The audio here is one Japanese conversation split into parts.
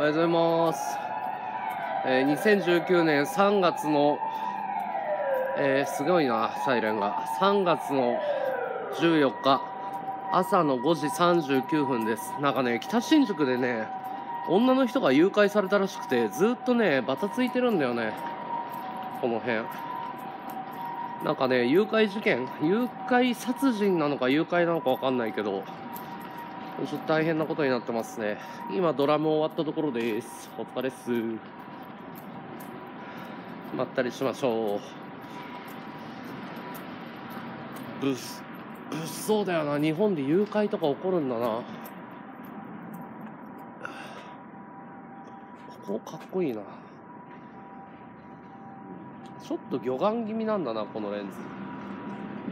おはようございます。えー、2019年3月の、えー、すごいな、サイレンが。3月の14日、朝の5時39分です。なんかね、北新宿でね、女の人が誘拐されたらしくて、ずっとね、バタついてるんだよね。この辺。なんかね、誘拐事件、誘拐殺人なのか誘拐なのかわかんないけど、ちょっと大変なことになってますね。今ドラム終わったところです。お疲れっす。まったりしましょう。物、物騒だよな。日本で誘拐とか起こるんだな。ここかっこいいな。ちょっと魚眼気味なんだな、このレンズ。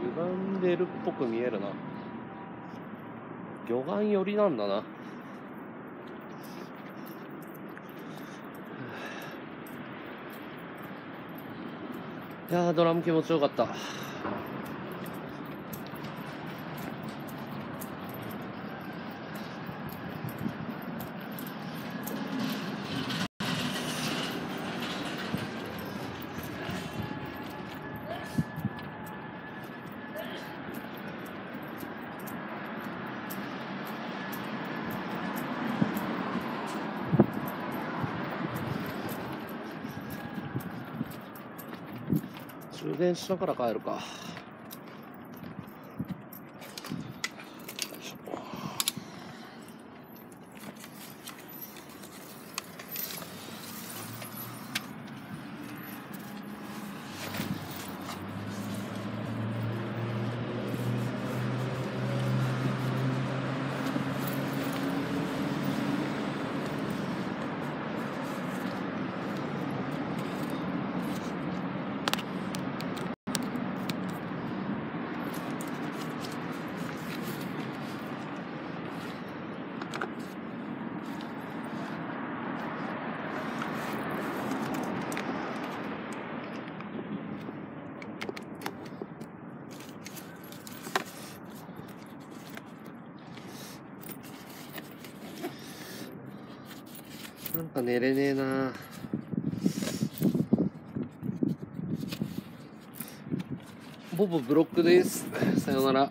歪んでるっぽく見えるな。魚眼寄りなんだな。いやードラム気持ちよかった。電車から帰るか。寝れねえなボボブロックです。さよなら。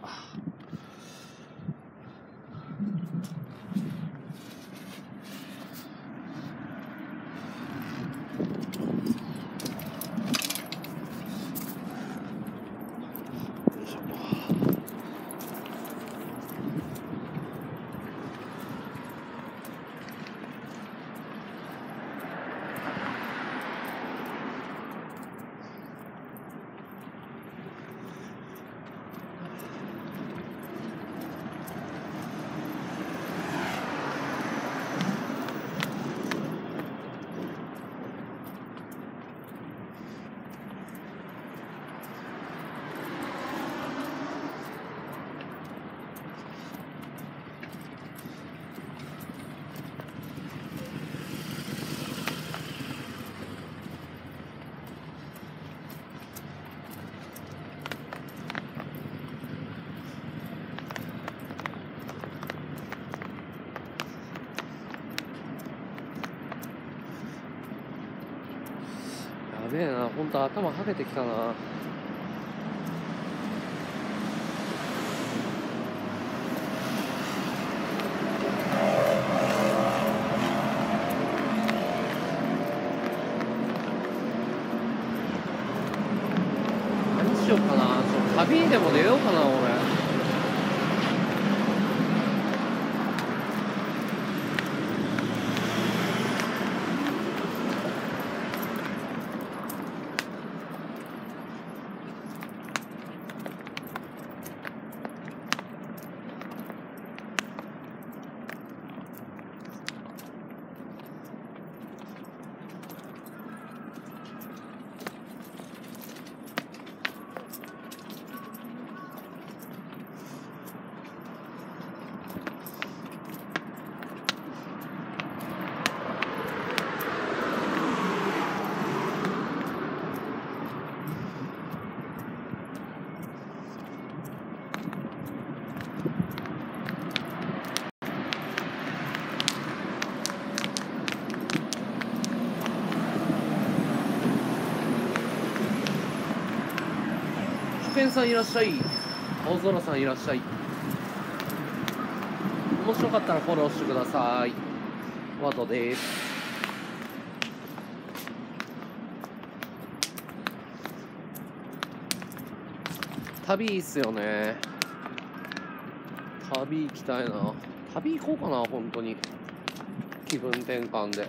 頭はげてきたな。ペンさんいらっしゃい。青空さんいらっしゃい。面白かったらフォローしてください。ワトです。旅いいっすよね。旅行きたいな。旅行こうかな本当に。気分転換で。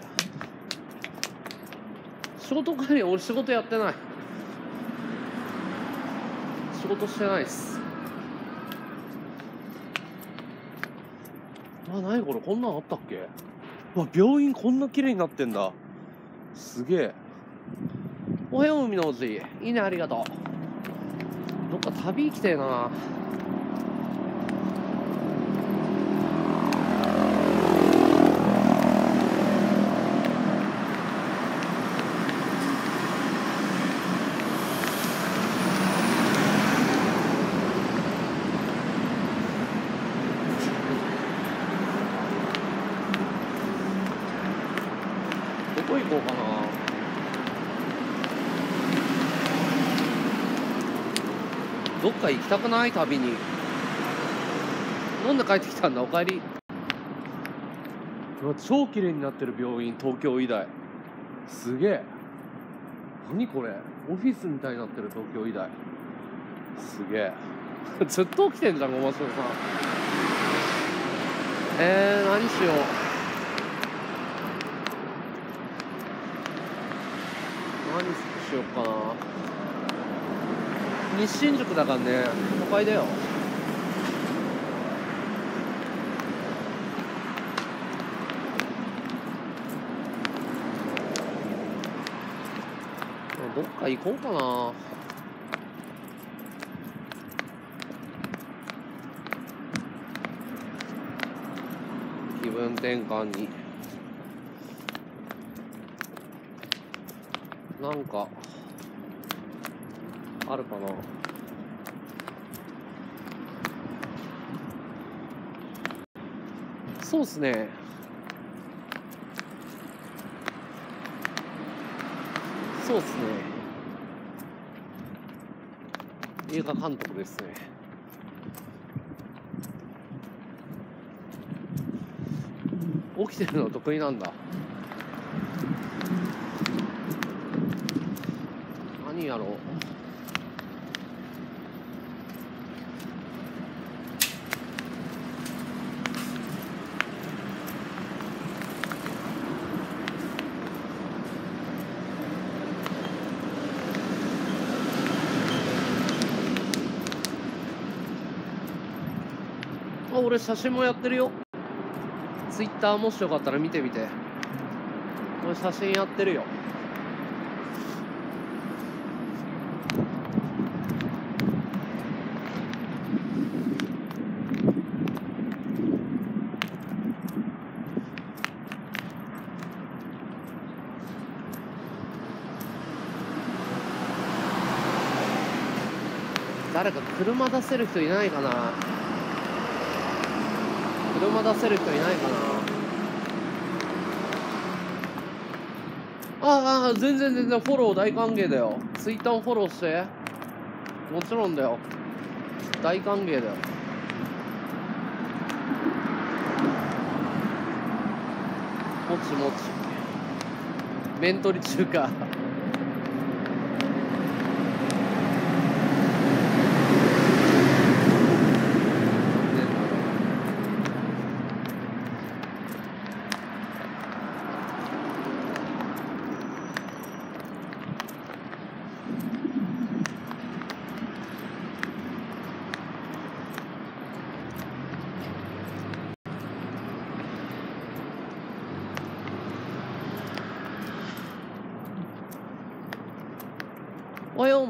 仕事帰り俺仕事やってない。事してないっす。あ何これこんなんあったっけ？わ病院こんな綺麗になってんだ。すげえ。おはよう海の王子。いいねありがとう。どっか旅行きてえなどこ行こうかなどっか行きたくない旅に。なんで帰ってきたんだおかえり。超綺麗になってる病院東京医大。すげえ。何これ。オフィスみたいになってる東京医大。すげえ。ずっと起きてんじゃんごましろさ。んえー、何しよう。何しようかな。西新宿だからね都会だよ。どっか行こうかな。気分転換に。なんかあるかな。そうっすね。そうっすね。映画監督ですね。起きてるの得意なんだ。何やろうあ俺写真もやってるよ。ツイッターもしよかったら見てみて。俺写真やってるよ。誰か車出せる人いないかな。車出せる人いないかな。ああ全然全然フォロー大歓迎だよ。ツイッターもフォローして。もちろんだよ。大歓迎だよ。もちもち。面取り中華。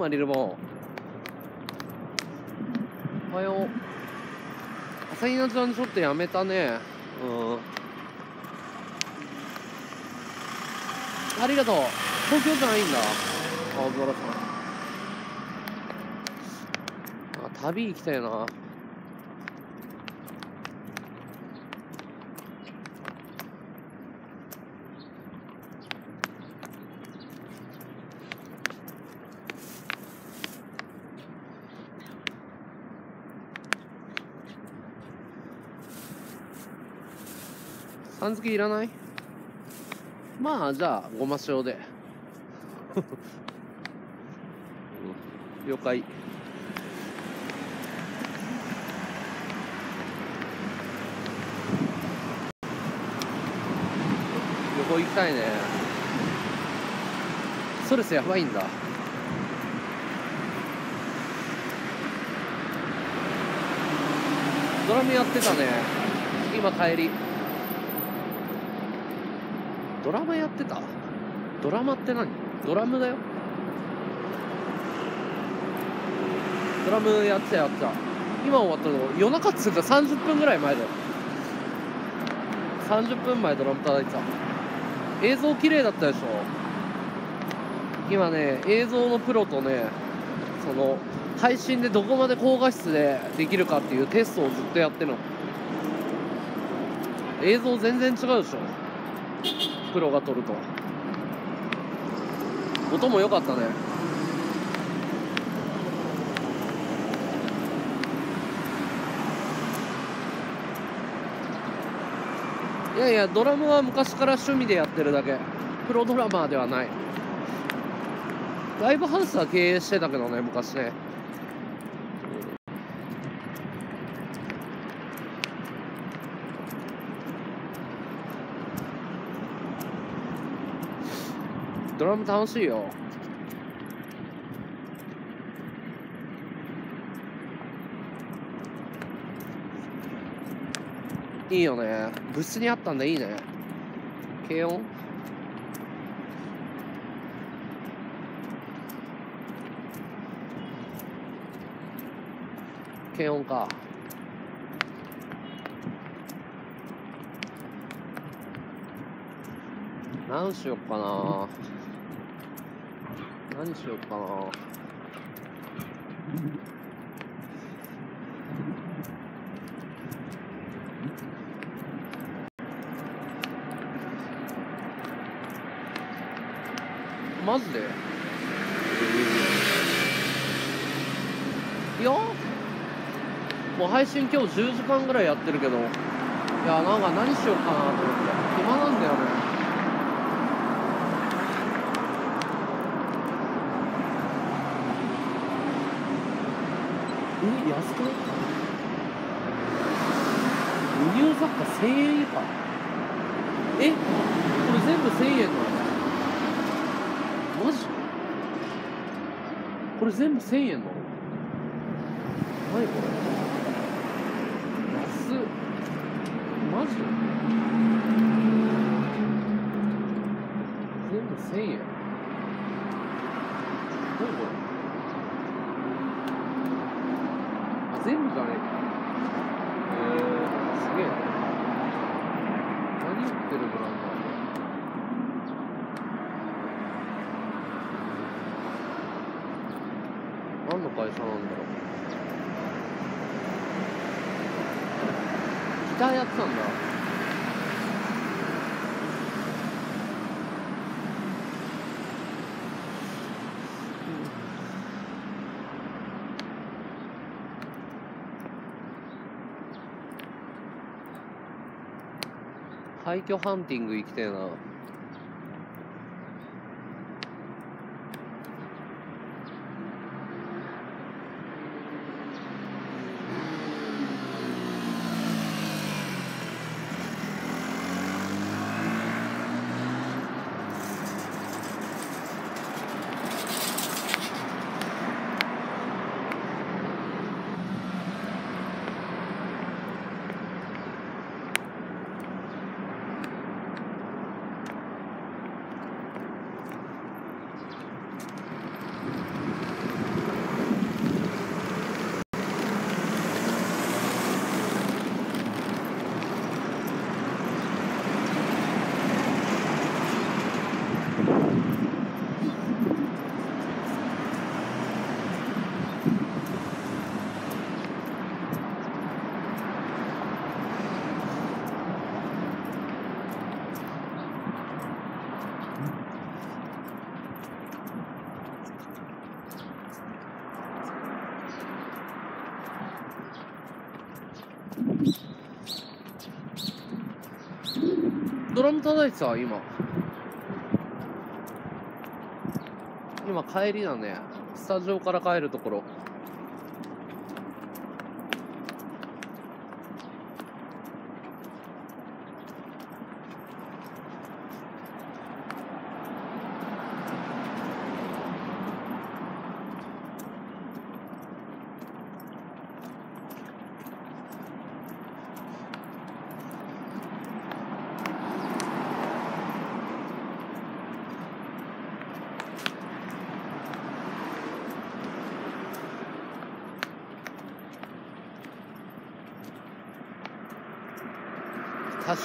リルボンおはよう。朝日奈ちゃんちょっとやめたね。うん。ありがとう。東京じゃないんだ。青空さん。あ旅行きたいな。ん付けいらない？まあじゃあごま塩で。うん了解。旅行行きたいね。ストレスやばいんだ。ドラムやってたね。今帰り。ドラマやってた？ドラマって何？ドラムだよ。ドラムやってたやってた。今終わったの夜中っつうか30分ぐらい前だよ。30分前ドラム叩いてた。映像綺麗だったでしょ？今ね映像のプロとねその配信でどこまで高画質でできるかっていうテストをずっとやってるの。映像全然違うでしょ。プロが撮ると。音も良かったね。いやいやドラムは昔から趣味でやってるだけ。プロドラマーではない。ライブハウスは経営してたけどね昔ね。ドラム楽しいよ。いいよね。部室にあったんでいいね。軽音？軽音か。何しよっかな。何しよっかな。マジで？いや。もう配信今日10時間ぐらいやってるけど。いやなんか何しようかなと思って。暇なんだよねえ安くない輸入雑貨1000円以下え？これ全部1000円なの？マジ？これ全部1000円なの何これ安っ。マジ？全部1000円何これあ全部じゃねえかえー、すげえな何売ってるブランドなんだ何の会社なんだろうギターやってたんだ。廃墟ハンティング行きたいな。ドラム叩いてた今。今帰りだね。スタジオから帰るところ。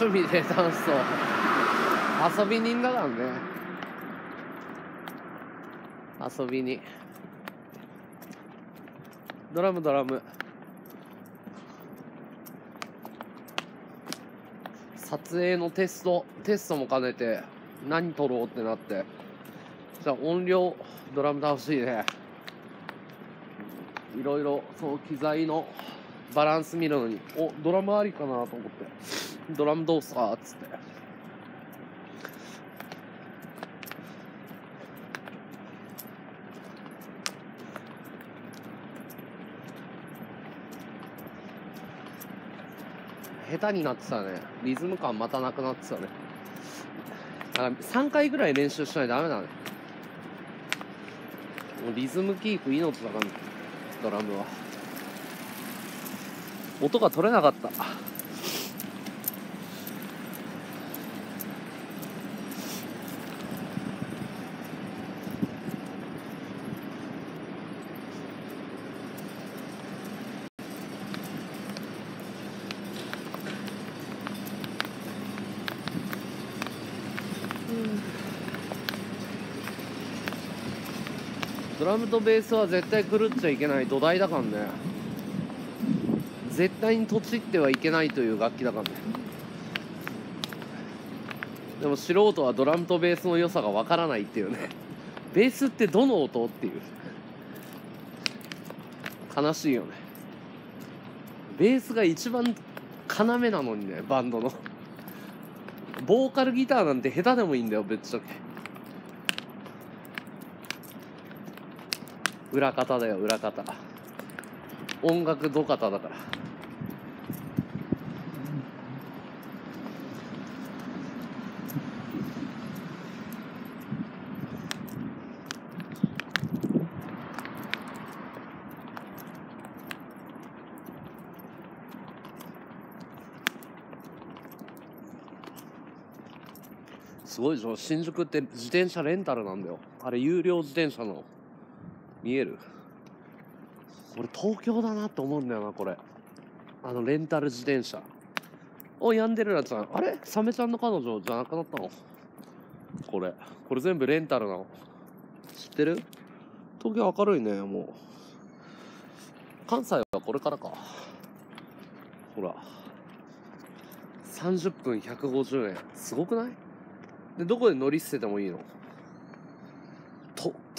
趣味でダンスと遊び人だからね。遊びに。ドラムドラム。撮影のテストテストも兼ねて何撮ろうってなって。じゃあ音量ドラム楽しいね。いろいろそう機材のバランス見るのに。おドラムありかなと思って。ドラムどうすかっつって。下手になってたね。リズム感またなくなってたね。だから3回ぐらい練習しないとダメだね。もうリズムキープ命だからドラムは。音が取れなかった。ラムとベースは絶対狂っちゃいけない土台だからね。絶対にとちってはいけないという楽器だからね。でも素人はドラムとベースの良さがわからないっていうね。ベースってどの音っていう。悲しいよね。ベースが一番要なのにねバンドの。ボーカルギターなんて下手でもいいんだよぶっちゃけ。裏方だよ裏方。音楽土方だから。すごいでしょ？新宿って自転車レンタルなんだよ。あれ有料自転車の。見える。俺東京だなって思うんだよなこれ。あのレンタル自転車。おヤンデレラちゃんあれ？サメちゃんの彼女じゃなくなったの？これ。これ全部レンタルなの。知ってる？東京明るいねもう。関西はこれからか。ほら。30分150円。すごくない？でどこで乗り捨ててもいいの？と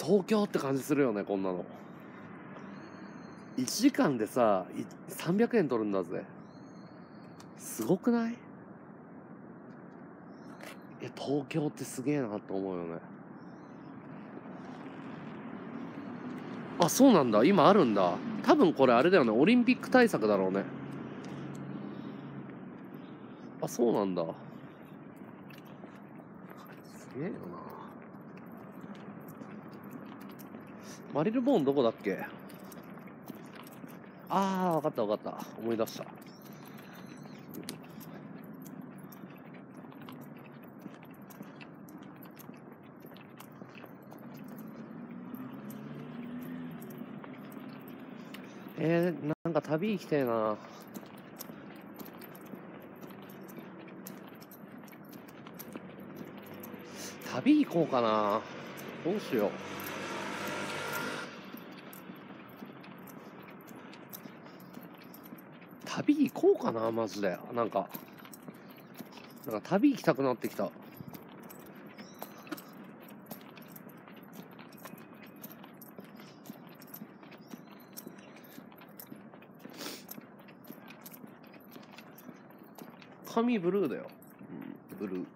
東京って感じするよねこんなの。1時間でさ300円取るんだぜ。すごくない？え東京ってすげえなと思うよね。あそうなんだ。今あるんだ。多分これあれだよね。オリンピック対策だろうね。あそうなんだ。すげえよな。マリルボーンどこだっけ？ああ分かった分かった。思い出した。えー、なんか旅行きたいな。旅行こうかな。どうしよう。旅行こうかなマジで。なんかなんか旅行きたくなってきた。髪ブルーだよ、うんブルー。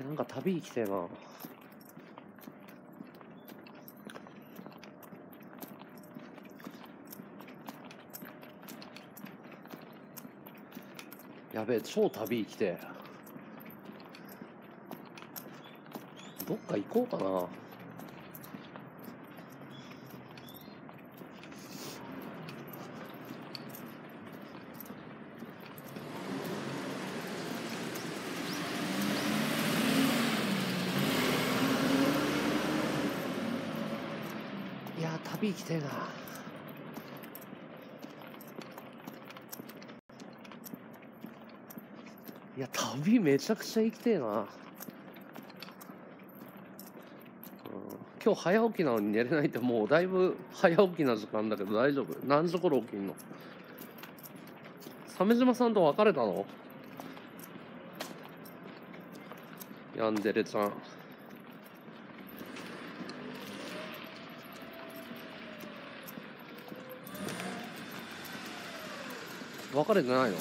えなんか旅行きてえな。べえ超旅行きてどっか行こうかな。いや旅行きてえないや旅めちゃくちゃ行きてえな、うん、今日早起きなのに寝れないってもうだいぶ早起きな時間だけど大丈夫。何時頃起きんの？鮫島さんと別れたの？ヤンデレちゃん。別れてないの？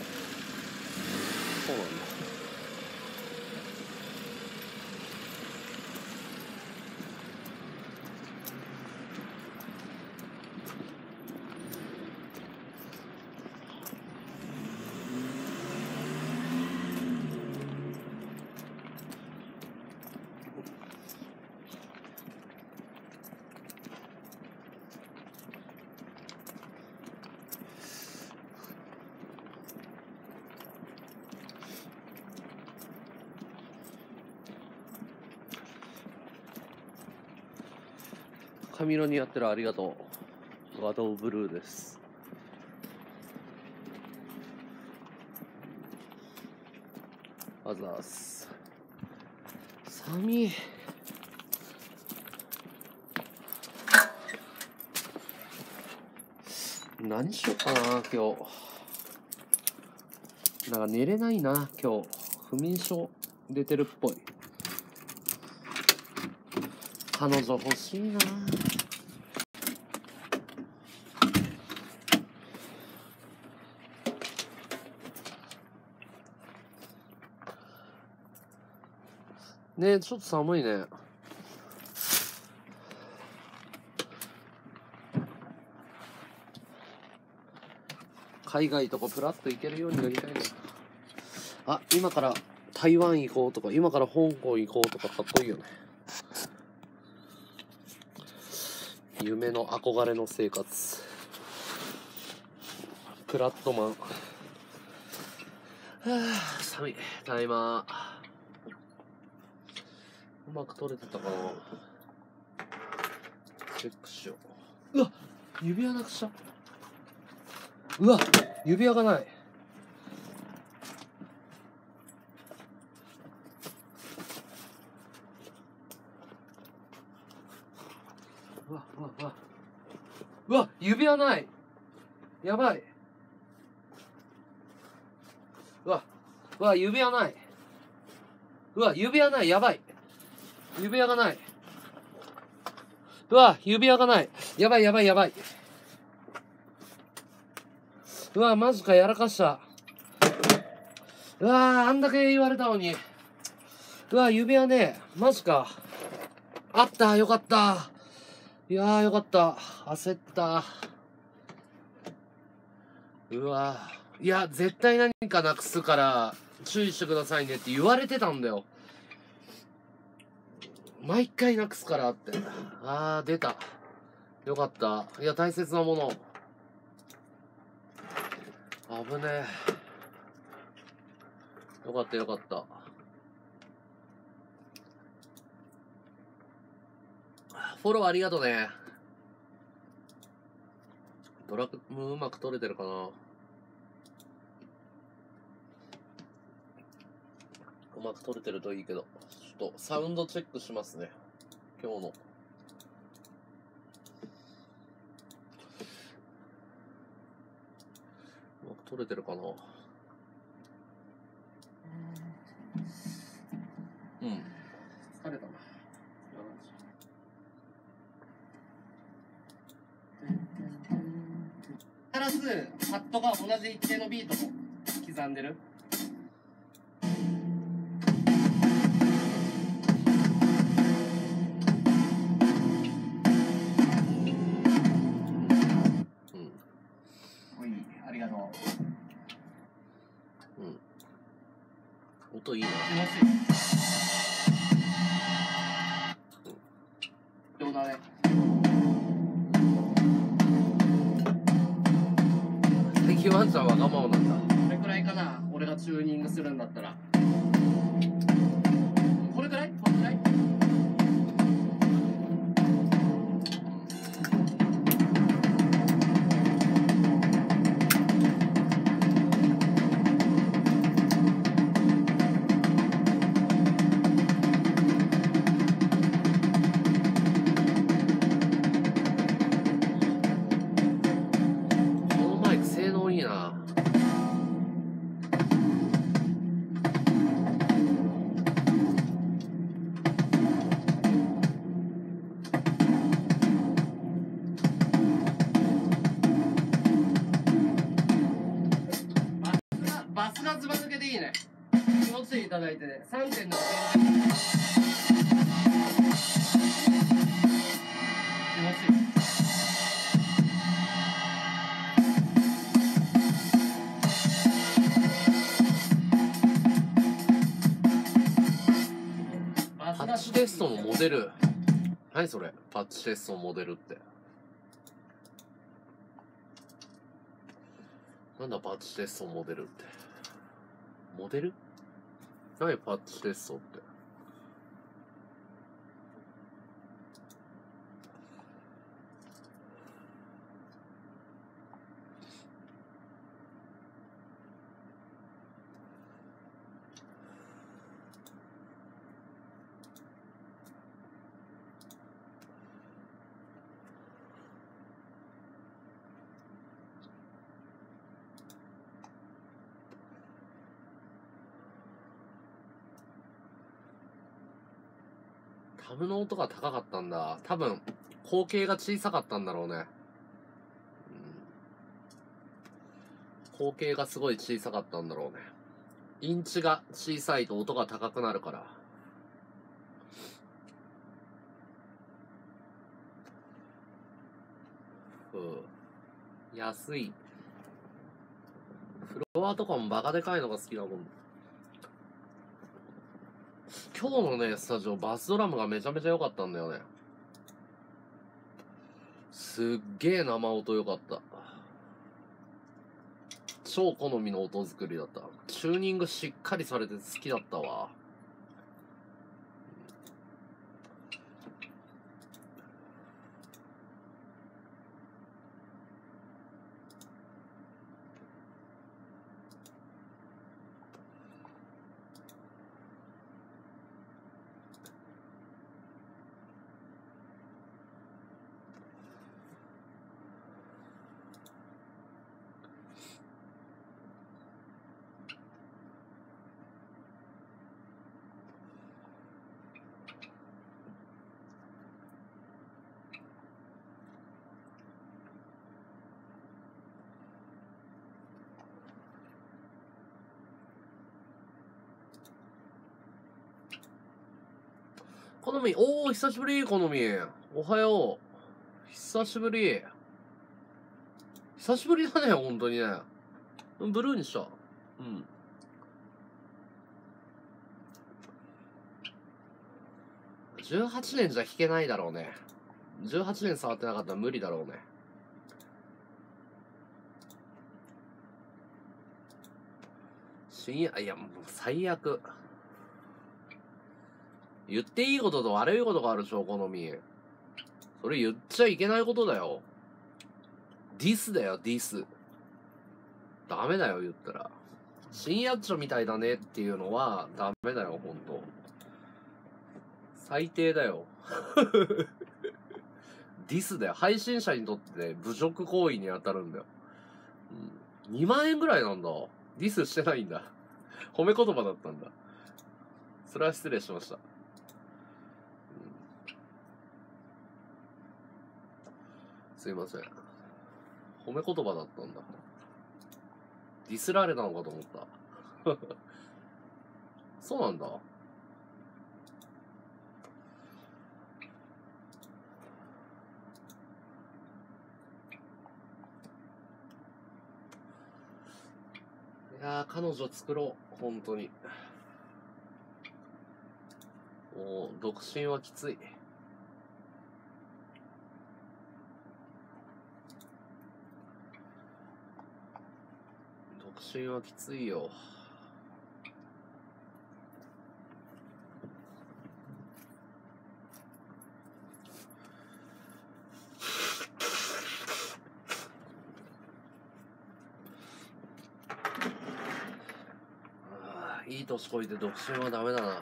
髪色にやってるありがとう。ワドブルーです。あざーす。寒い何しようかな今日。なんか寝れないな今日。不眠症出てるっぽい。彼女欲しいなねちょっと寒いね。海外とかプラッと行けるようになりたいなあ今から台湾行こうとか今から香港行こうとかかっこいいよね。夢の憧れの生活。プラットマン。はあ寒い。ただいままく取れてたかな。チェックしよう。うわ指輪なくした。うわ指輪がない。うわうわうわ。うわ指輪ない。やばい。うわうわ指輪ない。うわ指輪ない。やばい。指輪がない。うわ指輪がない。やばいやばいやばい。うわマジかやらかした。うわあんだけ言われたのに。うわ指輪ねマジか。あったよかった。いやーよかった。焦った。うわいや絶対何かなくすから注意してくださいねって言われてたんだよ。毎回なくすからって。あー出た。よかった。いや大切なもの。危ねえ。よかったよかった。フォローありがとうね。ドラムうまく撮れてるかな。うまく撮れてるといいけど。ょっとサウンドチェックしますね。今日の。うまく撮れてるかなうん。疲れたな。プラスパッドが同じ一定のビートを刻んでるといいな気持ちいいチテストモデルって。なんだパッチテストモデルって。モデル？何パッチテストって。ブの音が高かったんだ。多分、口径が小さかったんだろうね。うん、口径がすごい小さかったんだろうね。インチが小さいと音が高くなるから。ふう安い。フロアとかもバカでかいのが好きだもん。今日のね、スタジオ、バスドラムがめちゃめちゃ良かったんだよね。すっげえ生音良かった。超好みの音作りだった。チューニングしっかりされて好きだったわ。好み、おー、久しぶり、好み。おはよう。久しぶり。久しぶりだね、本当にね。ブルーにした。うん。18年じゃ弾けないだろうね。18年触ってなかったら無理だろうね。深夜、いや、もう最悪。言っていいことと悪いことがあるでしょ、好み。それ言っちゃいけないことだよ。ディスだよ、ディス。ダメだよ、言ったら。深夜っちょみたいだねっていうのはダメだよ、ほんと。最低だよ。ディスだよ。配信者にとってね侮辱行為に当たるんだよ。うん、2万円ぐらいなんだ。ディスしてないんだ。褒め言葉だったんだ。それは失礼しました。すいません。褒め言葉だったんだ。ディスられたのかと思った。そうなんだ。いや、彼女作ろう。本当に。もう、独身はきつい。独身はきついよ。いい年こいて独身はダメだな。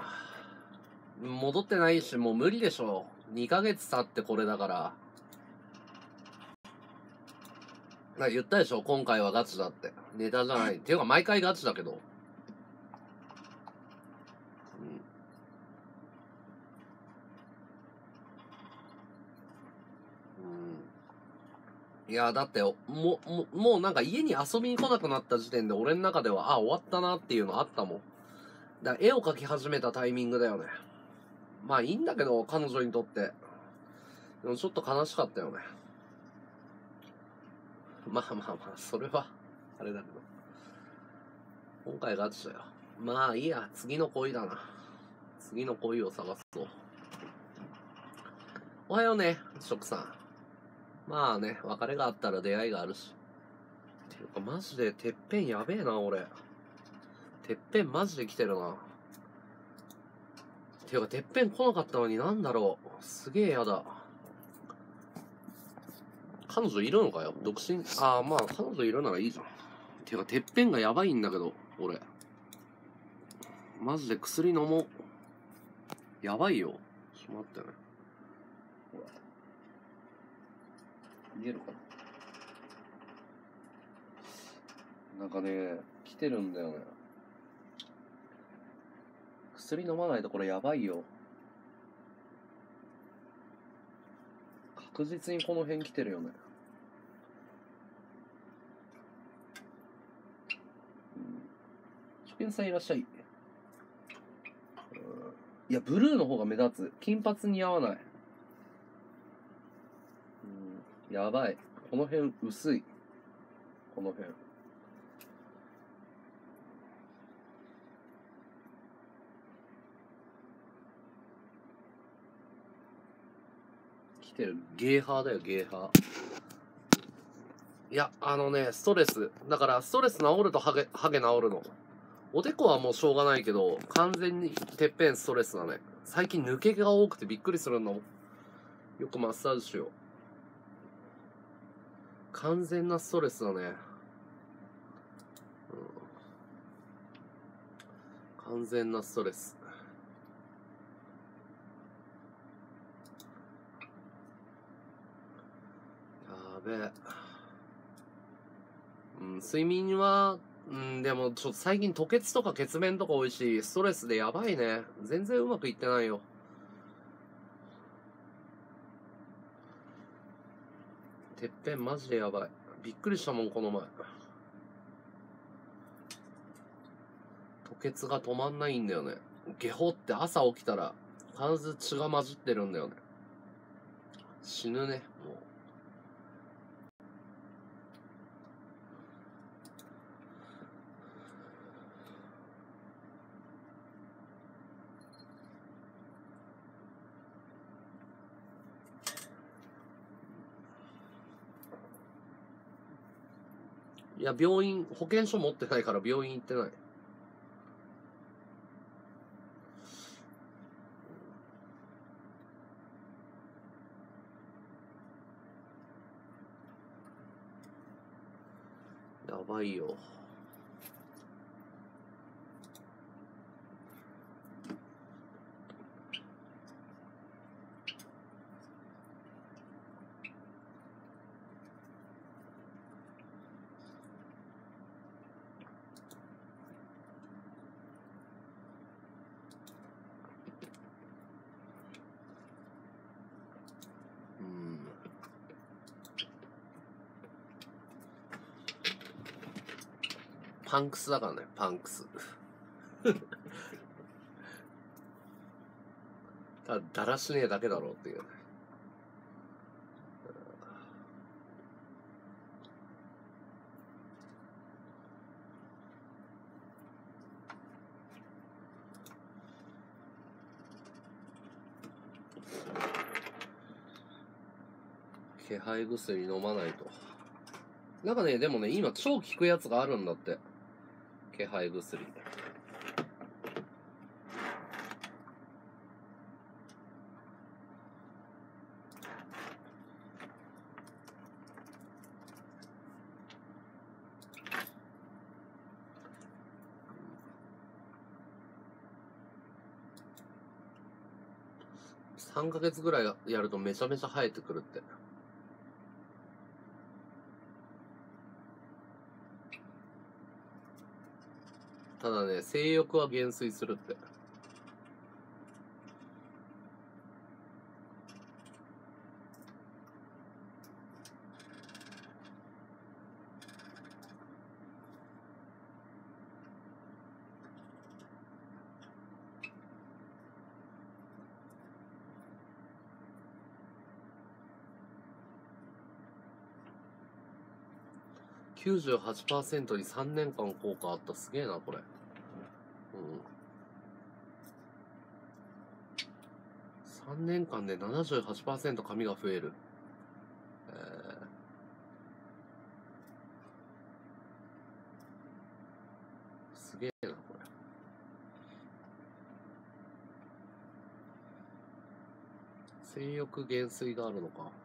戻ってないし、もう無理でしょ。2ヶ月経ってこれだから。な言ったでしょ今回はガチだって。ネタじゃない。っていうか毎回ガチだけど。うん。うん。いや、だって、も、も、もうなんか家に遊びに来なくなった時点で俺の中では、あ、終わったなっていうのあったもん。だから絵を描き始めたタイミングだよね。まあいいんだけど、彼女にとって。でもちょっと悲しかったよね。まあまあまあ、それは、あれだけど。今回ガチだよ。まあいいや、次の恋だな。次の恋を探そう。おはようね、食さん。まあね、別れがあったら出会いがあるし。ていうか、マジで、てっぺんやべえな、俺。てっぺんマジで来てるな。ていうか、てっぺん来なかったのになんだろう。すげえやだ。彼女いるのかよ？独身？ああ、まあ、彼女いるならいいじゃん。ていうか、てっぺんがやばいんだけど、俺。マジで薬飲もう。やばいよ。ちょっと待ってね。ほら。見えるかな？なんかね、来てるんだよね。薬飲まないとこれやばいよ。確実にこの辺来てるよね。うん。初見さんいらっしゃい。いや、ブルーの方が目立つ。金髪似合わない。やばい。この辺薄い。この辺。来てる。ゲーハーだよ、ゲーハー。いや、あのね、ストレス。だから、ストレス治るとハゲ、ハゲ治るの。おでこはもうしょうがないけど、完全にてっぺんストレスだね。最近抜けが多くてびっくりするの。よくマッサージしよう。完全なストレスだね。うん、完全なストレス。やべえ。うん、睡眠は、うん、でもちょっと最近吐血とか血便とか多いし、ストレスでやばいね。全然うまくいってないよ。てっぺんマジでやばい。びっくりしたもん、この前。吐血が止まんないんだよね。下法って朝起きたら、必ず血が混じってるんだよね。死ぬね、もう。いや、病院、保険証持ってないから病院行ってない。やばいよ。うん。パンクスだからね、パンクス。ただ、だらしねえだけだろうっていうね。気配薬飲まないと。なんかね、でもね、今超効くやつがあるんだって。気配薬。3ヶ月ぐらいやるとめちゃめちゃ生えてくるって。ただね、性欲は減衰するって。98%に3年間効果あった。すげえな、これ。うん。3年間で78%髪が増える。えー、すげえな、これ。性欲減衰があるのか。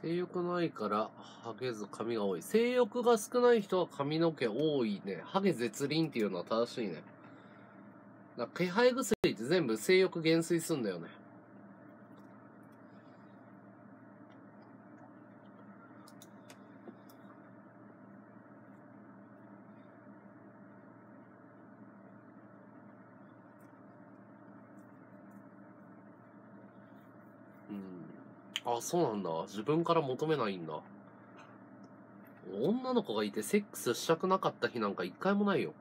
性欲ないから、ハゲず髪が多い。性欲が少ない人は髪の毛多いね。ハゲ絶輪っていうのは正しいね。だ気配薬って全部性欲減衰すんだよね。うん。あ、そうなんだ。自分から求めないんだ。女の子がいてセックスしたくなかった日なんか一回もないよ。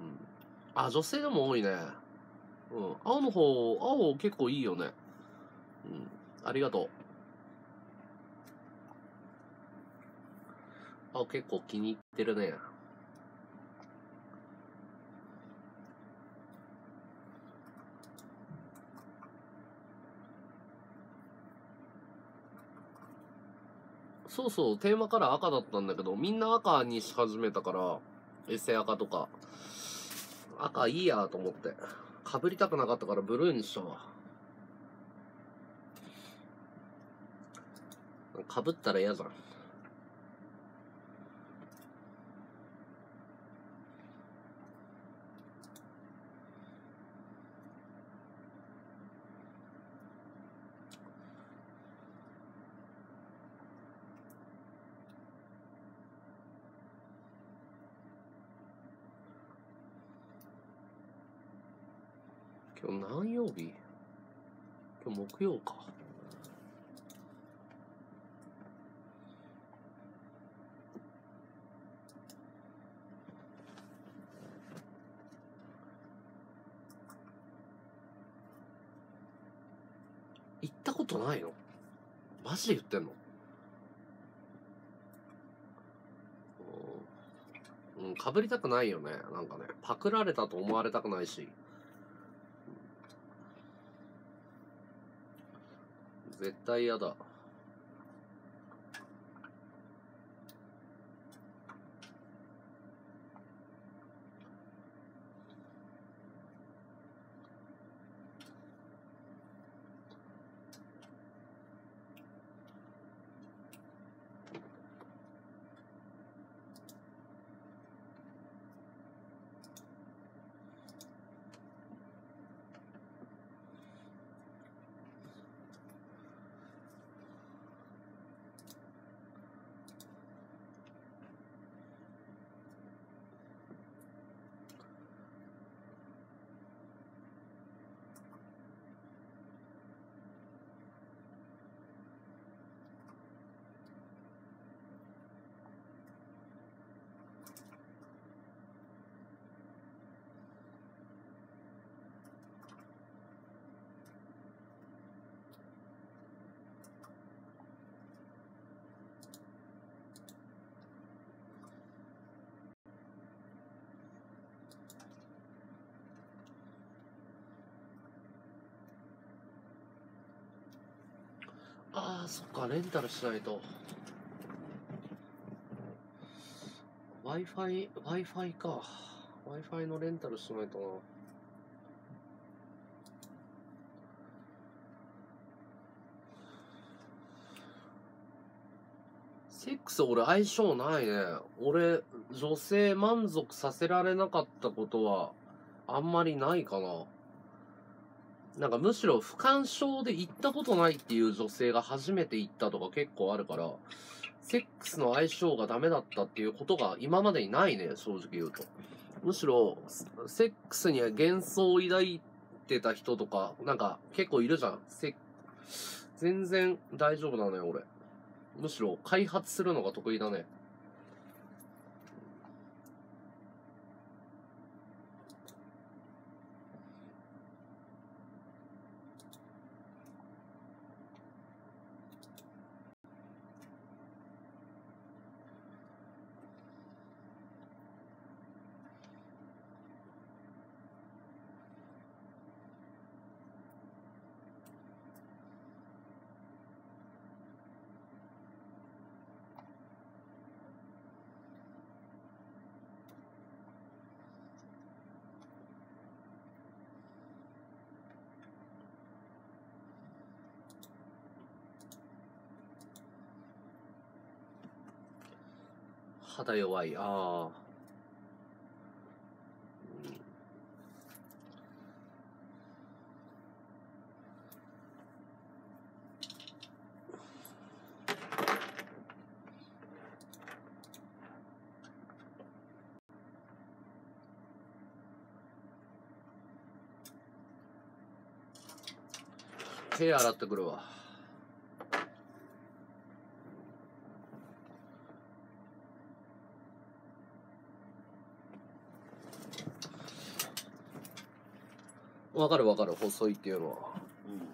うん。あ、女性でも多いね。うん。青の方、青結構いいよね。うん。ありがとう。青結構気に入ってるね。そうそう、テーマカラー赤だったんだけど、みんな赤にし始めたから、エセ赤とか。赤いいやと思って。被りたくなかったからブルーにしたわ。被ったら嫌じゃん。今日何曜日今日木曜か。行ったことないの？マジで言ってんの？うんうん、かぶりたくないよね。なんかね、パクられたと思われたくないし。絶対嫌だ。あーそっかレンタルしないと w i f i w i f i か w i f i のレンタルしないとなセックス俺相性ないね。俺、女性満足させられなかったことは、あんまりないかな。なんかむしろ不干渉で行ったことないっていう女性が初めて行ったとか結構あるから、セックスの相性がダメだったっていうことが今までにないね、正直言うと。むしろ、セックスには幻想を抱いてた人とか、なんか結構いるじゃん。セ全然大丈夫なのよ、俺。むしろ開発するのが得意だね。肌弱い。ああ。うん手洗ってくるわ。わかるわかる、細いっていうのは。うん。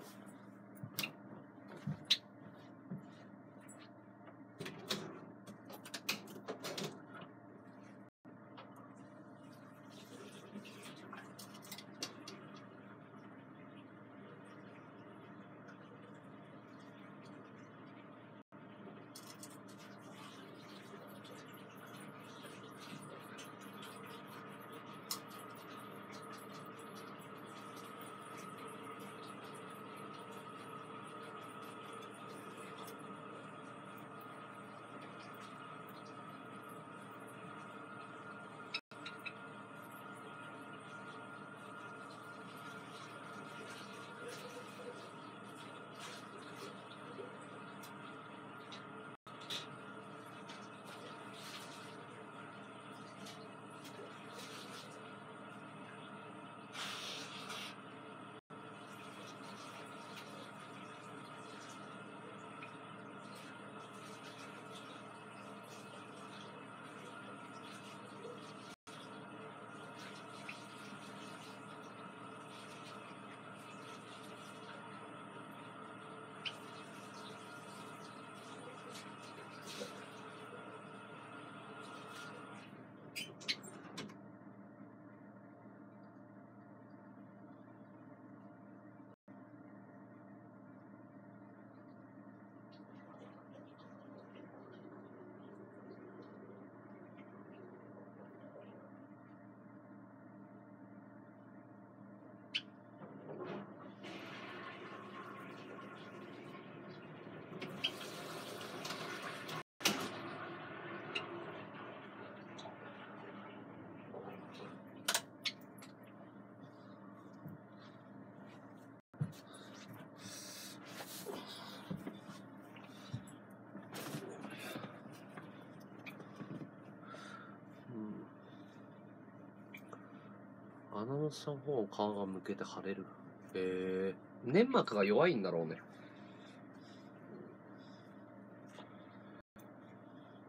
穴の下の方皮がむけて腫れる。へえ粘膜が弱いんだろうね。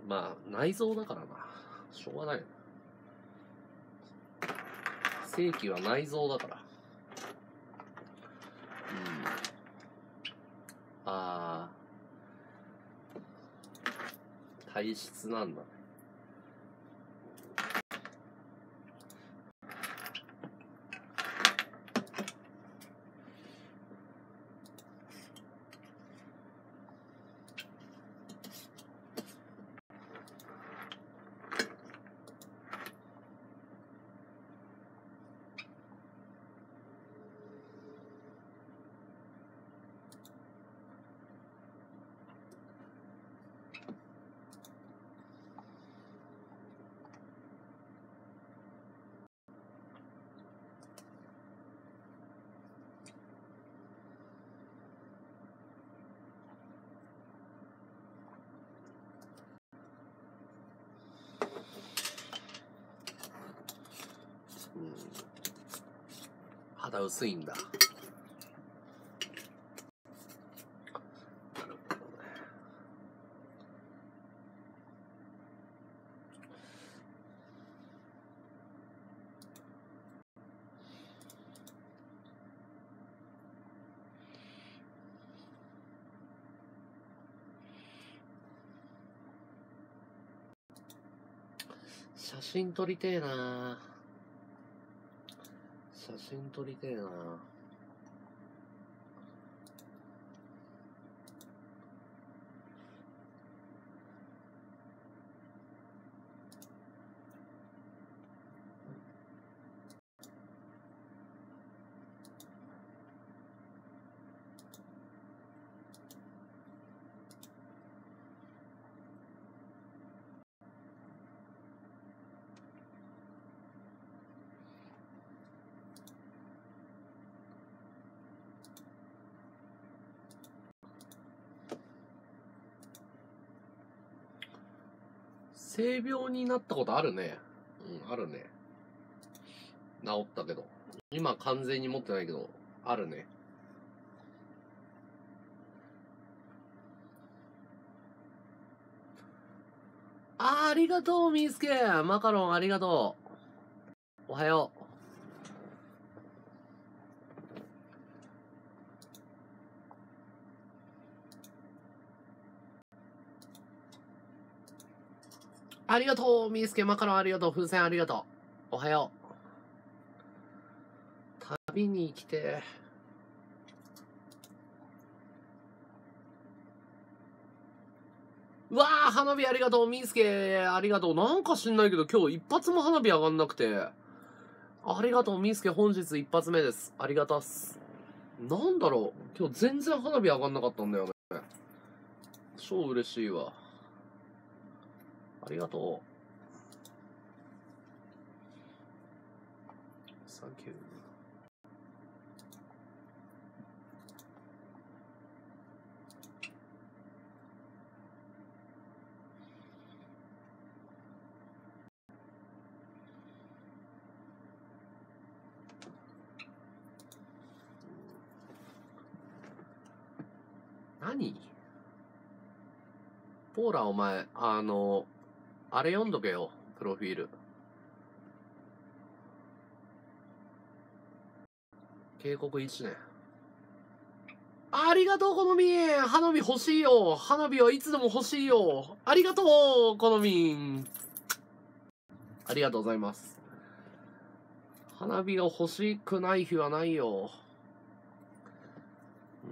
まあ、内臓だからな。しょうがないよ。正規は内臓だから。うん。ああ。体質なんだね。薄いんだ。なるほどね。写真撮りてえな真撮りてえな。性病になったことあるね。うん、あるね。治ったけど。今完全に持ってないけど、あるね。あありがとう、みーすけ。マカロンありがとう。おはよう。ありがとう、みーすけ、マカロンありがとう、風船ありがとう。おはよう。旅に来て。うわー、花火ありがとう、みーすけ、ありがとう。なんか知んないけど、今日一発も花火上がんなくて。ありがとう、みーすけ、本日一発目です。ありがたっす。なんだろう、今日全然花火上がんなかったんだよね。超嬉しいわ。ありがとう。サンキュー。何？ポーラお前、あの、あれ読んどけよ、プロフィール。警告1年。ありがとう、好み花火欲しいよ花火はいつでも欲しいよありがとう、好みありがとうございます。花火が欲しくない日はないよ。うん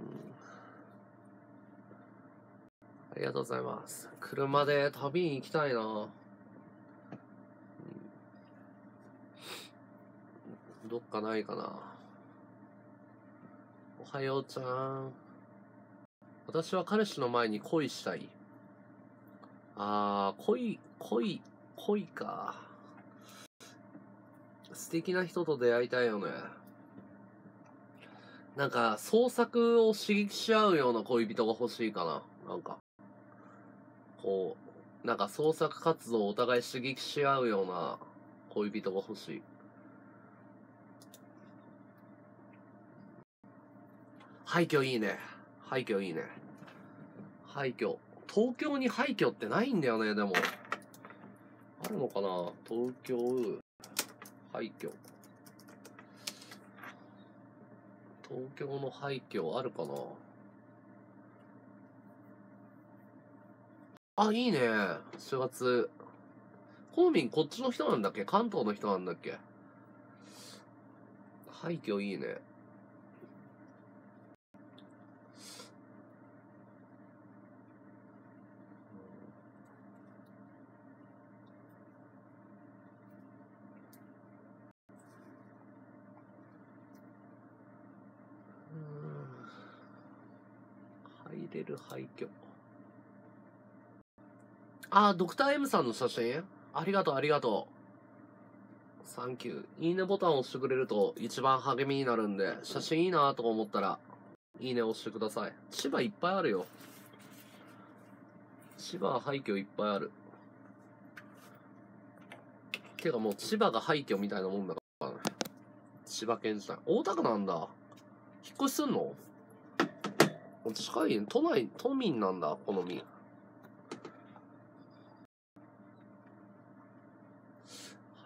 ありがとうございます。車で旅に行きたいな。どっかないかな。おはようちゃん。私は彼氏の前に恋したい。あー、恋、恋、恋か。素敵な人と出会いたいよね。なんか、創作を刺激し合うような恋人が欲しいかな。なんか。こう、なんか創作活動をお互い刺激し合うような恋人が欲しい。廃墟いいね。廃墟いいね。廃墟。東京に廃墟ってないんだよね、でも。あるのかな？東京、廃墟。東京の廃墟あるかな？あ、いいね。4月。コーミンこっちの人なんだっけ？関東の人なんだっけ？廃墟いいね。入れる廃墟。あ、ドクター M さんの写真？ありがとう、ありがとう。サンキュー。いいねボタンを押してくれると一番励みになるんで、写真いいなと思ったら、いいね押してください。千葉いっぱいあるよ。千葉は廃墟いっぱいある。てかもう千葉が廃墟みたいなもんだから。ね。千葉県じゃない。大田区なんだ。引っ越しすんの？近い、都内、都民なんだ、この民。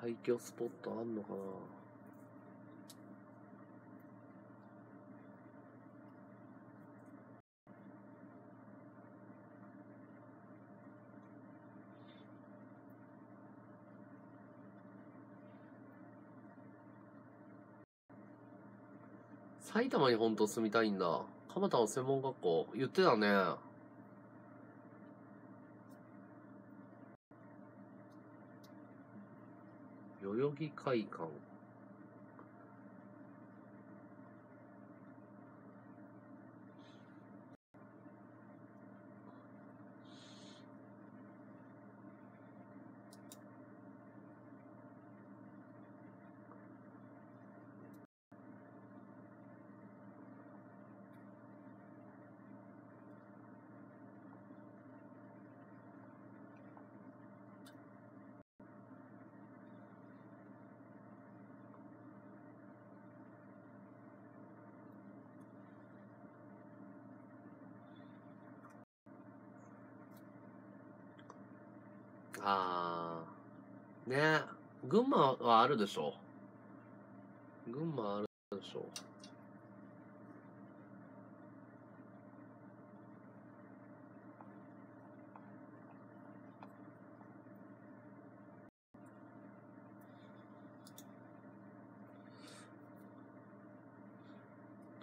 廃墟スポットあんのかな？埼玉に本当住みたいんだ。蒲田の専門学校。言ってたね。代々木会館。あー。ね群馬はあるでしょう。群馬あるでしょう。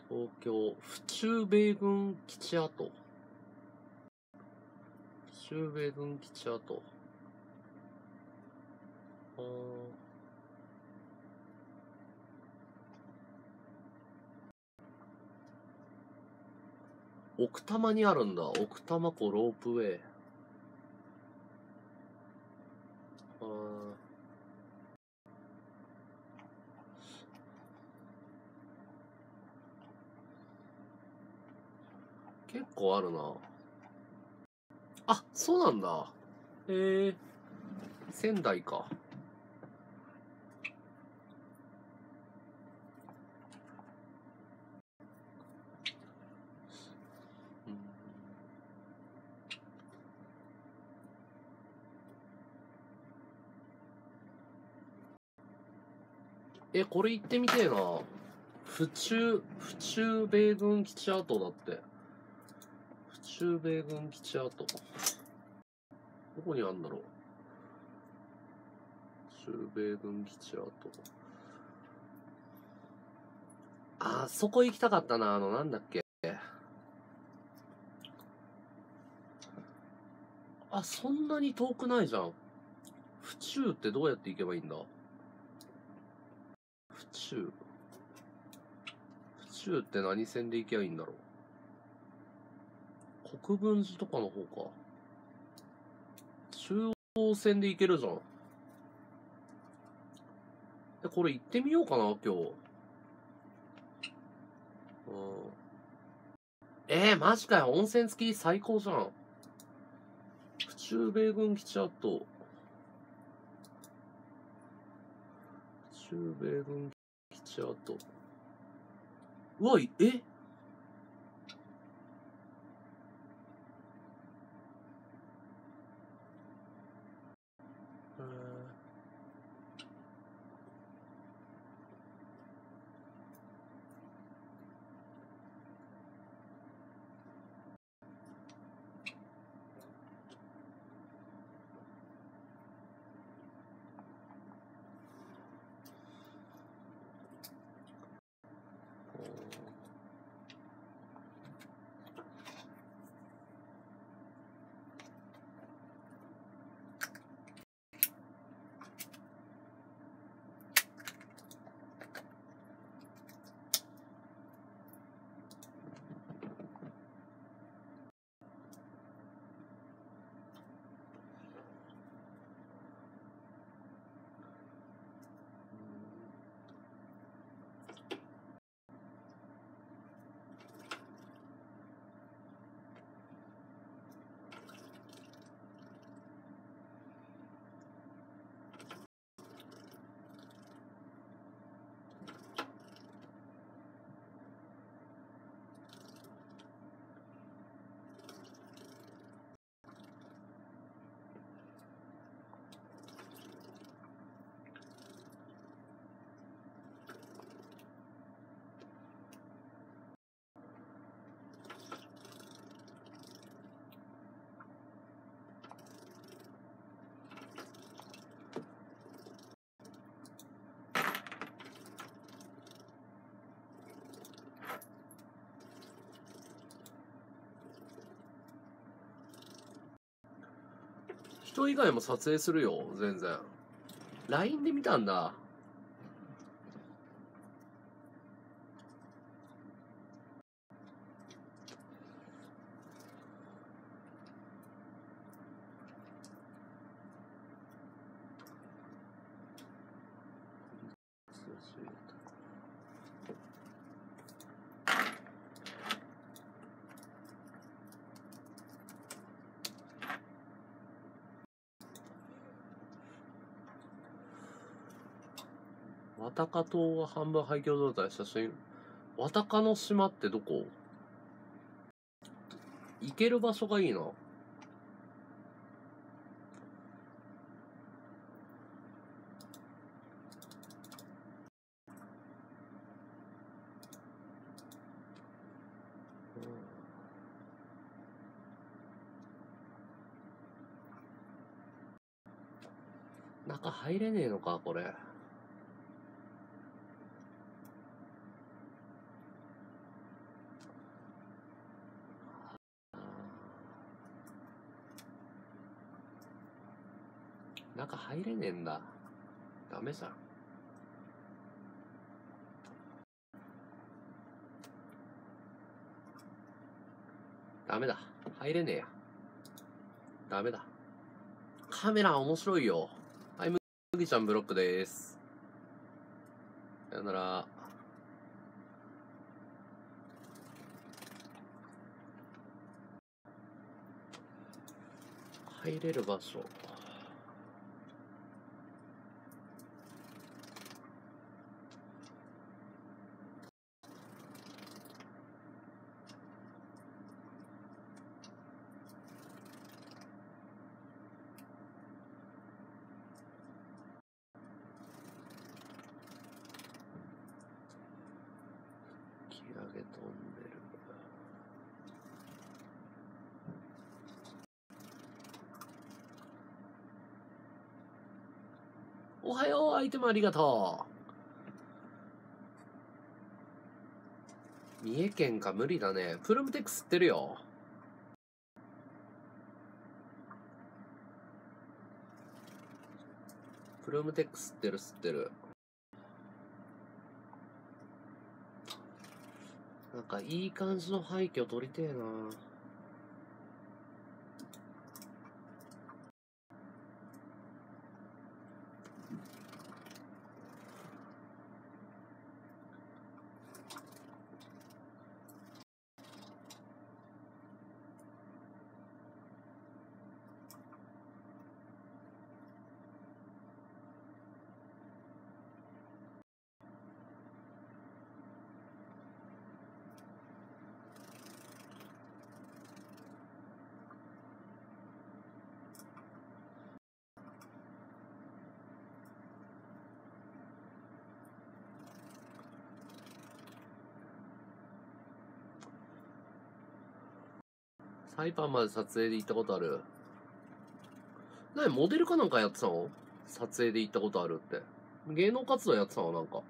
東京、府中米軍基地跡。府中米軍基地跡。奥多摩にあるんだ。奥多摩湖ロープウェイ。あー結構あるな。あ、そうなんだ。へえ。仙台か。え、これ行ってみてえな。府中、府中米軍基地跡だって。府中米軍基地跡。どこにあるんだろう。府中米軍基地跡。あ、そこ行きたかったな。あの、なんだっけ。あ、そんなに遠くないじゃん。府中ってどうやって行けばいいんだ？府中。府中って何線で行けばいいんだろう？国分寺とかの方か。中央線で行けるじゃん。え、これ行ってみようかな、今日。うん。えー、マジかよ。温泉付き最高じゃん。府中米軍基地跡。府中米軍基地跡。うわ、え？人以外も撮影するよ、全然。LINE で見たんだ。渡嘉島が半分廃墟状態写真。渡嘉の島ってどこ？行ける場所がいいな。中入れねえのか、これ。中入れねえんだ。ダメじゃん。ダメだ。入れねえや。ダメだ。カメラ面白いよ。はい、むぎちゃんブロックです。さよなら。入れる場所。キラゲトンネル。おはよう、アイテムありがとう。三重県か無理だね。プルムテック吸ってるよ。プルムテック吸ってる吸ってる。なんかいい感じの廃墟撮りてえなサイパンまで撮影で行ったことあるなにモデルかなんかやってたの？撮影で行ったことあるって。芸能活動やってたの？なんか。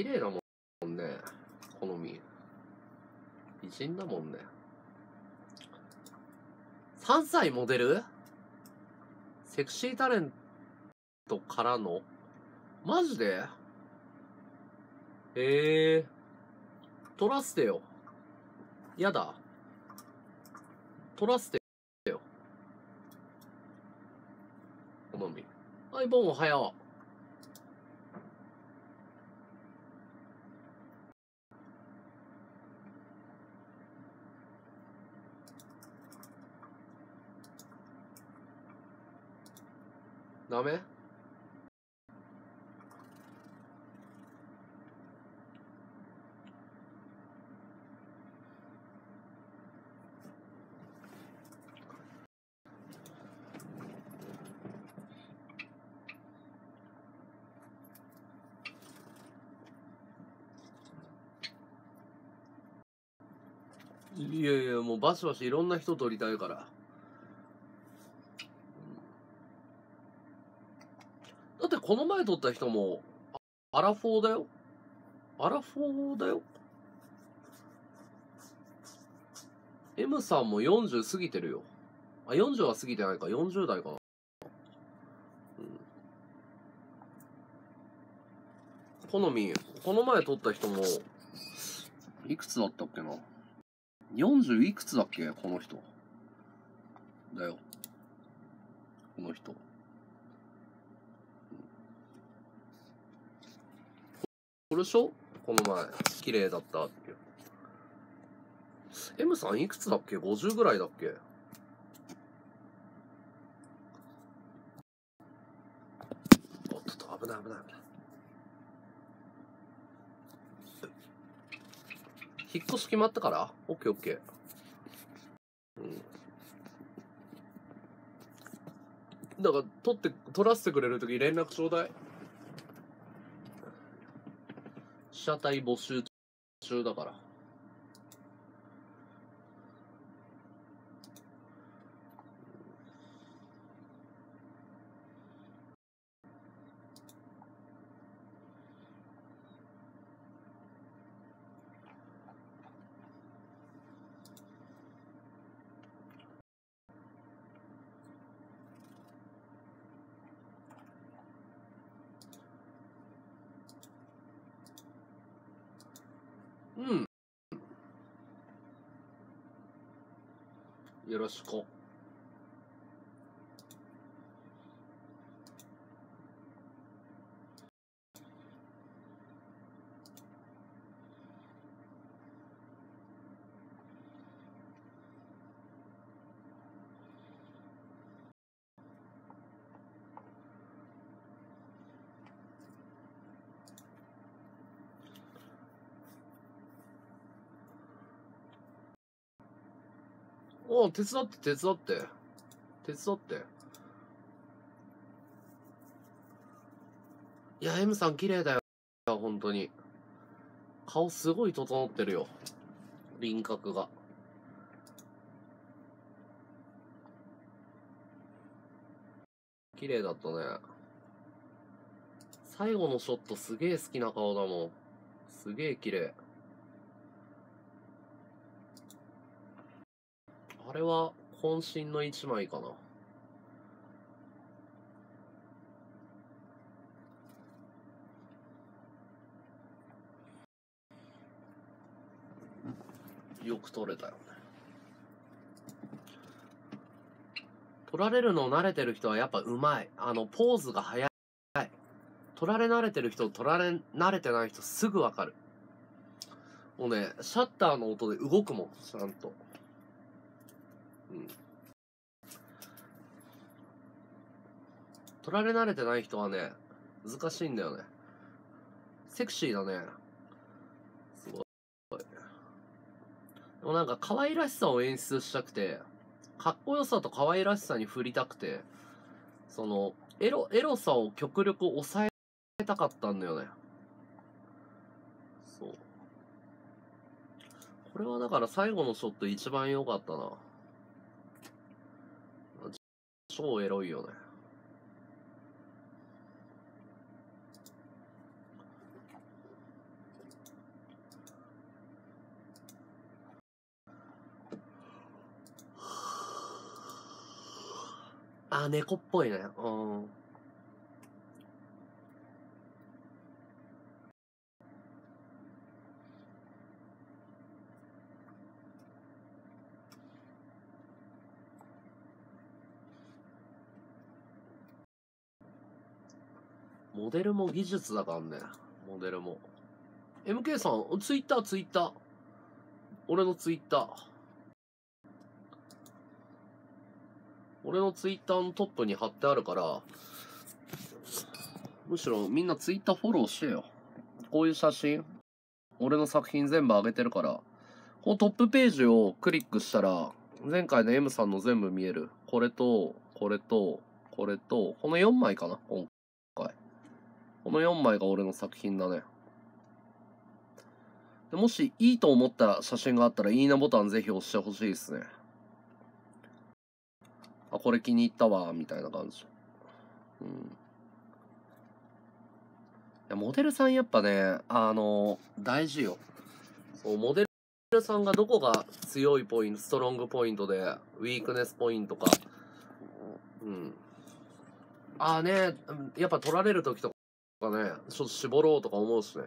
綺麗だもんね。好み。美人だもんね。3歳モデル？セクシータレントからの？マジで？ええー。撮らせてよ。やだ。撮らせてよ。好み。はい、ボンおはよう。ダメ？いやいやもうバシバシいろんな人とりたいから。この前撮った人もアラフォーだよ。アラフォーだよ。M さんも40過ぎてるよ。あ40は過ぎてないか。40代かな。うん。好みこの前撮った人もいくつだったっけな。40いくつだっけこの人。だよ。この人。これでしょ？この前綺麗だったって M さんいくつだっけ？50ぐらいだっけ？おっとっと危ない危ない危ない引っ越し決まったから？オッケーオッケー。うん。だから、取って、取らせてくれるとき連絡ちょうだい。車体募集中だから。うん。よろ手伝って手伝って。手伝って。いや M さん綺麗だよ。本当に。顔すごい整ってるよ。輪郭が。綺麗だったね。最後のショットすげえ好きな顔だもん。すげえ綺麗。あれは渾身の一枚かな。よく撮れたよね。撮られるのを慣れてる人はやっぱうまい。あの、ポーズが早い。撮られ慣れてる人、撮られ慣れてない人すぐわかる。もうね、シャッターの音で動くもん、ちゃんと。うん。取られ慣れてない人はね、難しいんだよね。セクシーだね。すごい。でもなんか可愛らしさを演出したくて、かっこよさと可愛らしさに振りたくて、その、エロ、エロさを極力抑えたかったんだよね。そう。これはだから最後のショット一番良かったな。超エロいよね。あ、猫っぽいね。うん。モデルも技術だからね。モデルも。MK さん、ツイッター、ツイッター。俺のツイッター。俺のツイッターのトップに貼ってあるから、むしろみんなツイッターフォローしてよ。こういう写真、俺の作品全部上げてるから、このトップページをクリックしたら、前回の M さんの全部見える。これと、これと、これと、この4枚かな今。この4枚が俺の作品だね。でもしいいと思った写真があったらいいねボタンぜひ押してほしいですね。あこれ気に入ったわみたいな感じ。うん。いやモデルさんやっぱねあの大事よ。そうモデルさんがどこが強いポイントストロングポイントでウィークネスポイントか。うん。ああねやっぱ取られる時とかねちょっと絞ろうとか思うしね。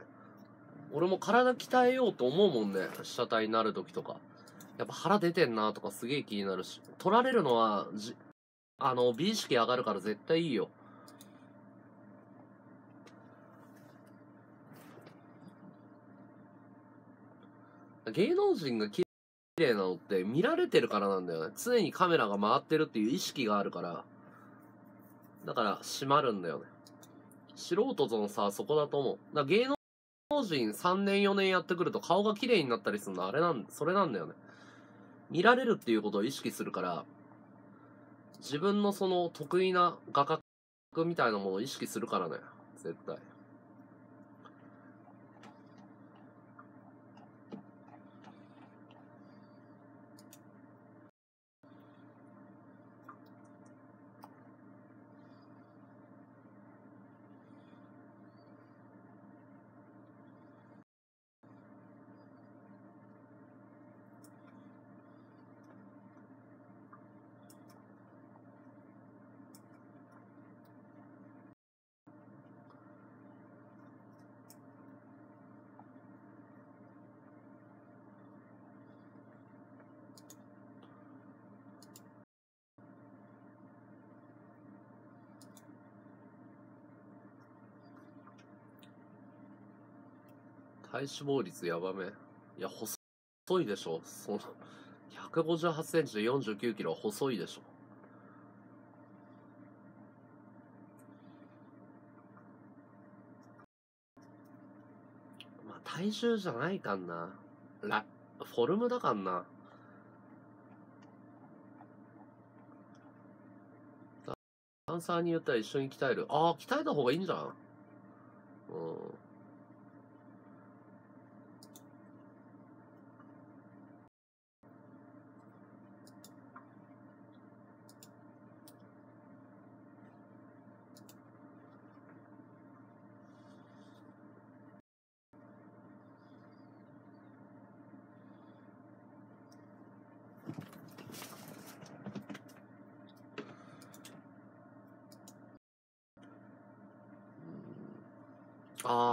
俺も体鍛えようと思うもんね。被写体になる時とか。やっぱ腹出てんなとかすげえ気になるし。取られるのはじあの美意識上がるから絶対いいよ。芸能人が綺麗なのって見られてるからなんだよね。常にカメラが回ってるっていう意識があるから。だから閉まるんだよね。素人とのさそこだと思う。だ芸能人3年4年やってくると顔が綺麗になったりするのあれなんそれなんだよね。見られるっていうことを意識するから自分のその得意な画角みたいなものを意識するからね絶対。体脂肪率やばめ。いや、細いでしょ。その、158センチで49キロは細いでしょ。まあ、体重じゃないかんな。ラ、フォルムだかんな。ダンサーに言ったら一緒に鍛える。ああ、鍛えた方がいいんじゃん。うん。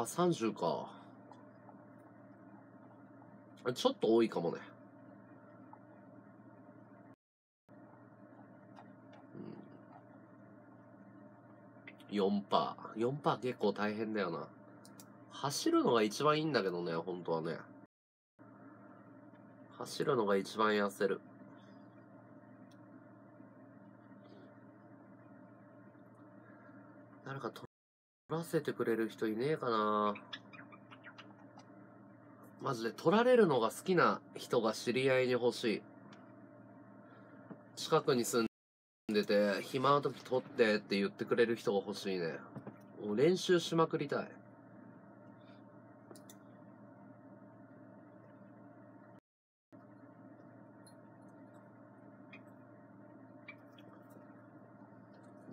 あ、30か。ちょっと多いかもね。うん、4%。4%結構大変だよな。走るのが一番いいんだけどね、本当はね。走るのが一番痩せる。誰か取せてくれる人いねえかなマジで取られるのが好きな人が知り合いに欲しい。近くに住んでて、暇な時取ってって言ってくれる人が欲しいね。もう練習しまくりたい。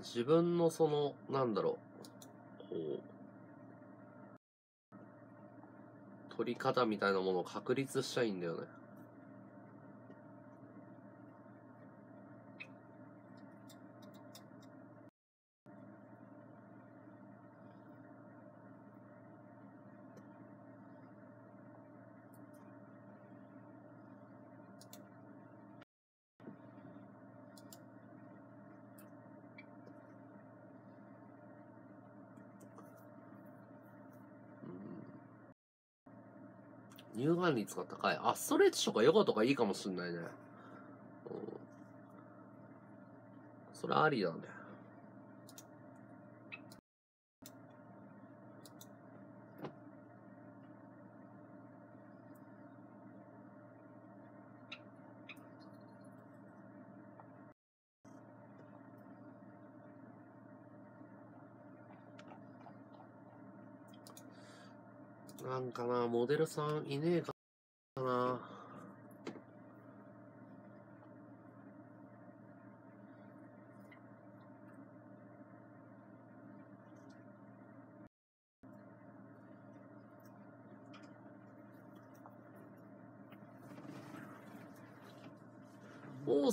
自分のその、なんだろ、う、取り方みたいなものを確立したいんだよね。うん乳がん率が高い。あ、ストレッチとかヨガとかいいかもしんないね。うん。それありだ。ね。なんかな、モデルさんいねえか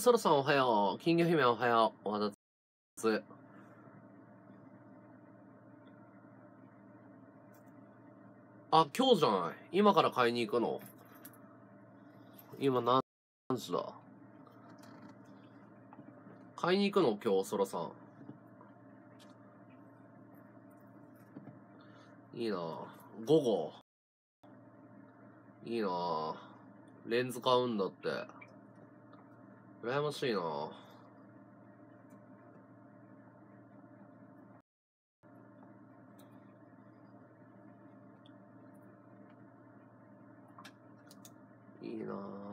おお、ソラさんおはよう。金魚姫おはよう。おはつ。あ、今日じゃない。今から買いに行くの？今何時だ？買いに行くの？今日、ソラさん。いいな午後。いいなレンズ買うんだって。羨ましいなぁ。いいなぁ。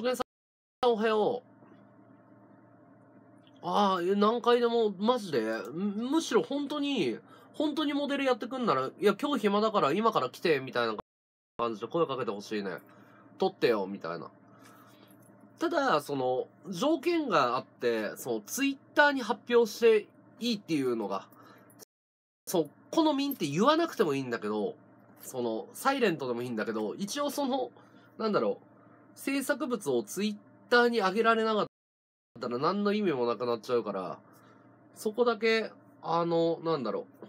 初見さんおはよう。ああ、何回でも、マジで？むしろ本当に、本当にモデルやってくんなら、いや、今日暇だから今から来て、みたいな感じで声かけてほしいね。撮ってよ、みたいな。ただ、その、条件があって、その、ツイッターに発表していいっていうのが、そう、好みって言わなくてもいいんだけど、その、サイレントでもいいんだけど、一応その、なんだろう、制作物をツイッターに上げられなかったら何の意味もなくなっちゃうから、そこだけ、あの、なんだろう、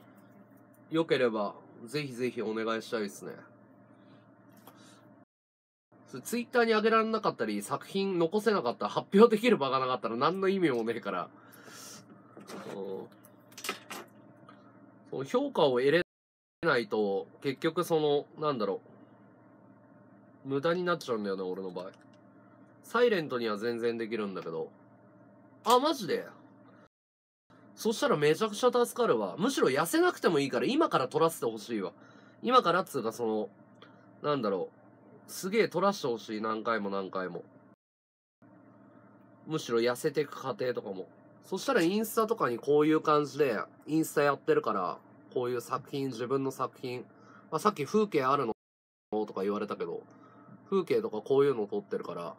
良ければ、ぜひぜひお願いしたいですね。ツイッターに上げられなかったり、作品残せなかったら、発表できる場がなかったら何の意味もねえから、その評価を得れないと、結局その、なんだろう、無駄になっちゃうんだよね、俺の場合。サイレントには全然できるんだけど。あ、マジで？そしたらめちゃくちゃ助かるわ。むしろ痩せなくてもいいから今から撮らせてほしいわ。今からっつうかその、なんだろう。すげえ撮らしてほしい、何回も何回も。むしろ痩せていく過程とかも。そしたらインスタとかにこういう感じで、インスタやってるから、こういう作品、自分の作品。まあ、さっき風景あるのとか言われたけど、風景とかこういうの撮ってるから、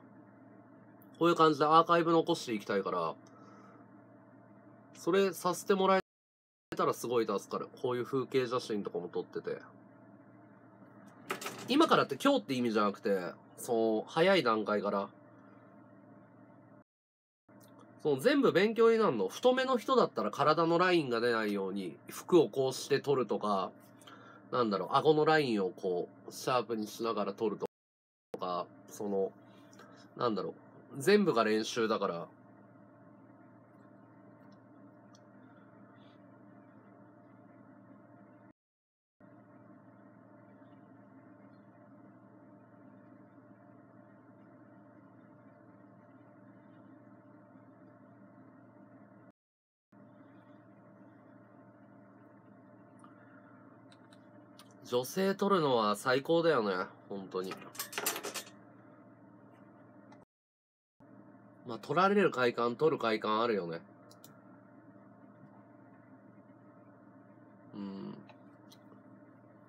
こういう感じでアーカイブ残していきたいから、それさせてもらえたらすごい助かる。こういう風景写真とかも撮ってて。今からって今日って意味じゃなくて、そう、早い段階から、その全部勉強になるの。太めの人だったら体のラインが出ないように、服をこうして撮るとか、なんだろう、顎のラインをこう、シャープにしながら撮るとか、その、なんだろう、全部が練習だから、女性撮るのは最高だよね、本当に。まあ、取られる快感、取る快感あるよね。うん。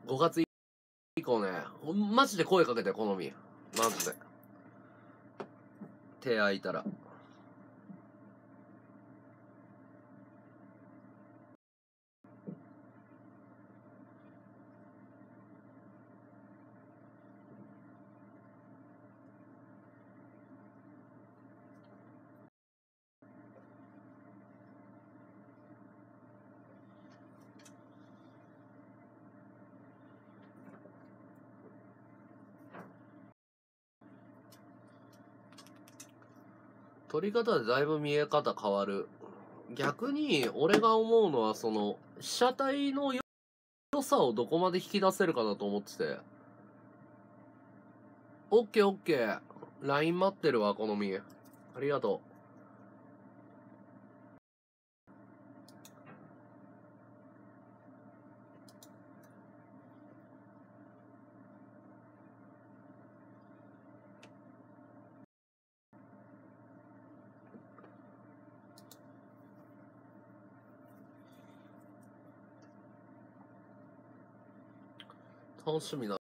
5月以降ね、マジで声かけて、好み。マジで。手空いたら。り方でだいぶ見え方変わる。逆に、俺が思うのは、その、被写体の良さをどこまで引き出せるかなと思ってて。オッケーオッケー。LINE 待ってるわ、好み。ありがとう。楽しみな。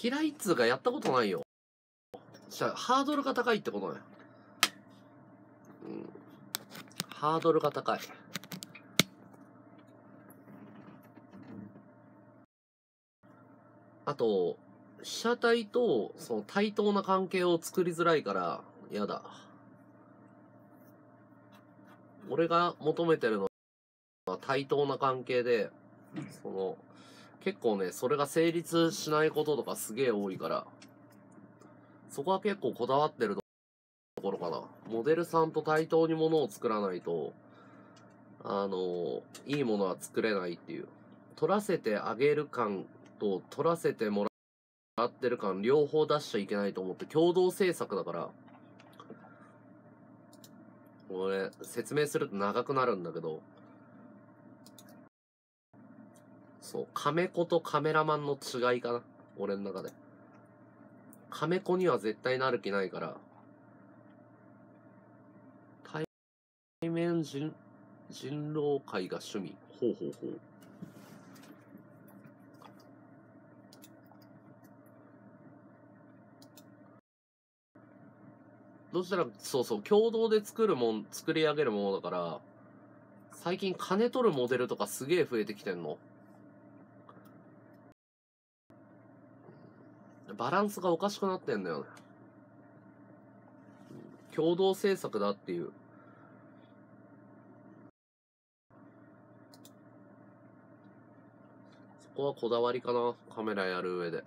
嫌いっつうかやったことないよ。じゃ、ハードルが高いってことね。うん。ハードルが高い。あと、被写体とその対等な関係を作りづらいから嫌だ。俺が求めてるのは対等な関係で、その、結構ね、それが成立しないこととかすげえ多いから、そこは結構こだわってるところかな。モデルさんと対等にものを作らないと、あの、いいものは作れないっていう。取らせてあげる感と取らせてもらってる感両方出しちゃいけないと思って共同制作だから、俺、説明すると長くなるんだけど、そう、カメコとカメラマンの違いかな。俺の中で。カメコには絶対なる気ないから、対面人、人狼会が趣味。ほうほうほう。どちら、そうそう、共同で作るもん、作り上げるものだから、最近金取るモデルとかすげえ増えてきてんの。バランスがおかしくなってんだよね。共同制作だっていう。そこはこだわりかな。カメラやる上で。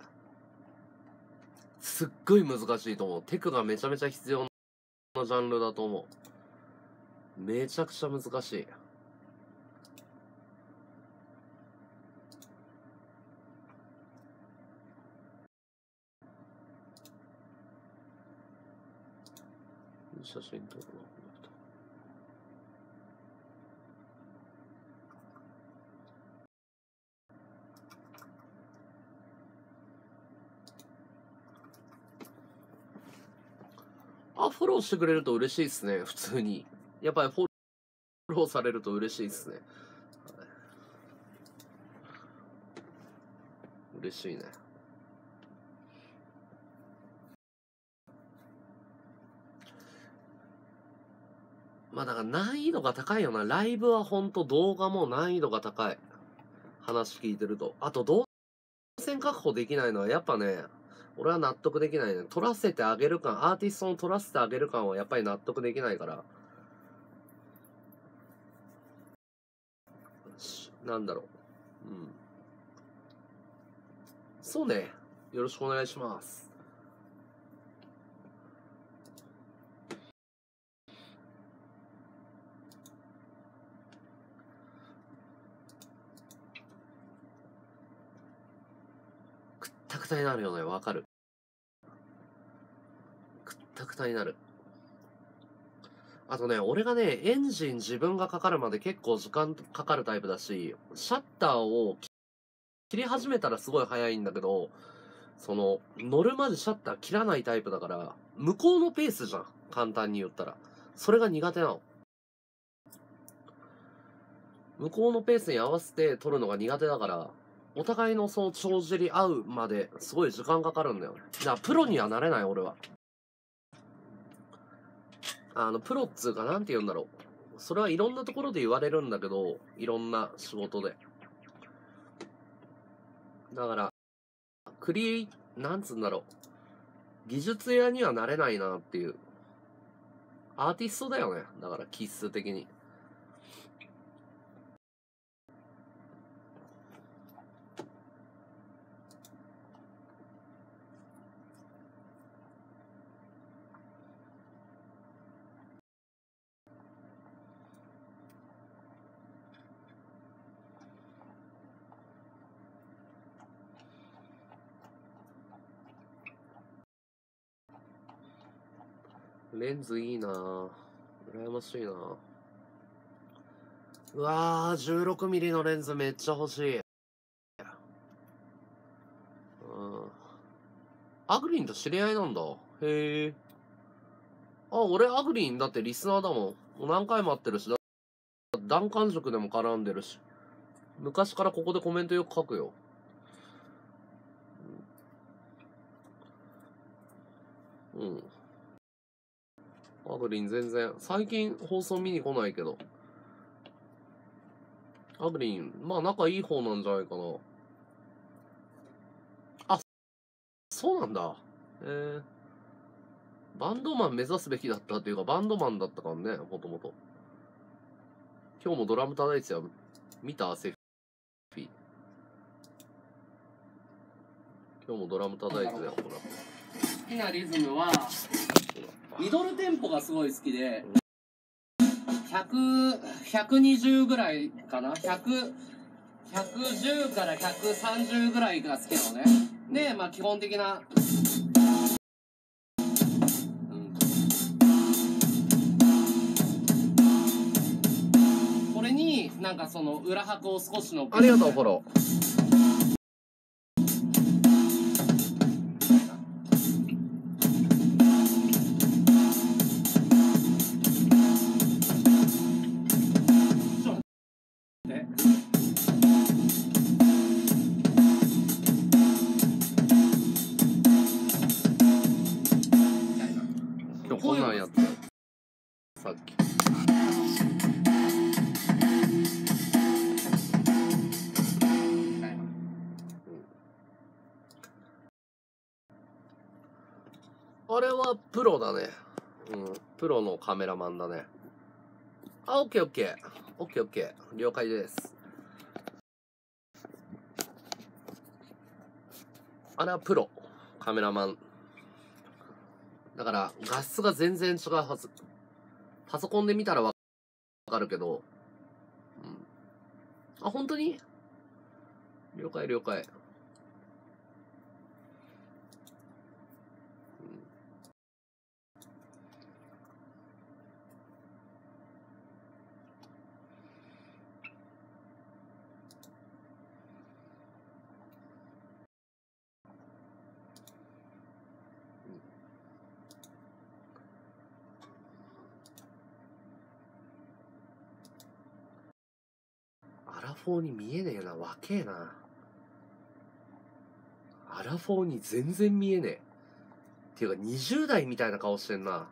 すっごい難しいと思う。テクがめちゃめちゃ必要ジャンルだと思う。めちゃくちゃ難しい。写真撮るのあ、フォローしてくれると嬉しいですね、普通に。やっぱりフォローされると嬉しいですね。嬉しいね。まあだから難易度が高いよな。ライブはほんと動画も難易度が高い。話聞いてると。あと動線確保できないのはやっぱね、俺は納得できないね。撮らせてあげる感、アーティストの撮らせてあげる感はやっぱり納得できないから。なんだろう。うん。そうね。よろしくお願いします。たになるよね、わかる。くったくたになる。あとね、俺がね、エンジン自分がかかるまで結構時間かかるタイプだし、シャッターを切り始めたらすごい早いんだけど、その、乗るまでシャッター切らないタイプだから、向こうのペースじゃん。簡単に言ったら。それが苦手なの。向こうのペースに合わせて撮るのが苦手だから、お互いのその帳尻合うまですごい時間かかるんだよね。だからプロにはなれない俺は。あの、プロっつうかなんて言うんだろう。それはいろんなところで言われるんだけど、いろんな仕事で。だから、クリエイ、なんつうんだろう。技術屋にはなれないなっていう。アーティストだよね。だから、気質的に。レンズいいなぁ。羨ましいなぁ。うわー、16ミリのレンズめっちゃ欲しい。うん。アグリンと知り合いなんだ。へえ。あ、俺アグリンだってリスナーだもん。もう何回も会ってるし、だ弾丸塾でも絡んでるし。昔からここでコメントよく書くよ。うん。アグリン全然、最近放送見に来ないけど。アグリン、まあ仲いい方なんじゃないかな。あ、そうなんだ。えー、バンドマン目指すべきだったっていうか、バンドマンだったからね、もともと。今日もドラム叩いてたよ。見た？セフィ。今日もドラム叩いてたよ、ほら。好きなリズムはミドルテンポがすごい好きで。100 120ぐらいかな？100 110から130ぐらいが好きなのね。でまあ基本的な。うん。これになんかその裏拍を少しのありがとう、フォロでプロだね。うん。プロのカメラマンだね。あ、オッケーオッケー。オッケーオッケー。了解です。あれはプロ。カメラマン。だから、画質が全然違うはず。パソコンで見たらわかるけど。うん。あ、本当に？了解了解。フォーに見えねえな、若えな。アラフォーに全然見えねえ。っていうか、20代みたいな顔してんな。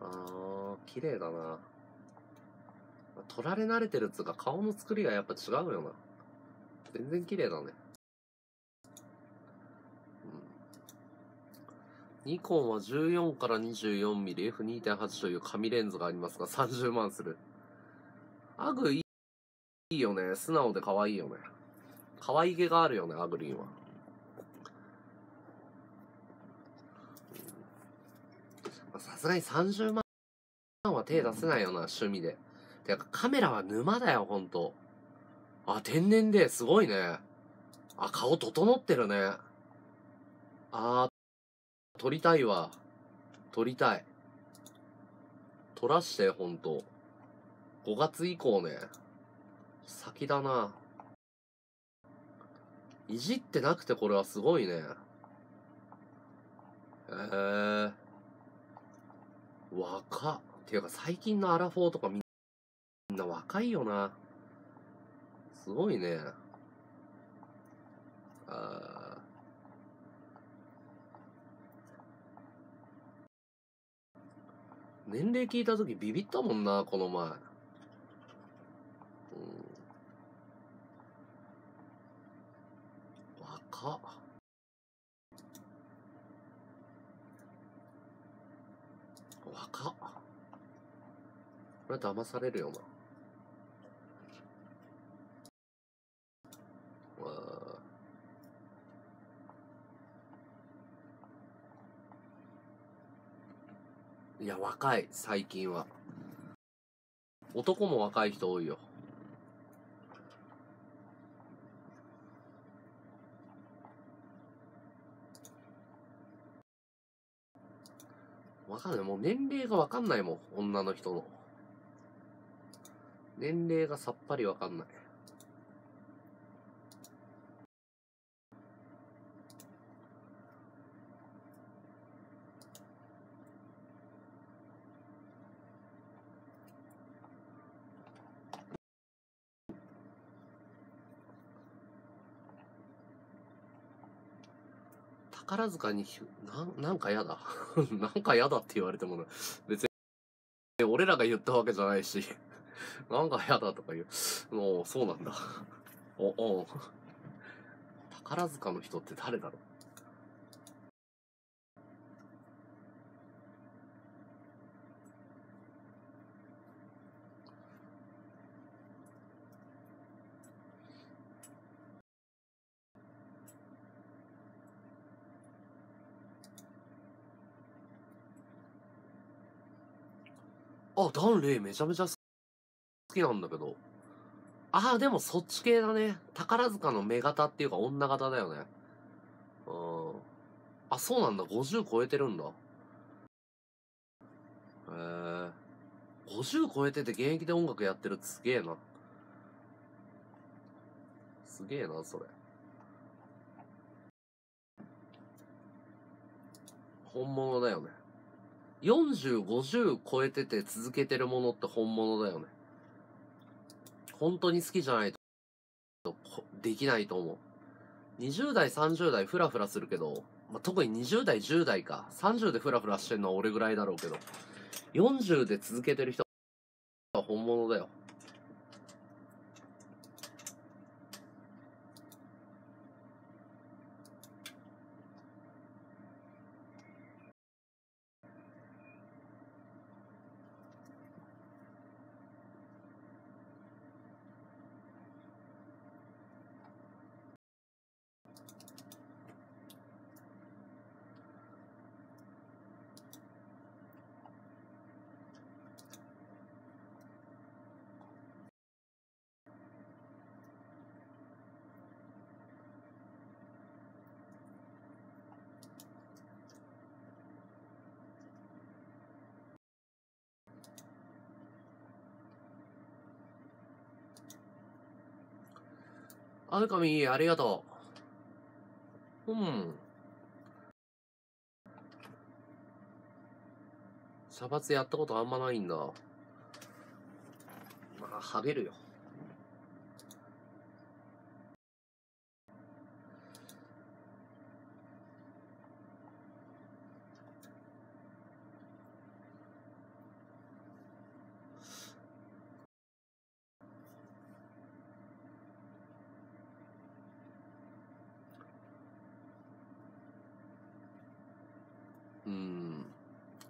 あー、綺麗だな。撮られ慣れてるっつうか、顔の作りがやっぱ違うよな。全然綺麗だね。ニコンは14から 24mm F2.8 という神レンズがありますが30万する。アグいいよね。素直で可愛いよね。可愛げがあるよね、アグリンは。さすがに30万は手出せないよな、趣味で。てか、カメラは沼だよ、ほんと。あ、天然ですごいね。あ、顔整ってるね。あー、撮りたいわ。撮りたい。撮らして、ほんと。5月以降ね。先だな。いじってなくてこれはすごいね。へえー。若っ。ていうか最近のアラフォーとかみんな若いよな。すごいね。あー年齢聞いた時ビビったもんな、この前。うん。若っ。若っ。これ騙されるよな。うわーいや、若い、最近は。男も若い人多いよ。わかんない。もう年齢がわかんないもん。女の人の。年齢がさっぱりわかんない。宝塚に、なん、なんかやだ。なんかやだって言われても、別に、俺らが言ったわけじゃないし、なんかやだとか言う。もう、そうなんだ。お、お宝塚の人って誰だろうダンレイめちゃめちゃ好きなんだけど。ああ、でもそっち系だね。宝塚の目型っていうか女型だよね。うん。あ、そうなんだ。50超えてるんだ。へえ。50超えてて現役で音楽やってるってすげえな。すげえな、それ。本物だよね。40、50超えてて続けてるものって本物だよね。本当に好きじゃないと、できないと思う。20代、30代フラフラするけど、まあ、特に20代、10代か。30でフラフラしてるのは俺ぐらいだろうけど、40で続けてる人は本物だよ。あるかみ、ありがとう。うん。茶髪やったことあんまないんだ。まあ、はげるよ。うーん。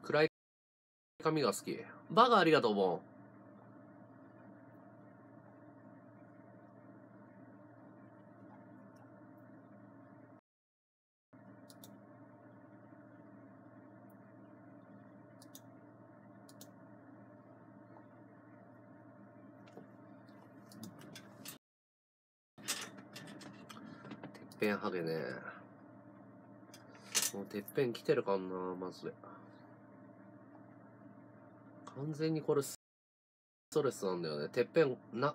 暗い髪が好き。バカありがとう、ボン。てっぺんハゲね。もうてっぺん来てるかんな、マジで。完全にこれストレスなんだよね。てっぺん、な、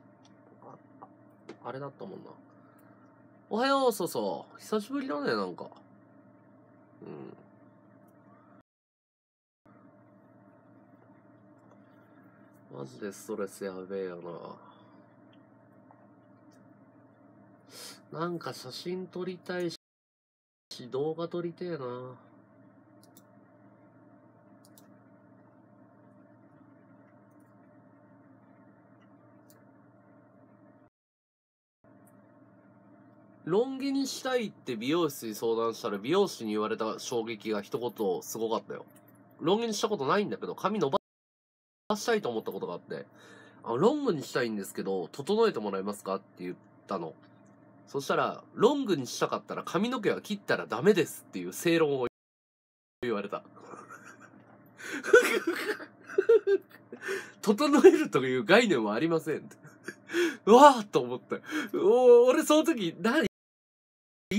あ、れだったもんな。おはよう、そうそう。久しぶりだね、なんか。うん。マジでストレスやべえよな。なんか写真撮りたいし、動画撮りてえな。ロン毛にしたいって美容室に相談したら美容師に言われた衝撃が一言すごかったよ。ロン毛にしたことないんだけど、髪伸ばしたいと思ったことがあって、あロングにしたいんですけど、整えてもらえますかって言ったの。そしたら、ロングにしたかったら髪の毛は切ったらダメですっていう正論を言われた。整えるという概念はありません。うわーと思って。お俺その時、何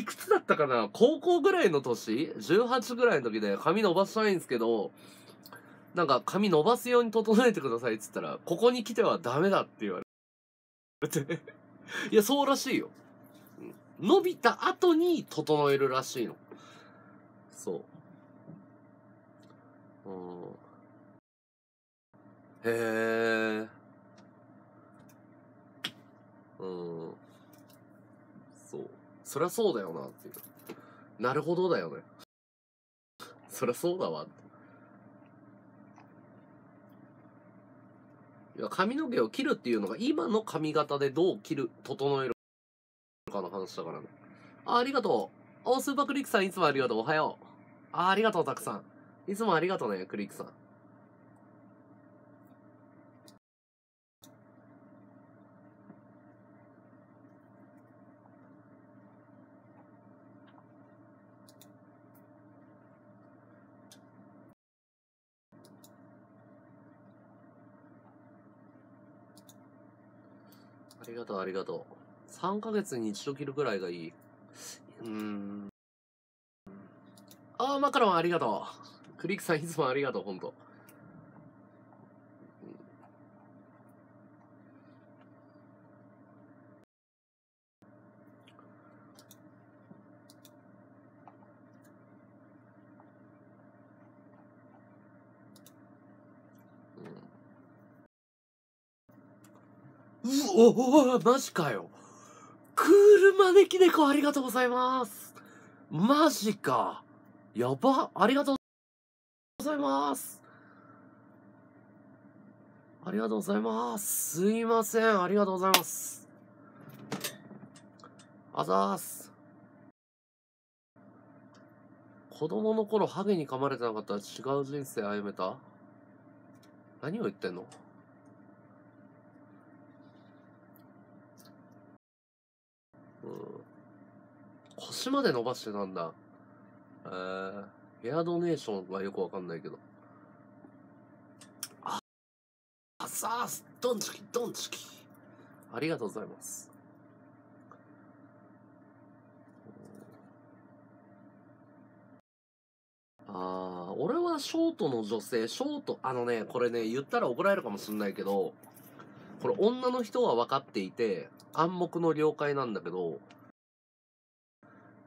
くつだったかな？高校ぐらいの年 ?18 ぐらいの時で髪伸ばしたいんですけど、なんか髪伸ばすように整えてくださいっつったら、ここに来てはダメだって言われて。いや、そうらしいよ。伸びた後に整えるらしいの。そう。うん。へえ。うん。そ。りゃそうだよなっていう。なるほどだよね。そりゃそうだわって。いや、髪の毛を切るっていうのが今の髪型でどう切る、整えるかの話だからね。あ、ありがとう。お、スーパークリックさんいつもありがとう。おはよう。あ、ありがとう、たくさん。いつもありがとうね、クリックさん。とう、ありがとう。3ヶ月に一度切るくらいがいい。うーん。あー、マカロンありがとう。クリックさんいつもありがとう、ほんと。うおおマジかよ。クール招き猫ありがとうございます。マジか。やば。ありがとうございます。ありがとうございます。すいません。ありがとうございます。あざーす。子供の頃ハゲに噛まれてなかったら違う人生歩めた何を言ってんの腰まで伸ばしてたんだ。えー、ヘアドネーションはよくわかんないけど。あ、あさあ、ドンチキ、ドンチキ。ありがとうございます。ああ、俺はショートの女性、ショート、あのね、これね、言ったら怒られるかもしんないけど、これ女の人は分かっていて、暗黙の了解なんだけど、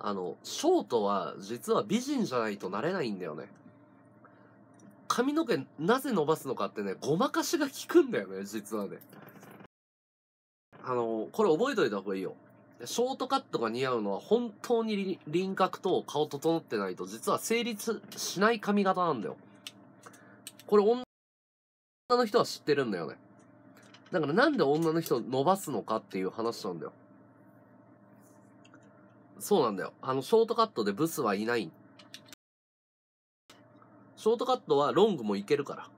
あの、ショートは実は美人じゃないとなれないんだよね。髪の毛なぜ伸ばすのかってね、ごまかしが効くんだよね、実はね。あの、これ覚えといた方がいいよ。ショートカットが似合うのは本当に輪郭と顔整ってないと実は成立しない髪型なんだよ。これ女の人は知ってるんだよね。だからなんで女の人伸ばすのかっていう話なんだよ。そうなんだよ。あの、ショートカットでブスはいない。ショートカットはロングもいけるから。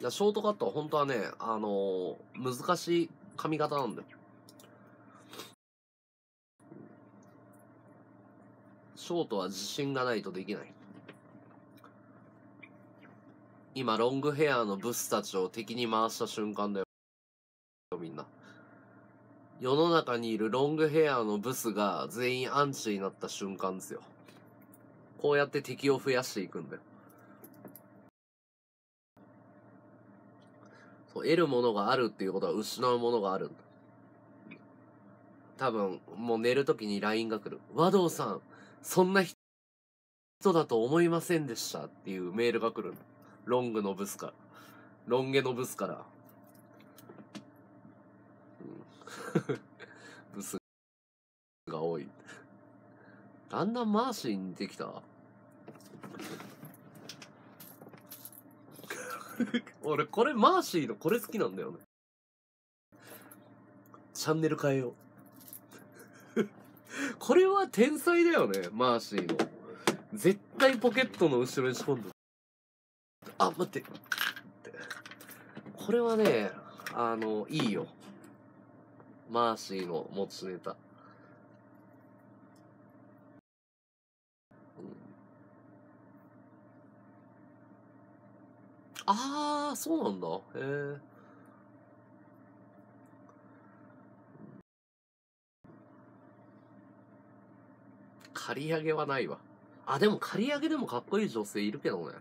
いや、ショートカットは本当はね、あのー難しい髪型なんだよ。ショートは自信がないとできない。今、ロングヘアのブスたちを敵に回した瞬間だよ。みんな。世の中にいるロングヘアのブスが全員アンチになった瞬間ですよ。こうやって敵を増やしていくんだよ。得るものがあるっていうことは失うものがあるんだ。多分、もう寝るときに LINE が来る。和道さん、そんな人だと思いませんでしたっていうメールが来るの。ロングのブスから。ロン毛のブスから。う んブスが多い。だんだんマーシーに似てきた。俺、これマーシーのこれ好きなんだよね。チャンネル変えよう。これは天才だよね、マーシーの。絶対ポケットの後ろに仕込んで。あ、待って。これはね、あの、いいよ。マーシーの持ちネタ。うんああ、そうなんだ。へえ。刈り上げはないわ。あ、でも刈り上げでもかっこいい女性いるけどね。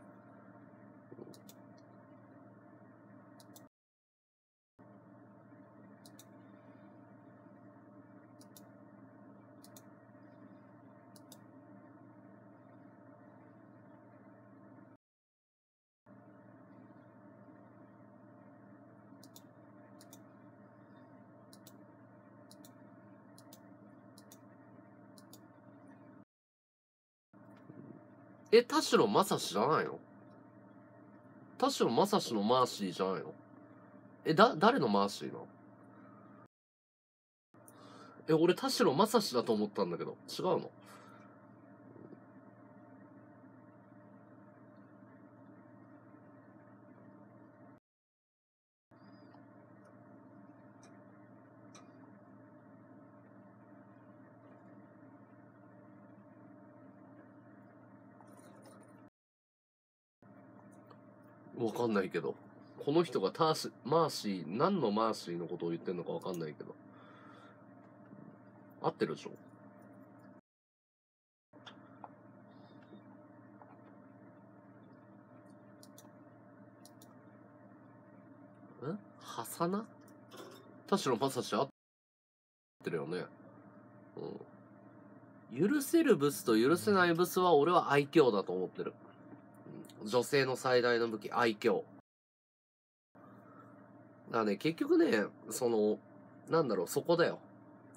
え、田代正史じゃないの？田代正史のマーシーじゃないの？え、だ、誰のマーシーなの？え、俺田代正史だと思ったんだけど、違うの？わかんないけど。この人がターシ、マーシー、何のマーシーのことを言ってんのかわかんないけど。合ってるでしょ？んハサナ？田代正史合ってるよね。うん。許せるブスと許せないブスは俺は愛嬌だと思ってる。女性の最大の武器、愛嬌。だね、結局ね、その、なんだろう、そこだよ。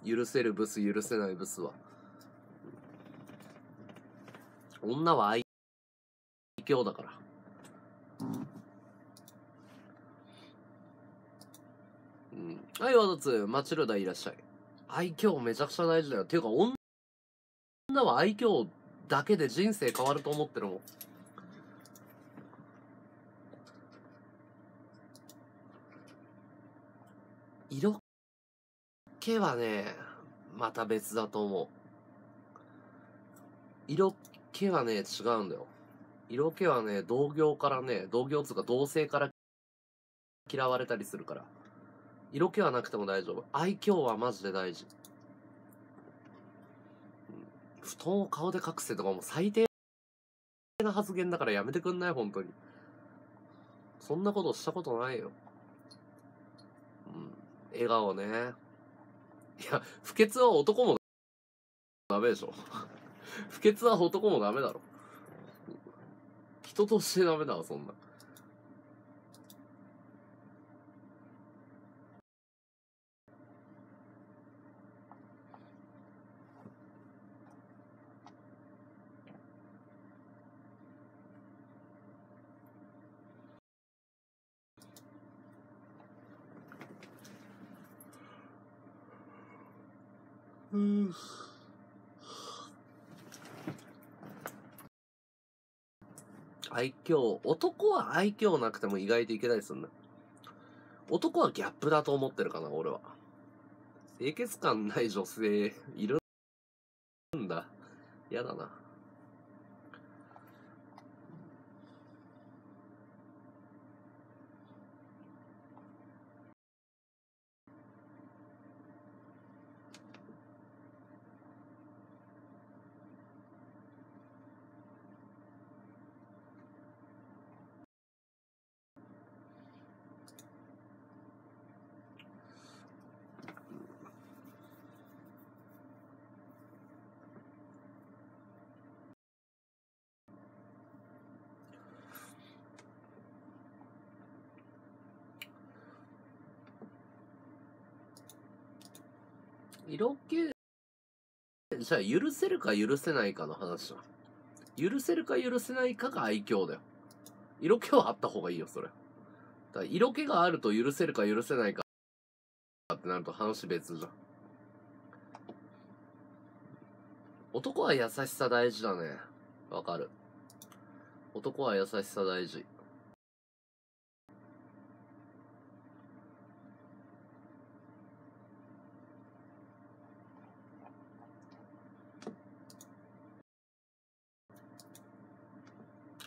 許せるブス、許せないブスは。女は愛嬌だから。うん。はい、ワドツ、マチルダいらっしゃい。愛嬌めちゃくちゃ大事だよ。っていうか、女は愛嬌だけで人生変わると思ってるもん。色気はね、また別だと思う。色気はね、違うんだよ。色気はね、同業からね、同業つうか同性から嫌われたりするから。色気はなくても大丈夫。愛嬌はマジで大事。布団を顔で隠せとかもう最低な発言だからやめてくんない？本当に。そんなことしたことないよ。笑顔ね。いや、不潔は男もダメでしょ。不潔は男もダメだろ。人としてダメだわ、そんな。愛嬌。男は愛嬌なくても意外といけないすんな。男はギャップだと思ってるかな、俺は。清潔感ない女性、いるんだ。嫌だな。色気、じゃあ許せるか許せないかの話だ。許せるか許せないかが愛嬌だよ。色気はあった方がいいよ、それ。だ色気があると許せるか許せないかってなると話別じゃん。男は優しさ大事だね。わかる。男は優しさ大事。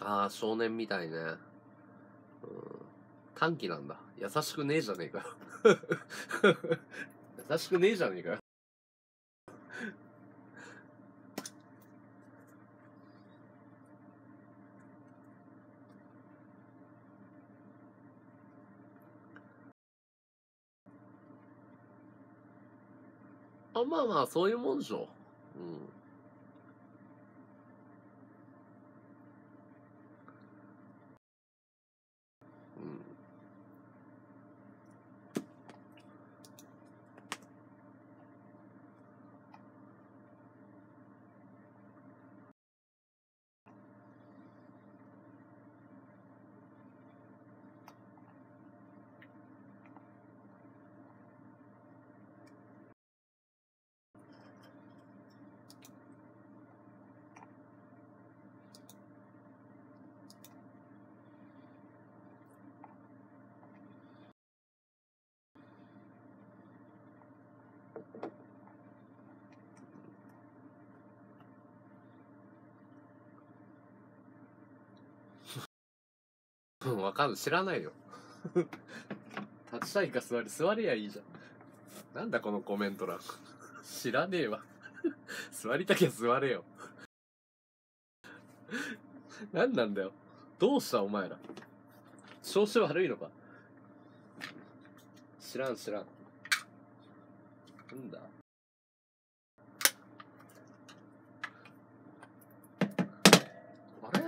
ああ、少年みたいね。うん。短気なんだ。優しくねえじゃねえか。優しくねえじゃねえか。あ、まあまあ、そういうもんでしょ。う。うん。うん、わかんない。知らないよ。立ちたいか座り、座りゃいいじゃん。なんだこのコメント欄。知らねえわ。座りたきゃ座れよ。なんなんだよ。どうしたお前ら。調子悪いのか知らん知らん。なんだあれ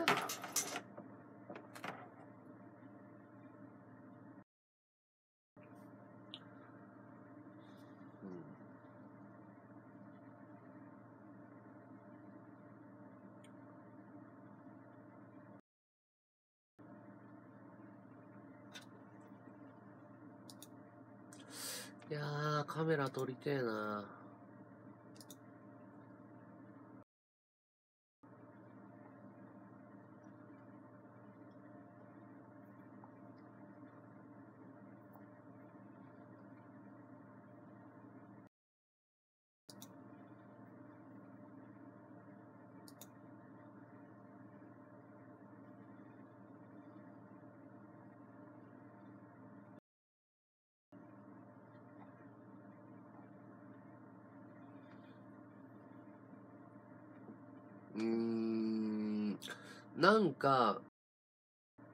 うんあー、カメラ撮りてえななんか、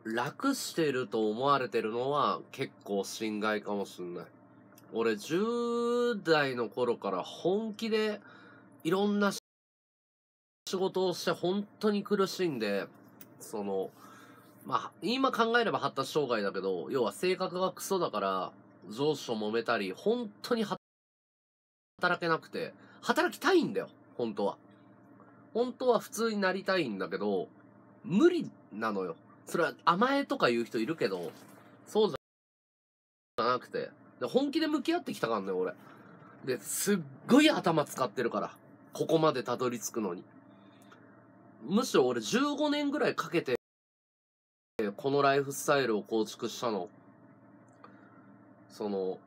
楽してると思われてるのは結構心外かもしんない。俺10代の頃から本気でいろんな仕事をして本当に苦しんで、その、まあ、今考えれば発達障害だけど、要は性格がクソだから、上司と揉めたり、本当に働けなくて、働きたいんだよ、本当は。本当は普通になりたいんだけど、無理なのよ。それは甘えとか言う人いるけど、そうじゃなくて。で本気で向き合ってきたからね、俺。で、すっごい頭使ってるから。ここまでたどり着くのに。むしろ俺15年ぐらいかけて、このライフスタイルを構築したの。その、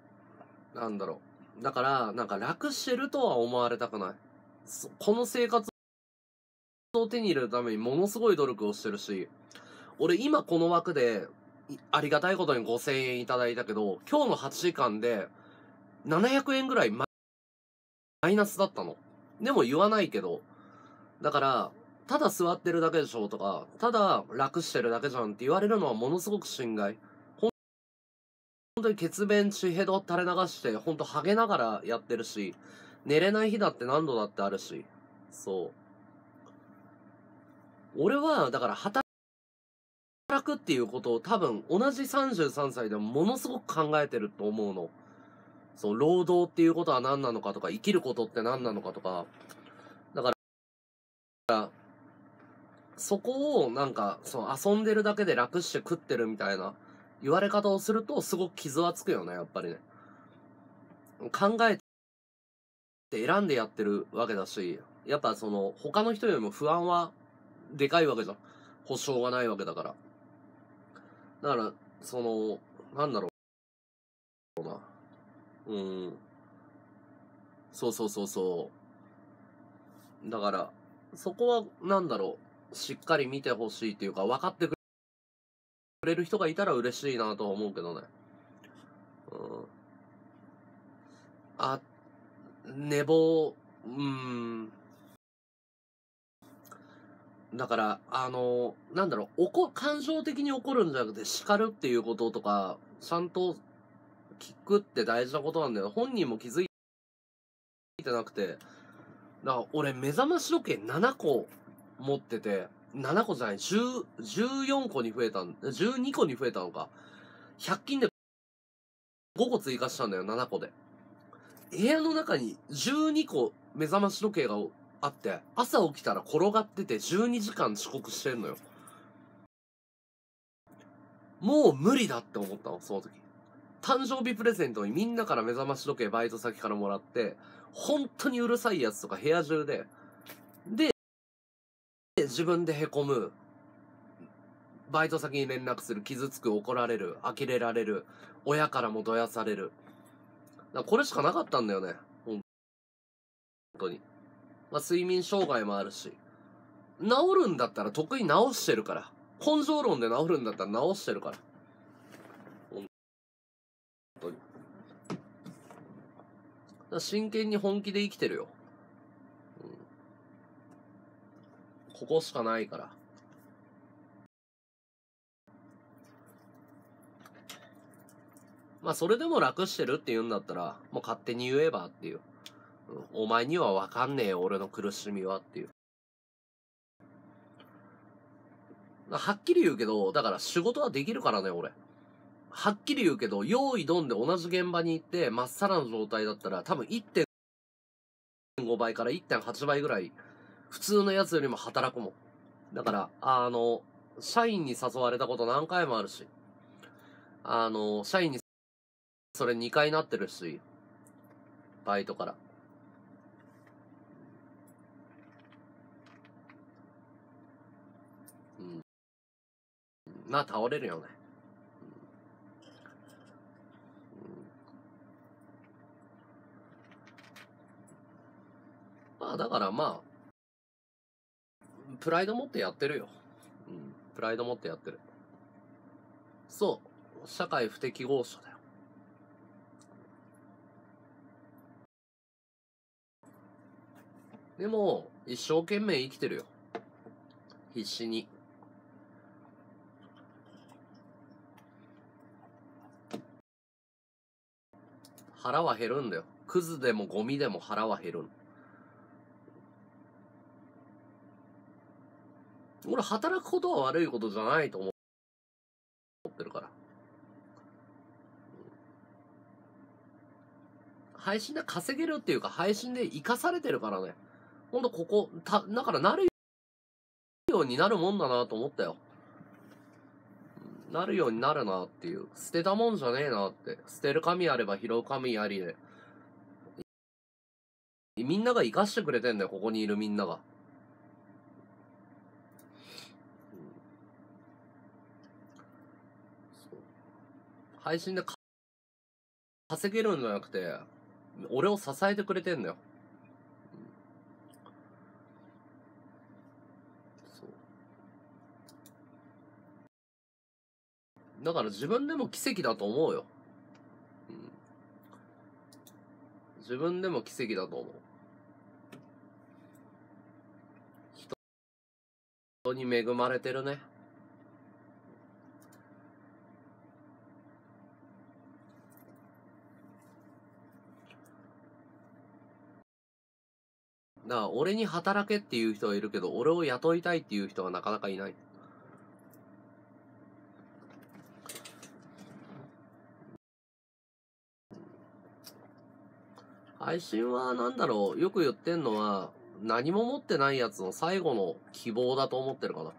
なんだろう。だから、なんか楽してるとは思われたくない。この生活を手に入れるためにものすごい努力をしてるし、俺今この枠で、ありがたいことに5000円いただいたけど、今日の8時間で700円ぐらいマイナスだったの。でも言わないけど、だから、ただ座ってるだけでしょとか、ただ楽してるだけじゃんって言われるのはものすごく心外。本当に血便血ヘド垂れ流して、ほんとハゲながらやってるし、寝れない日だって何度だってあるし、そう。俺は、だから働くっていうことを多分同じ33歳でもものすごく考えてると思うの。そう、労働っていうことは何なのかとか、生きることって何なのかとか。だから、そこをなんか、その遊んでるだけで楽して食ってるみたいな言われ方をするとすごく傷はつくよね、やっぱりね。考えて選んでやってるわけだし、やっぱその他の人よりも不安はでかいわけじゃん。保証がないわけだから。だから、その、なんだろうな。うん。そうそうそうそう。だから、そこは、なんだろう。しっかり見てほしいっていうか、分かってくれる人がいたら嬉しいなとは思うけどね。うん。あ、寝坊、うん。だから、あの、なんだろう、怒、感情的に怒るんじゃなくて叱るっていうこととか、ちゃんと聞くって大事なことなんだよ。本人も気づいてなくて。だから、俺、目覚まし時計7個持ってて、7個じゃない、10、14個に増えたん、12個に増えたのか。100均で5個追加したんだよ、7個で。部屋の中に12個目覚まし時計があって、朝起きたら転がってて12時間遅刻してんのよ。もう無理だって思ったの、その時。誕生日プレゼントにみんなから目覚まし時計バイト先からもらって、本当にうるさいやつとか部屋中で、で、自分で凹む、バイト先に連絡する、傷つく、怒られる、呆れられる、親からもどやされる。これしかなかったんだよね。本当に。まあ、睡眠障害もあるし。治るんだったら得意治してるから。根性論で治るんだったら治してるから。本当に。真剣に本気で生きてるよ。うんここしかないから。まあそれでも楽してるって言うんだったら、もう勝手に言えばっていう。お前にはわかんねえよ、俺の苦しみはっていう。はっきり言うけど、だから仕事はできるからね、俺。はっきり言うけど、用意どんで同じ現場に行って、まっさらの状態だったら、多分1.5倍から1.8倍ぐらい、普通のやつよりも働くもん。だから、あの、社員に誘われたこと何回もあるし、あの、社員にそれ2回なってるし、バイトから。まあ、倒れるよね。まあ、だからまあ、プライド持ってやってるよ。うん。プライド持ってやってる。そう。社会不適合者だよ。でも、一生懸命生きてるよ。必死に。腹は減るんだよ。クズでもゴミでも腹は減る。俺、働くことは悪いことじゃないと思ってるから。配信で稼げるっていうか、配信で生かされてるからね。ほんとここ、た、だからなるようになるもんだなと思ったよ。なるようになるなっていう。捨てたもんじゃねえなって。捨てる神あれば拾う神ありで。みんなが生かしてくれてんだよ、ここにいるみんなが。配信で稼げるんじゃなくて、俺を支えてくれてんだよ。うんそう。だから自分でも奇跡だと思うよ。うん。自分でも奇跡だと思う。人に恵まれてるね。だから俺に働けっていう人はいるけど、俺を雇いたいっていう人はなかなかいない。配信はなんだろう、よく言ってんのは、何も持ってないやつの最後の希望だと思ってるかな。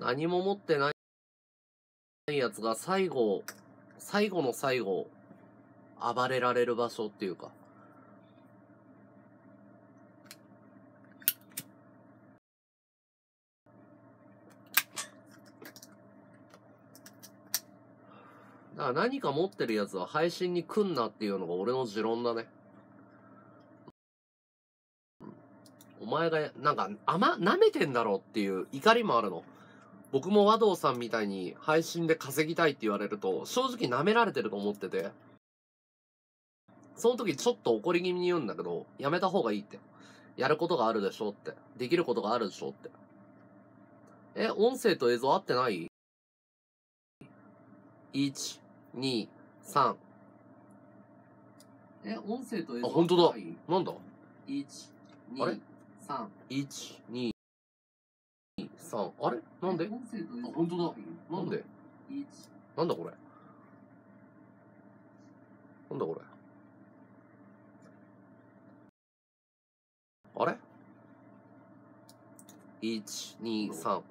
何も持ってないやつが最後、最後の最後、暴れられる場所っていうか。だから何か持ってるやつは配信に来んなっていうのが俺の持論だね。前が、なんか、あま、舐めてんだろっていう怒りもあるの。僕も和道さんみたいに配信で稼ぎたいって言われると、正直舐められてると思ってて。その時ちょっと怒り気味に言うんだけど、やめた方がいいって。やることがあるでしょって。できることがあるでしょって。え、音声と映像合ってない ?1、2、3。え、音声と映像あ本当だ合ってない？なんだ ?1、2、あれ？3。?1、2、3。あれ？なんで？あ本当だなんで ?1、なんだこれ？なんだこれ？あれ ?1、2、3。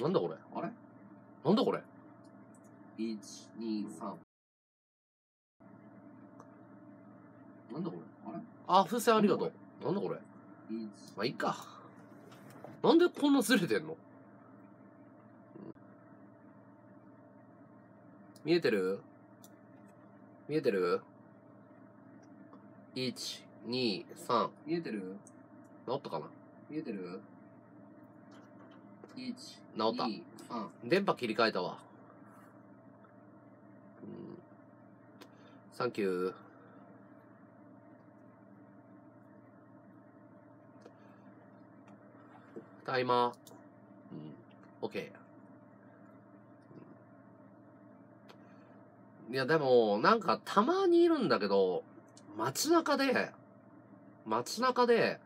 なんだこれ？あれ？なんだこれ ?1、2、3。なんだこれ？あれ？あ、風船ありがとう。なんだこれ ?1、まあ、いいか。なんでこんなずれてんの？見えてる？見えてる ?1、2、3。見えてる？なったかな？見えてる？1、直った2、3。電波切り替えたわ。うん。サンキュー。タイマー。うん。オッケー。いや、でも、なんか、たまにいるんだけど、街中で、街中で、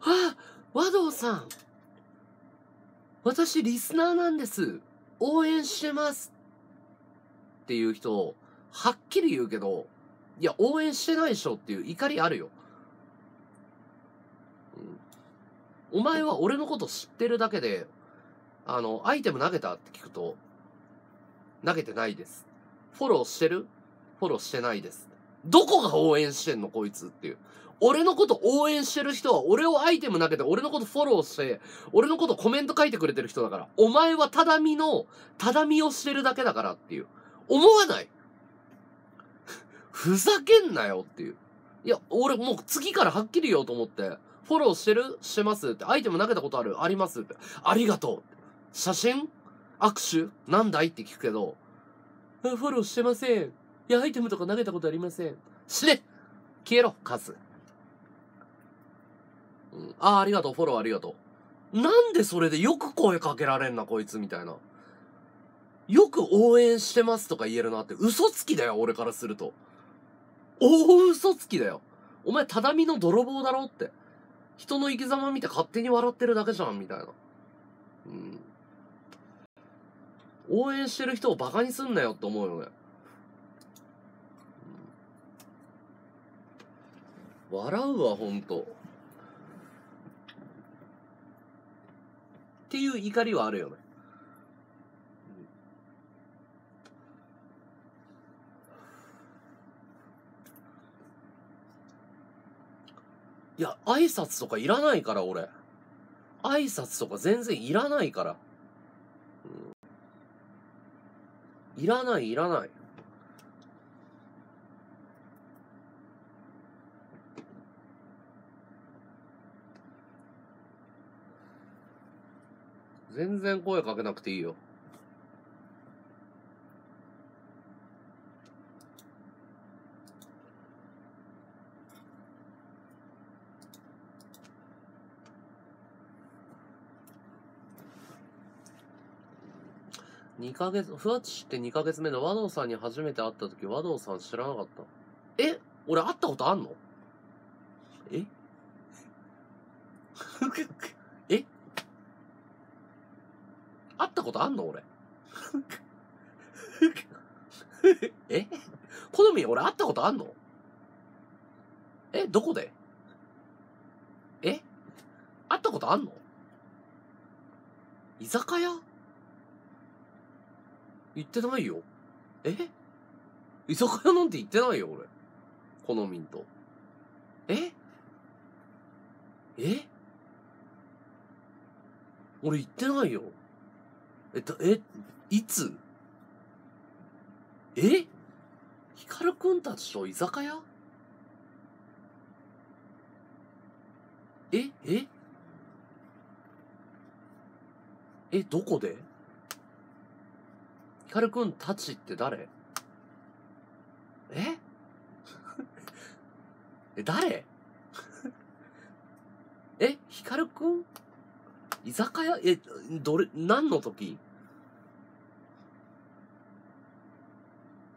あ和道さん私リスナーなんです応援してますっていう人、はっきり言うけど、いや、応援してないでしょっていう怒りあるよ。うん、お前は俺のこと知ってるだけで、あの、アイテム投げたって聞くと、投げてないです。フォローしてる？フォローしてないです。どこが応援してんの？こいつっていう。俺のこと応援してる人は、俺をアイテム投げて、俺のことフォローして、俺のことコメント書いてくれてる人だから。お前はただみの、ただみをしてるだけだからっていう。思わない？ふざけんなよっていう。いや、俺もう次からはっきり言おうと思って、フォローしてる？してます？って。アイテム投げたことある？あります？って。ありがとう写真？握手？なんだい？って聞くけど、フォローしてません。いや、アイテムとか投げたことありません。死ね消えろ、カス。うん、ああ、ありがとう、フォローありがとう。なんでそれでよく声かけられんな、こいつ、みたいな。よく応援してますとか言えるなって、嘘つきだよ、俺からすると。大嘘つきだよ。お前、ただみの泥棒だろって。人の生き様見て勝手に笑ってるだけじゃん、みたいな。うん。応援してる人をバカにすんなよって思うよね。笑うわ、ほんと。っていう怒りはあるよね。いや、挨拶とかいらないから、俺。挨拶とか全然いらないから。うん、いらない、いらない。全然声かけなくていいよ。2ヶ月、ふわっちって2ヶ月目の和道さんに初めて会った時、和道さん知らなかった。え？俺会ったことあんの？え？え？会ったことあんの？俺。え？好み俺会ったことあんの？え？どこで？え？会ったことあんの？居酒屋？行ってないよ。え？居酒屋なんて行ってないよ、俺。好みんと。え？え？俺行ってないよ。え、だ、え、いつ？え？ヒカルくんたちと居酒屋？え？え？え、どこで？ヒカルくんたちって誰？え？え、誰？え、ヒカルくん居酒屋？え、どれ、何の時？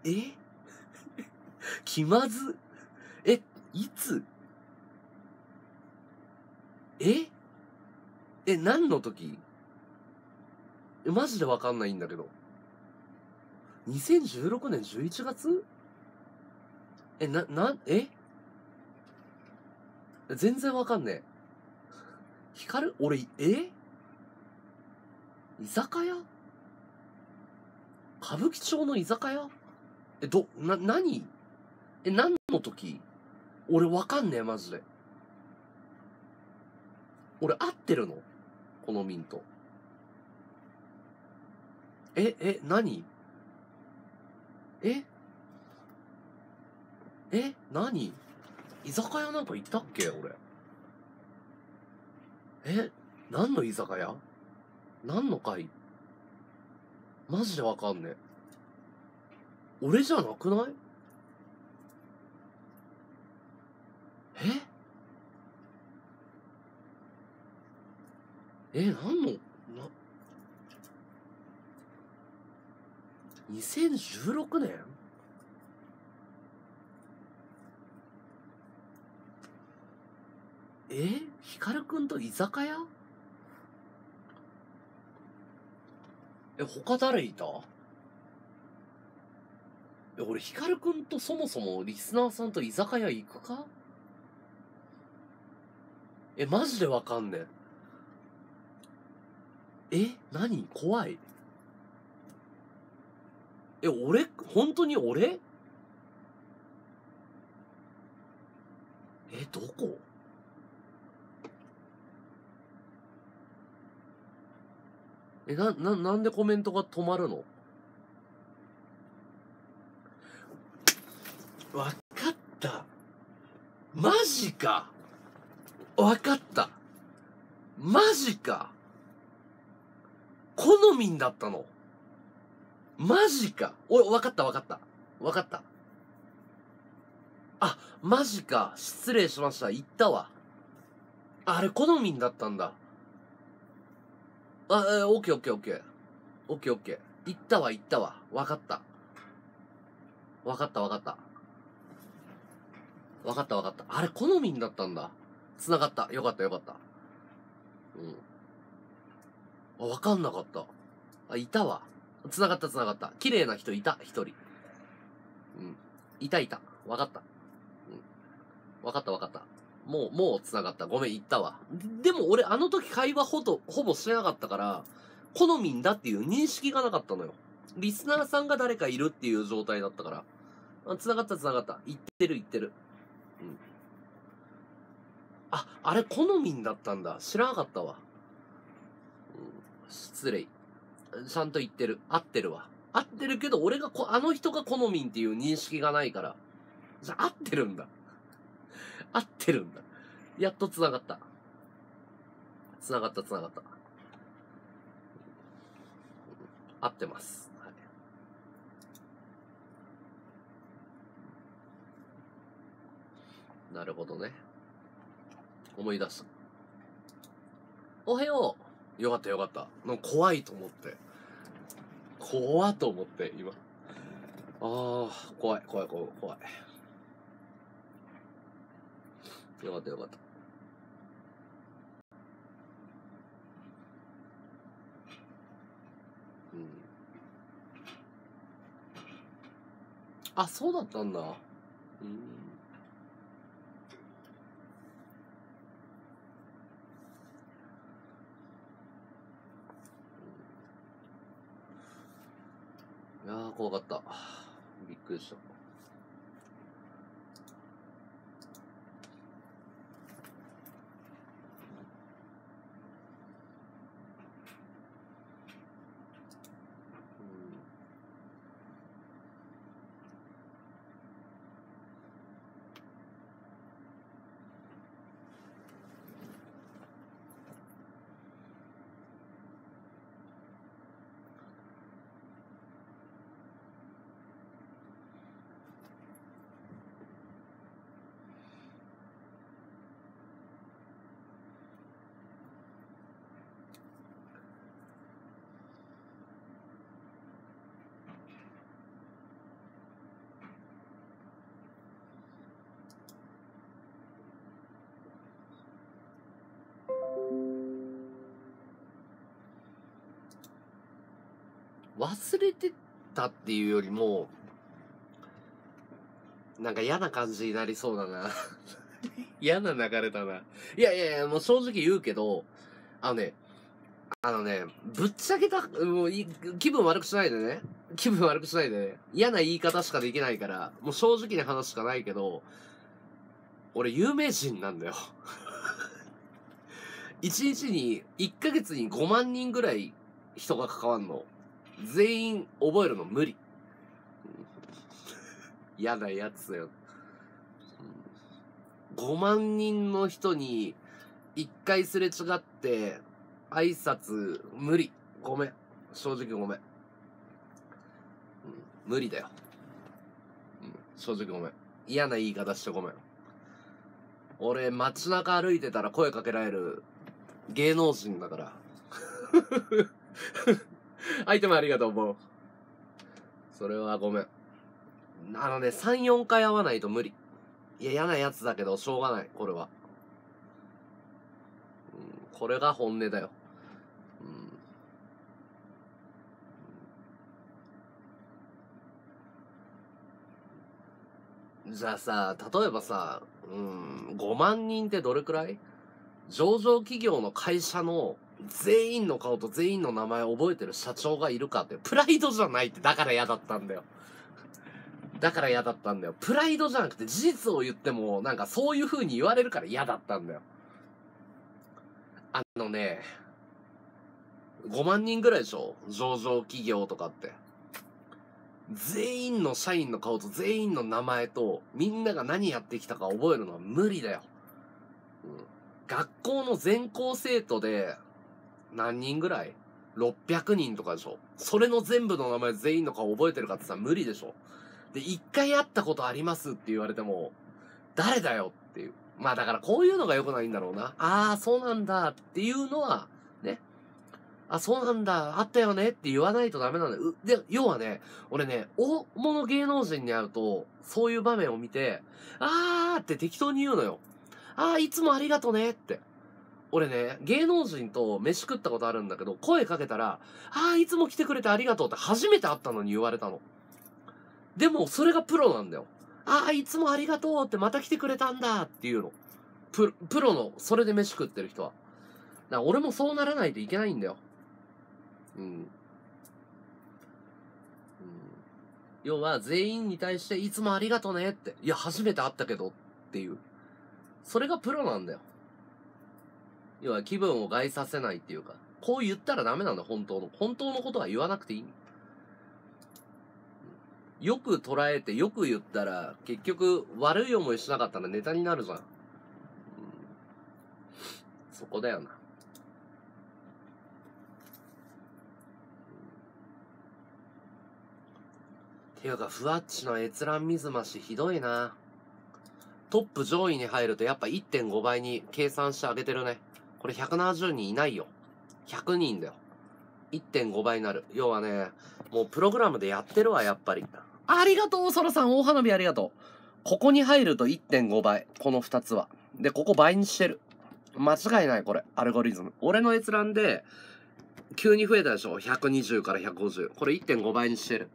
え？気まず？え、いつ？え？え、何の時？え、マジでわかんないんだけど。2016年11月？え、な、な、え？全然わかんねえ。ヒカル俺、え？居酒屋？歌舞伎町の居酒屋？え、ど、な、何？え、何の時？俺わかんねえ、マジで。俺合ってるの？このミント。え、え、何？え？え？何？居酒屋なんか行ったっけ？俺。え？何の居酒屋？何の回マジでわかんねえ。俺じゃなくない？え？え、何の、な、2016年え？ヒカルくんと居酒屋？え、他誰いた？え、俺、ヒカルくんとそもそもリスナーさんと居酒屋行くか？え、マジでわかんねえ。え？何？怖い。え、俺本当に俺？え、どこ？え、な、な、なんでコメントが止まるの？わかった。マジか。わかった。マジか。好みんだったの。マジか。おい、わかったわかった。わかった。あ、マジか。失礼しました。言ったわ。あれ、好みんだったんだ。あ、えー、オッケーオッケーオッケー。オッケーオッケー。言ったわ、言ったわ。わかった。わかったわかった。わかったわかった。あれ、好みんだったんだ。繋がった。よかったよかった。うん。あ、わかんなかった。あ、いたわ。繋がった繋がった。綺麗な人いた、一人。うん。いたいた。わかった。うん。わかったわかった。もう、もう繋がった。ごめん、言ったわ。でも俺、あの時会話ほと、ほぼしてなかったから、好みんだっていう認識がなかったのよ。リスナーさんが誰かいるっていう状態だったから。あ繋がった繋がった。言ってる言ってる。うん。あ、あれ、好みんだったんだ。知らなかったわ。うん、失礼。ちゃんと言ってる。合ってるわ。合ってるけど、俺がこ、あの人が好みっていう認識がないから。じゃ、合ってるんだ。合ってるんだ。やっと繋がった。繋がった、繋がった。合ってます。なるほどね。思い出した。おはよう。よかったよかった。なんか怖いと思って。怖っと思って、今。ああ、怖い、怖い、怖い、怖い。よかったよかった。うん。あ、そうだったんだ。うん。いやー、怖かった。びっくりした。うん忘れてたっていうよりも、なんか嫌な感じになりそうだな。嫌な流れだな。いやいやいや、もう正直言うけど、あのね、あのね、ぶっちゃけた、もう気分悪くしないでね。気分悪くしないでね。嫌な言い方しかできないから、もう正直な話しかないけど、俺有名人なんだよ。1日に、1ヶ月に5万人ぐらい人が関わんの。全員覚えるの無理。嫌なやつだよ。5万人の人に1回すれ違って、挨拶無理。ごめん。正直ごめん、無理だよ、正直ごめん。嫌な言い方してごめん。俺街中歩いてたら声かけられる芸能人だから。アイテムありがとうもう。それはごめん。あのね34回会わないと無理。いや嫌なやつだけどしょうがないこれは、うん、これが本音だよ。じゃあさ、例えばさ、うん、5万人ってどれくらい？上場企業の会社の全員の顔と全員の名前覚えてる社長がいるかって、プライドじゃないって、だから嫌だったんだよ。だから嫌だったんだよ。プライドじゃなくて事実を言っても、なんかそういう風に言われるから嫌だったんだよ。あのね、5万人ぐらいでしょ？上場企業とかって。全員の社員の顔と全員の名前とみんなが何やってきたか覚えるのは無理だよ。うん、学校の全校生徒で何人ぐらい ?600 人とかでしょそれの全部の名前全員の顔覚えてるかってさ無理でしょで、一回会ったことありますって言われても、誰だよっていう。まあだからこういうのが良くないんだろうな。ああ、そうなんだっていうのは、ね、あ、そうなんだ、あったよねって言わないとダメなんだよ。で、要はね、俺ね、大物芸能人に会うと、そういう場面を見て、あーって適当に言うのよ。あー、いつもありがとねって。俺ね、芸能人と飯食ったことあるんだけど、声かけたら、あー、いつも来てくれてありがとうって初めて会ったのに言われたの。でも、それがプロなんだよ。あー、いつもありがとうってまた来てくれたんだっていうの。ププロの、それで飯食ってる人は。だから俺もそうならないといけないんだよ。うん。要は全員に対していつもありがとねって。いや、初めて会ったけどっていう。それがプロなんだよ。要は気分を害させないっていうか、こう言ったらダメなんだ、本当の。本当のことは言わなくていい。よく捉えてよく言ったら、結局悪い思いしなかったらネタになるじゃん。うん、そこだよな。ていうか、ふわっちの閲覧水増しひどいな。トップ上位に入るとやっぱ1.5倍に計算してあげてるね。これ170人いないよ。100人だよ。1.5倍になる。要はね、もうプログラムでやってるわ、やっぱり。ありがとう、ソラさん。大花火ありがとう。ここに入ると1.5倍。この2つは。で、ここ倍にしてる。間違いない、これ。アルゴリズム。俺の閲覧で、急に増えたでしょ ?120 から150。これ1.5倍にしてる。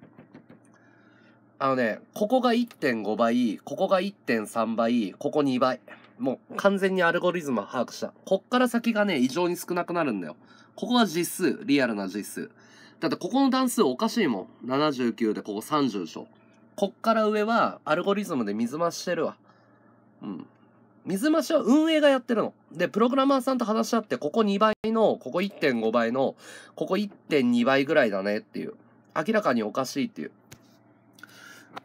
あのね、ここが1.5倍、ここが1.3倍、ここ2倍。もう完全にアルゴリズムは把握した。こっから先がね、異常に少なくなるんだよ。ここが実数、リアルな実数。だってここの段数おかしいもん。79でここ30でしょ。こっから上はアルゴリズムで水増ししてるわ。うん。水増しは運営がやってるの。で、プログラマーさんと話し合って、ここ2倍の、ここ1.5倍の、ここ1.2倍ぐらいだねっていう。明らかにおかしいっていう。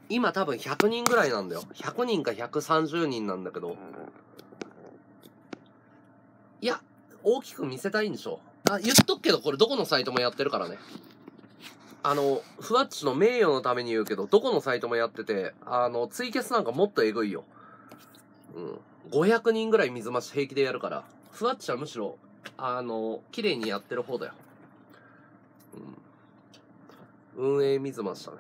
今多分100人ぐらいなんだよ。100人か130人なんだけど。いや、大きく見せたいんでしょ。あ、言っとくけど、これどこのサイトもやってるからね。あの、ふわっちの名誉のために言うけど、どこのサイトもやってて、あの、ツイキャスなんかもっとエグいよ。うん。500人ぐらい水増し平気でやるから、ふわっちはむしろ、あの、綺麗にやってる方だよ。うん。運営水増しだね。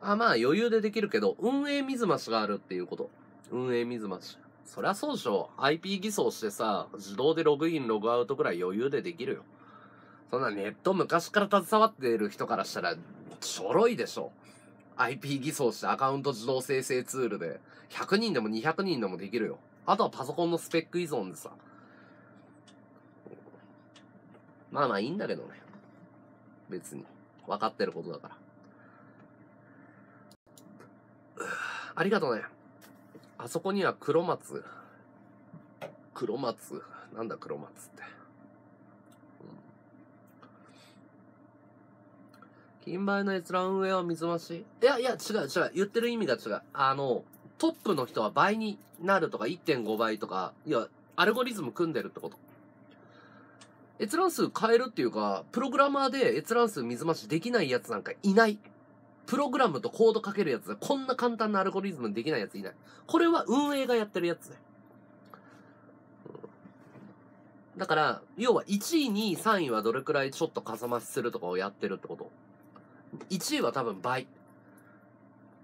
あ、まあ余裕でできるけど、運営水増しがあるっていうこと。運営水増し。そりゃそうでしょ。IP 偽装してさ、自動でログイン、ログアウトぐらい余裕でできるよ。そんなネット昔から携わっている人からしたら、ちょろいでしょ。IP 偽装してアカウント自動生成ツールで、100人でも200人でもできるよ。あとはパソコンのスペック依存でさ。まあまあいいんだけどね。別に。分かってることだから。ありがとうね。あそこには黒松。黒松？なんだ黒松って。金梅の閲覧運営は水増し？いやいや、違う違う。言ってる意味が違う。あの、トップの人は倍になるとか1.5倍とか、いや、アルゴリズム組んでるってこと。閲覧数変えるっていうか、プログラマーで閲覧数水増しできないやつなんかいない。プログラムとコードかけるやつこんな簡単なアルゴリズムできないやついない。これは運営がやってるやつね。だから、要は1位、2位、3位はどれくらいちょっとかさ増しするとかをやってるってこと。1位は多分倍。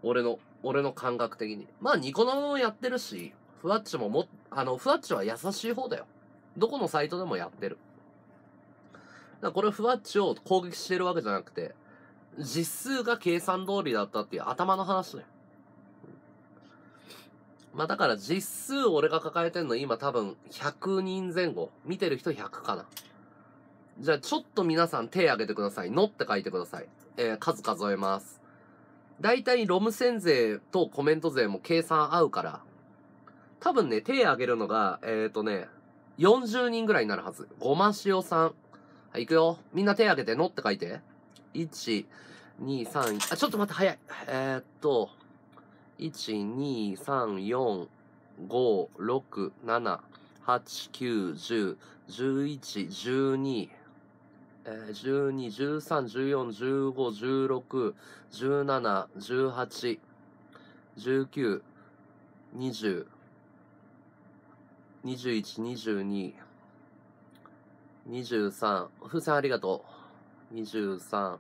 俺の、俺の感覚的に。まあ、ニコ生もやってるし、ふわっちもも、あの、ふわっちは優しい方だよ。どこのサイトでもやってる。だからこれふわっちを攻撃してるわけじゃなくて、実数が計算通りだったっていう頭の話だよ。まあだから実数俺が抱えてんの今多分100人前後。見てる人100かな。じゃあちょっと皆さん手挙げてください。のって書いてください。えー、数数えます。だいたいロム線税とコメント税も計算合うから、多分ね、手挙げるのが、えっ、ー、とね、40人ぐらいになるはず。ごましおさん。はい、行くよ。みんな手挙げて、のって書いて。1、2、3、あ、ちょっと待って、早い。えー、っと、1、2、3、4、5、6、7、8、9、10、11、12、えー、12、13、14、15、16、17、18、19、20、21、22、23、風船ありがとう。23、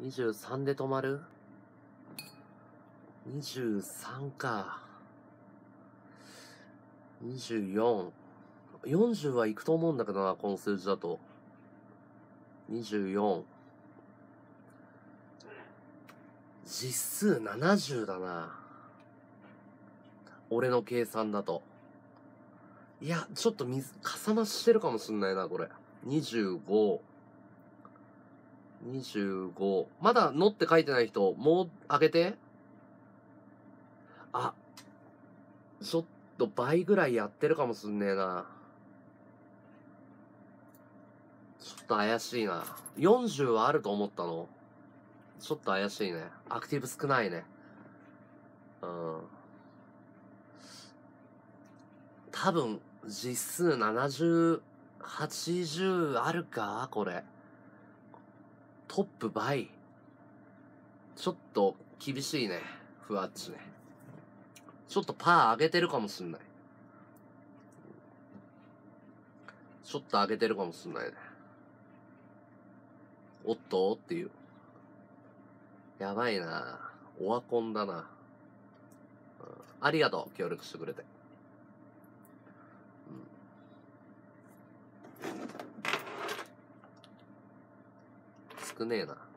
23で止まる ?23 か。24。40は行くと思うんだけどな、この数字だと。24。実数70だな。俺の計算だと。いや、ちょっと水、かさ増ししてるかもしんないな、これ。25。25。まだのって書いてない人、もう上げて。あ、ちょっと倍ぐらいやってるかもしんねえな。ちょっと怪しいな。40はあると思ったのちょっと怪しいね。アクティブ少ないね。うん。多分、実数70、80あるか？これ。トップ倍。ちょっと厳しいね。ふわっちね。ちょっとパー上げてるかもしんない。ちょっと上げてるかもしんないね。おっと？っていう。やばいなオワコンだな、うん。ありがとう、協力してくれて。少ねえな。うん。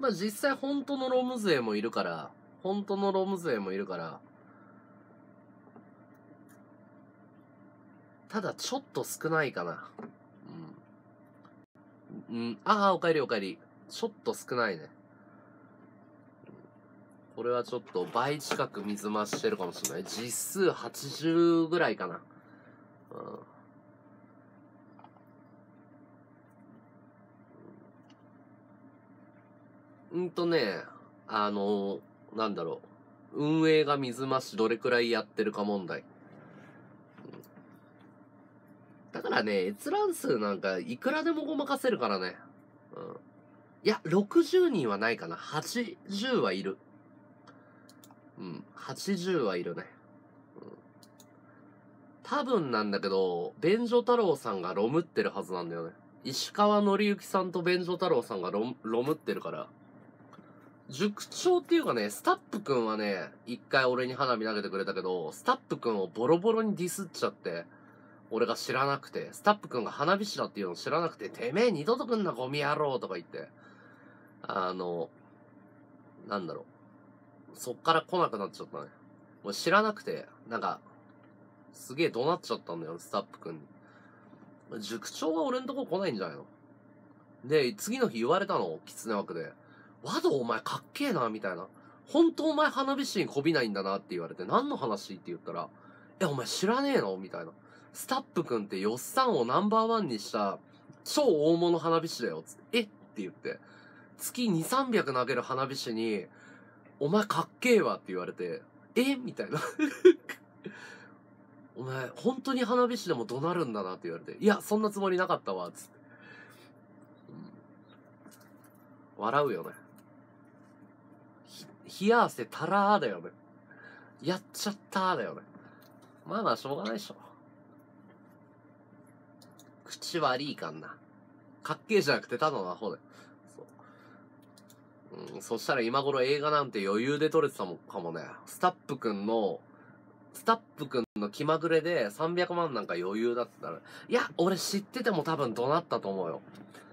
まあ実際本当のロム勢もいるから、本当のロム勢もいるから、ただちょっと少ないかな。うん。うん、ああ、おかえりおかえり。ちょっと少ないね。これはちょっと倍近く水増ししてるかもしれない。実数80ぐらいかな。うん。うんとね、あの、なんだろう。運営が水増しどれくらいやってるか問題。だからね、閲覧数なんかいくらでもごまかせるからね。うん。いや、60人はないかな。80はいる。うん。80はいるね。うん。多分なんだけど、便所太郎さんがロムってるはずなんだよね。石川紀之さんと便所太郎さんがロロムってるから。塾長っていうかね、スタップくんはね、一回俺に花火投げてくれたけど、スタップくんをボロボロにディスっちゃって、俺が知らなくて、スタップくんが花火師だっていうのを知らなくて、てめえ二度と来んなゴミ野郎とか言って、あの、なんだろう。そっから来なくなっちゃったね。もう知らなくて、なんか、すげえ怒鳴っちゃったんだよ、スタッフ君に。塾長が俺んとこ来ないんじゃないの？で、次の日言われたの、狐枠で。和道お前かっけえな、みたいな。本当お前花火師にこびないんだなって言われて、何の話？って言ったら、え、お前知らねえの？みたいな。スタッフ君ってよっさんをナンバーワンにした超大物花火師だよ。つって、え？って言って。月2、300投げる花火師に、お前かっけえわって言われて、え？みたいな。お前、本当に花火師でも怒鳴るんだなって言われて、いや、そんなつもりなかったわ、つって。うん、笑うよね。冷や汗たらーだよね。やっちゃったーだよね。まあまあ、しょうがないでしょ。口悪いかんな。かっけえじゃなくてただのアホだよ。そう。うん、そしたら今頃映画なんて余裕で撮れてたもんかもね。スタッフくんの、スタッフくんの気まぐれで300万なんか余裕だったら。いや、俺知ってても多分怒鳴ったと思うよ。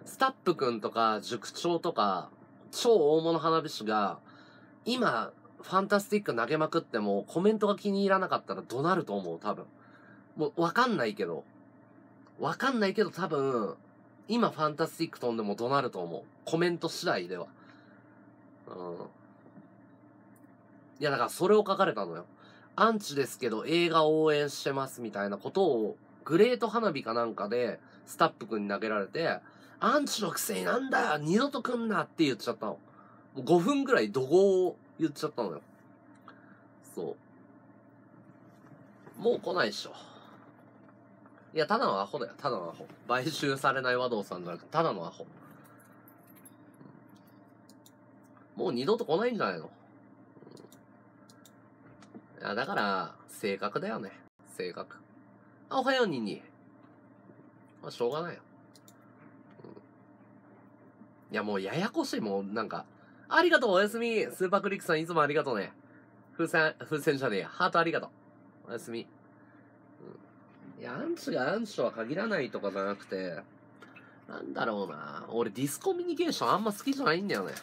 スタッフくんとか塾長とか、超大物花火師が、今、ファンタスティック投げまくってもコメントが気に入らなかったら怒鳴ると思う、多分。もうわかんないけど。わかんないけど多分、今ファンタスティック飛んでも怒鳴ると思う。コメント次第では。うん。いや、だからそれを書かれたのよ。アンチですけど映画応援してますみたいなことを、グレート花火かなんかで、スタッフ君に投げられて、アンチのくせになんだよ二度と来んなって言っちゃったの。5分ぐらい怒号を言っちゃったのよ。そう。もう来ないっしょ。いや、ただのアホだよ。ただのアホ。買収されない和道さんじゃなくて、ただのアホ。もう二度と来ないんじゃないの、うんいや、だから、性格だよね。性格。あ、おはよう、ニンニ。まあ、しょうがないよ。うん、いや、もうややこしい。もう、なんか、ありがとう、おやすみ。スーパークリックさん、いつもありがとうね。風船、風船じゃねえや。ハートありがとう。おやすみ。いや、アンチがアンチとは限らないとかじゃなくて、なんだろうな。俺ディスコミュニケーションあんま好きじゃないんだよね。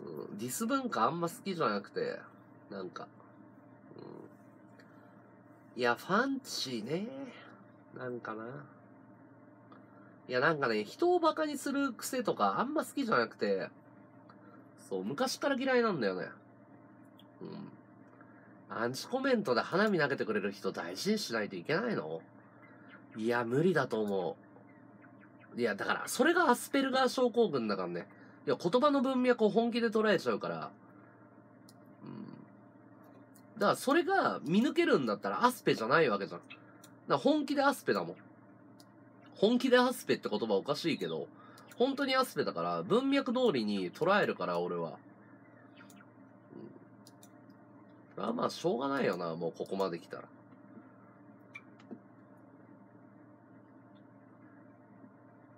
うん、ディス文化あんま好きじゃなくて、なんか、うん、いや、ファンチね。なんかな。いや、なんかね、人を馬鹿にする癖とかあんま好きじゃなくて、そう、昔から嫌いなんだよね。うん。アンチコメントで花火投げてくれる人大事にしないといけないの？いや、無理だと思う。いや、だから、それがアスペルガー症候群だからね。いや、言葉の文脈を本気で捉えちゃうから。うん。だから、それが見抜けるんだったらアスペじゃないわけじゃん。だから本気でアスペだもん。本気でアスペって言葉おかしいけど、本当にアスペだから、文脈通りに捉えるから、俺は。まあまあ、しょうがないよな、もうここまで来たら。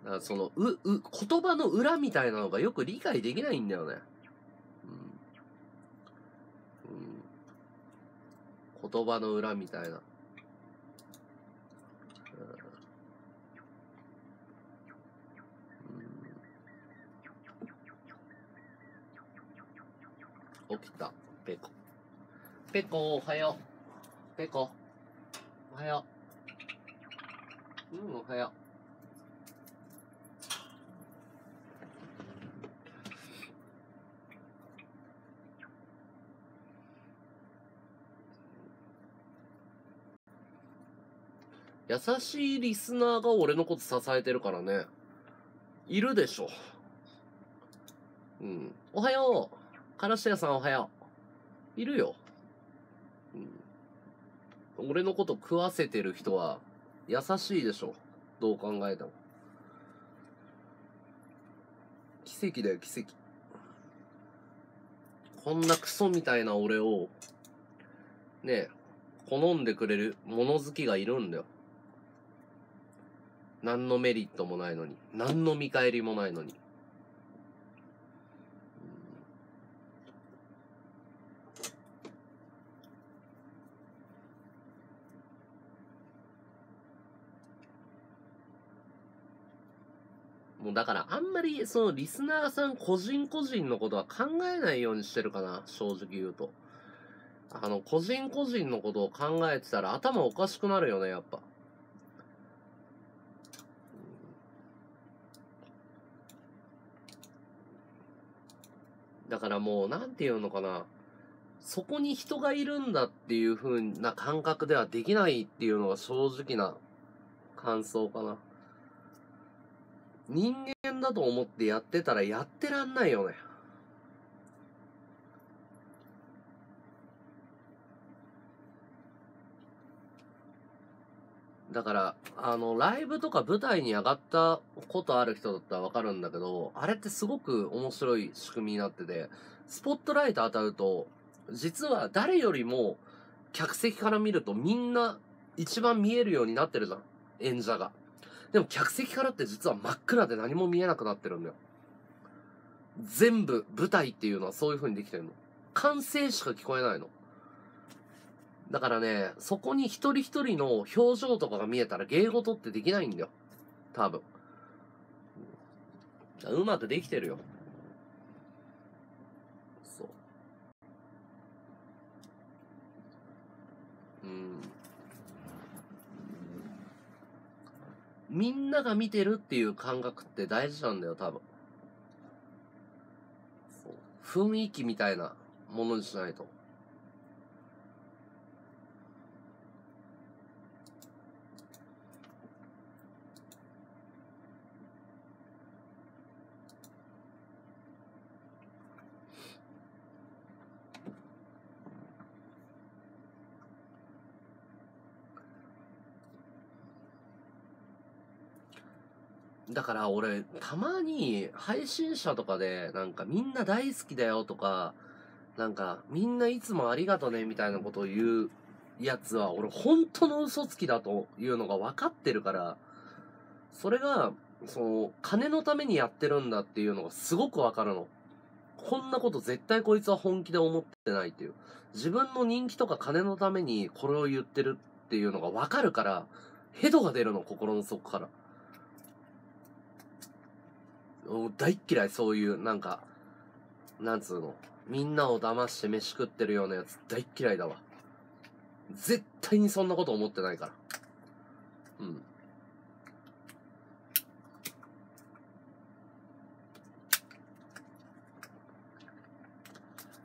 だからその、う、う、言葉の裏みたいなのがよく理解できないんだよね。うん。うん。言葉の裏みたいな。起きた、ペコ。ペコ、おはよう。ペコ、おはよう。うん、おはよう。優しいリスナーが俺のこと支えてるからね。いるでしょ。うん。おはよう。カラシアさんおはよう。いるよ。うん。俺のこと食わせてる人は優しいでしょ。どう考えても。奇跡だよ、奇跡。こんなクソみたいな俺を、ねえ好んでくれる物好きがいるんだよ。何のメリットもないのに。何の見返りもないのに。もうだからあんまりそのリスナーさん個人個人のことは考えないようにしてるかな、正直言うと。あの、個人個人のことを考えてたら頭おかしくなるよね、やっぱ。だからもう、なんていうのかな。そこに人がいるんだっていう風な感覚ではできないっていうのが正直な感想かな。人間だと思ってやってたらやってらんないよね。だから、あの、ライブとか舞台に上がったことある人だったらわかるんだけど、あれってすごく面白い仕組みになってて、スポットライト当たると、実は誰よりも客席から見るとみんな一番見えるようになってるじゃん。演者が。でも客席からって実は真っ暗で何も見えなくなってるんだよ。全部舞台っていうのはそういう風にできてるの。歓声しか聞こえないの。だからね、そこに一人一人の表情とかが見えたら芸事ってできないんだよ。多分。うまくできてるよ。そう。うん。みんなが見てるっていう感覚って大事なんだよ、多分。雰囲気みたいなものにしないと。だから俺、たまに配信者とかで、なんかみんな大好きだよとか、なんかみんないつもありがとねみたいなことを言うやつは、俺本当の嘘つきだというのが分かってるから、それが、その、金のためにやってるんだっていうのがすごく分かるの。こんなこと絶対こいつは本気で思ってないっていう。自分の人気とか金のためにこれを言ってるっていうのが分かるから、ヘドが出るの、心の底から。大っ嫌い、そういう、なんか、なんつうの？みんなを騙して飯食ってるようなやつ大っ嫌いだわ。絶対にそんなこと思ってないから。うん。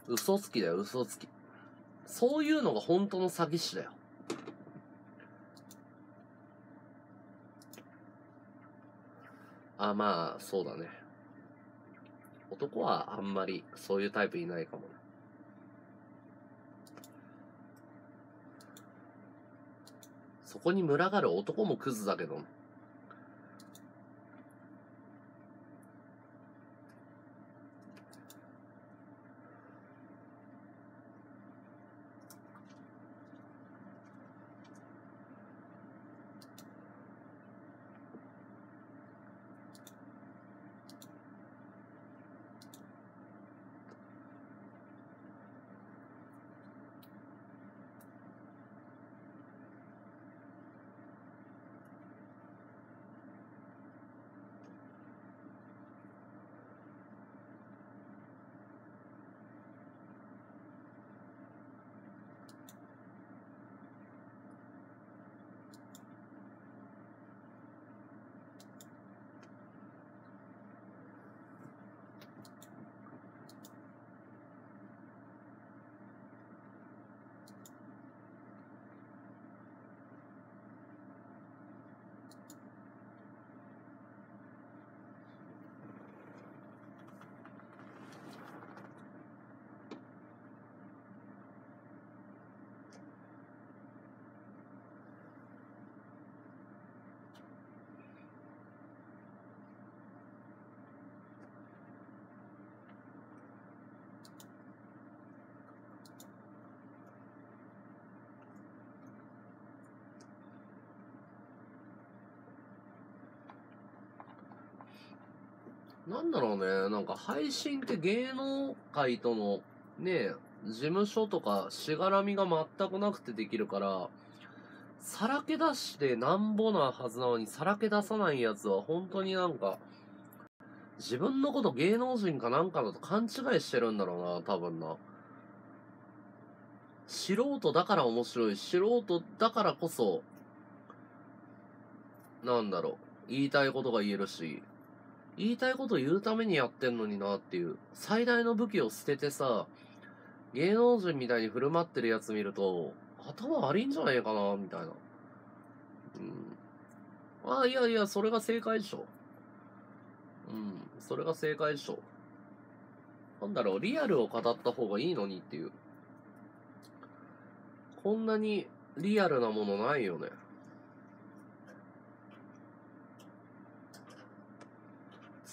嘘つきだよ、嘘つき。そういうのが本当の詐欺師だよ。あ、まあ、そうだね。男はあんまりそういうタイプいないかもね。そこに群がる男もクズだけどなんだろうね、なんか配信って芸能界とのね、事務所とかしがらみが全くなくてできるから、さらけ出してなんぼなはずなのにさらけ出さないやつは本当になんか、自分のこと芸能人かなんかだと勘違いしてるんだろうな、多分な。素人だから面白い。素人だからこそ、なんだろう。言いたいことが言えるし、言いたいこと言うためにやってんのになっていう。最大の武器を捨ててさ、芸能人みたいに振る舞ってるやつ見ると、頭悪いんじゃねえかな、みたいな。うん。ああ、いやいや、それが正解でしょ。うん。それが正解でしょ。なんだろう、リアルを語った方がいいのにっていう。こんなにリアルなものないよね。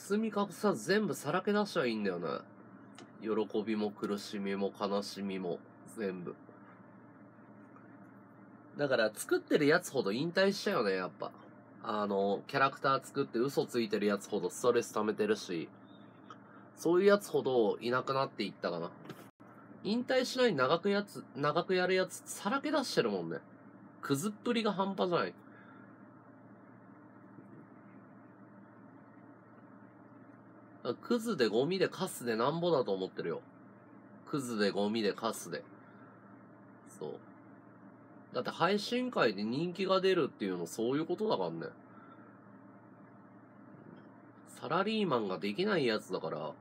包み隠さず全部さらけ出しちゃいいんだよね。喜びも苦しみも悲しみも全部。だから作ってるやつほど引退しちゃうよね、やっぱ。あの、キャラクター作って嘘ついてるやつほどストレス溜めてるし、そういうやつほどいなくなっていったかな。引退しない長くやつ、長くやるやつさらけ出してるもんね。くずっぷりが半端じゃない。クズでゴミでカスでなんぼだと思ってるよ。クズでゴミでカスで。そう。だって配信会で人気が出るっていうのそういうことだからね。サラリーマンができないやつだから。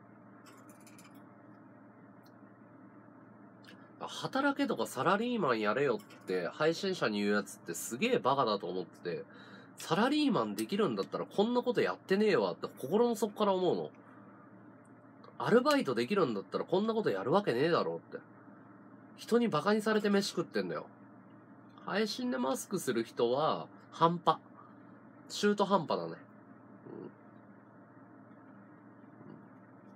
働けとかサラリーマンやれよって配信者に言うやつってすげえバカだと思ってて、サラリーマンできるんだったらこんなことやってねえわって心の底から思うの。アルバイトできるんだったらこんなことやるわけねえだろうって。人に馬鹿にされて飯食ってんだよ。配信でマスクする人は半端。中途半端だね。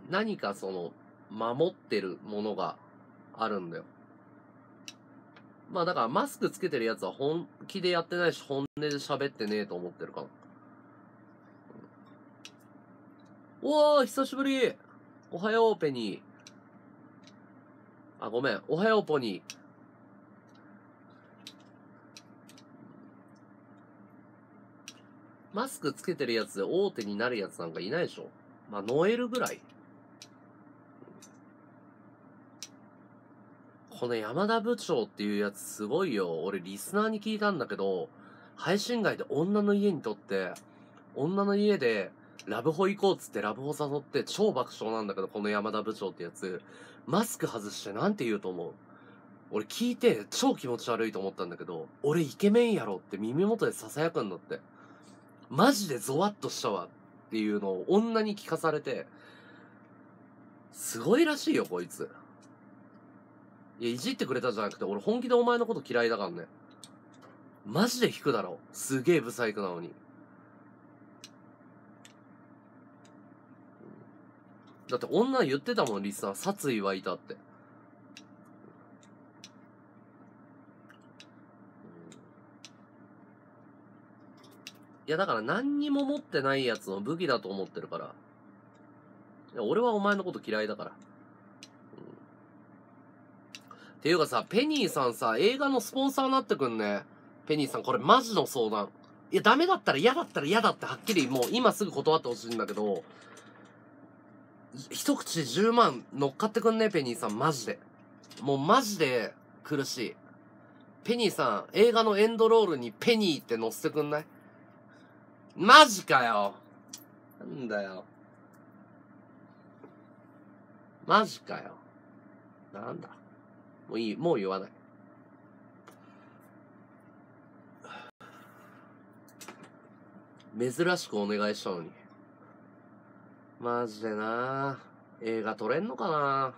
うん、何かその、守ってるものがあるんだよ。まあだからマスクつけてるやつは本気でやってないし本音で喋ってねえと思ってるから。おー久しぶりおはようペニー。あ、ごめん。おはようポニー。マスクつけてるやつで大手になるやつなんかいないでしょまあ、ノエルぐらい。この山田部長っていうやつすごいよ。俺リスナーに聞いたんだけど、配信外で女の家にとって、女の家でラブホ行こうっつってラブホ誘って超爆笑なんだけど、この山田部長ってやつ、マスク外してなんて言うと思う俺聞いて超気持ち悪いと思ったんだけど、俺イケメンやろって耳元で囁くんだって。マジでゾワッとしたわっていうのを女に聞かされて、すごいらしいよ、こいつ。いや、いじってくれたじゃなくて、俺本気でお前のこと嫌いだからね。マジで引くだろ。すげえブサイクなのに。だって女言ってたもん、リスナー。殺意湧いたって。いや、だから何にも持ってないやつの武器だと思ってるから。いや、俺はお前のこと嫌いだから。うん、っていうかさ、ペニーさんさ、映画のスポンサーになってくんね。ペニーさん、これマジの相談。いや、ダメだったら嫌だったら嫌だってはっきりもう今すぐ断ってほしいんだけど、一口10万乗っかってくんね、ペニーさん、マジで。もうマジで苦しい。ペニーさん、映画のエンドロールにペニーって乗せてくんない？マジかよ。なんだよ。マジかよ。なんだ。もういい、もう言わない。珍しくお願いしたのに。マジでな映画撮れんのかな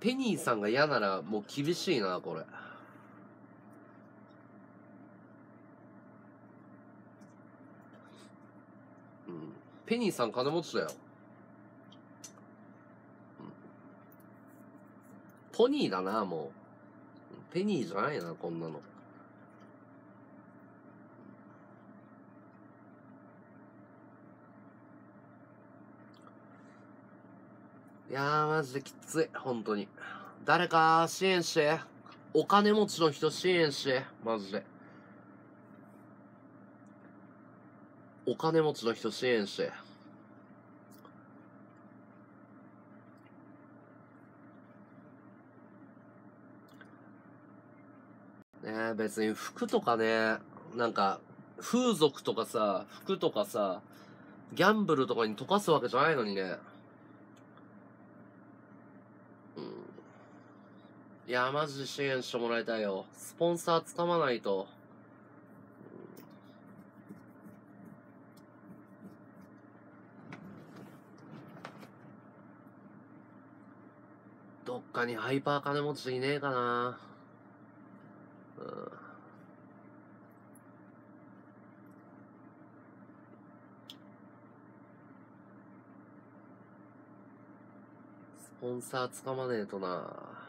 ペニーさんが嫌ならもう厳しいな、これ。ペニーさん金持ちだよ。ポニーだな、もう。ペニーじゃないな、こんなの。いやー、マジできつい。本当に。誰か支援して。お金持ちの人支援して。マジで。お金持ちの人支援して。ね別に服とかね、なんか、風俗とかさ、服とかさ、ギャンブルとかに溶かすわけじゃないのにね。いや、マジで支援してもらいたいよ。スポンサーつかまないと。どっかにハイパー金持ちいねえかな。スポンサーつかまねえとな。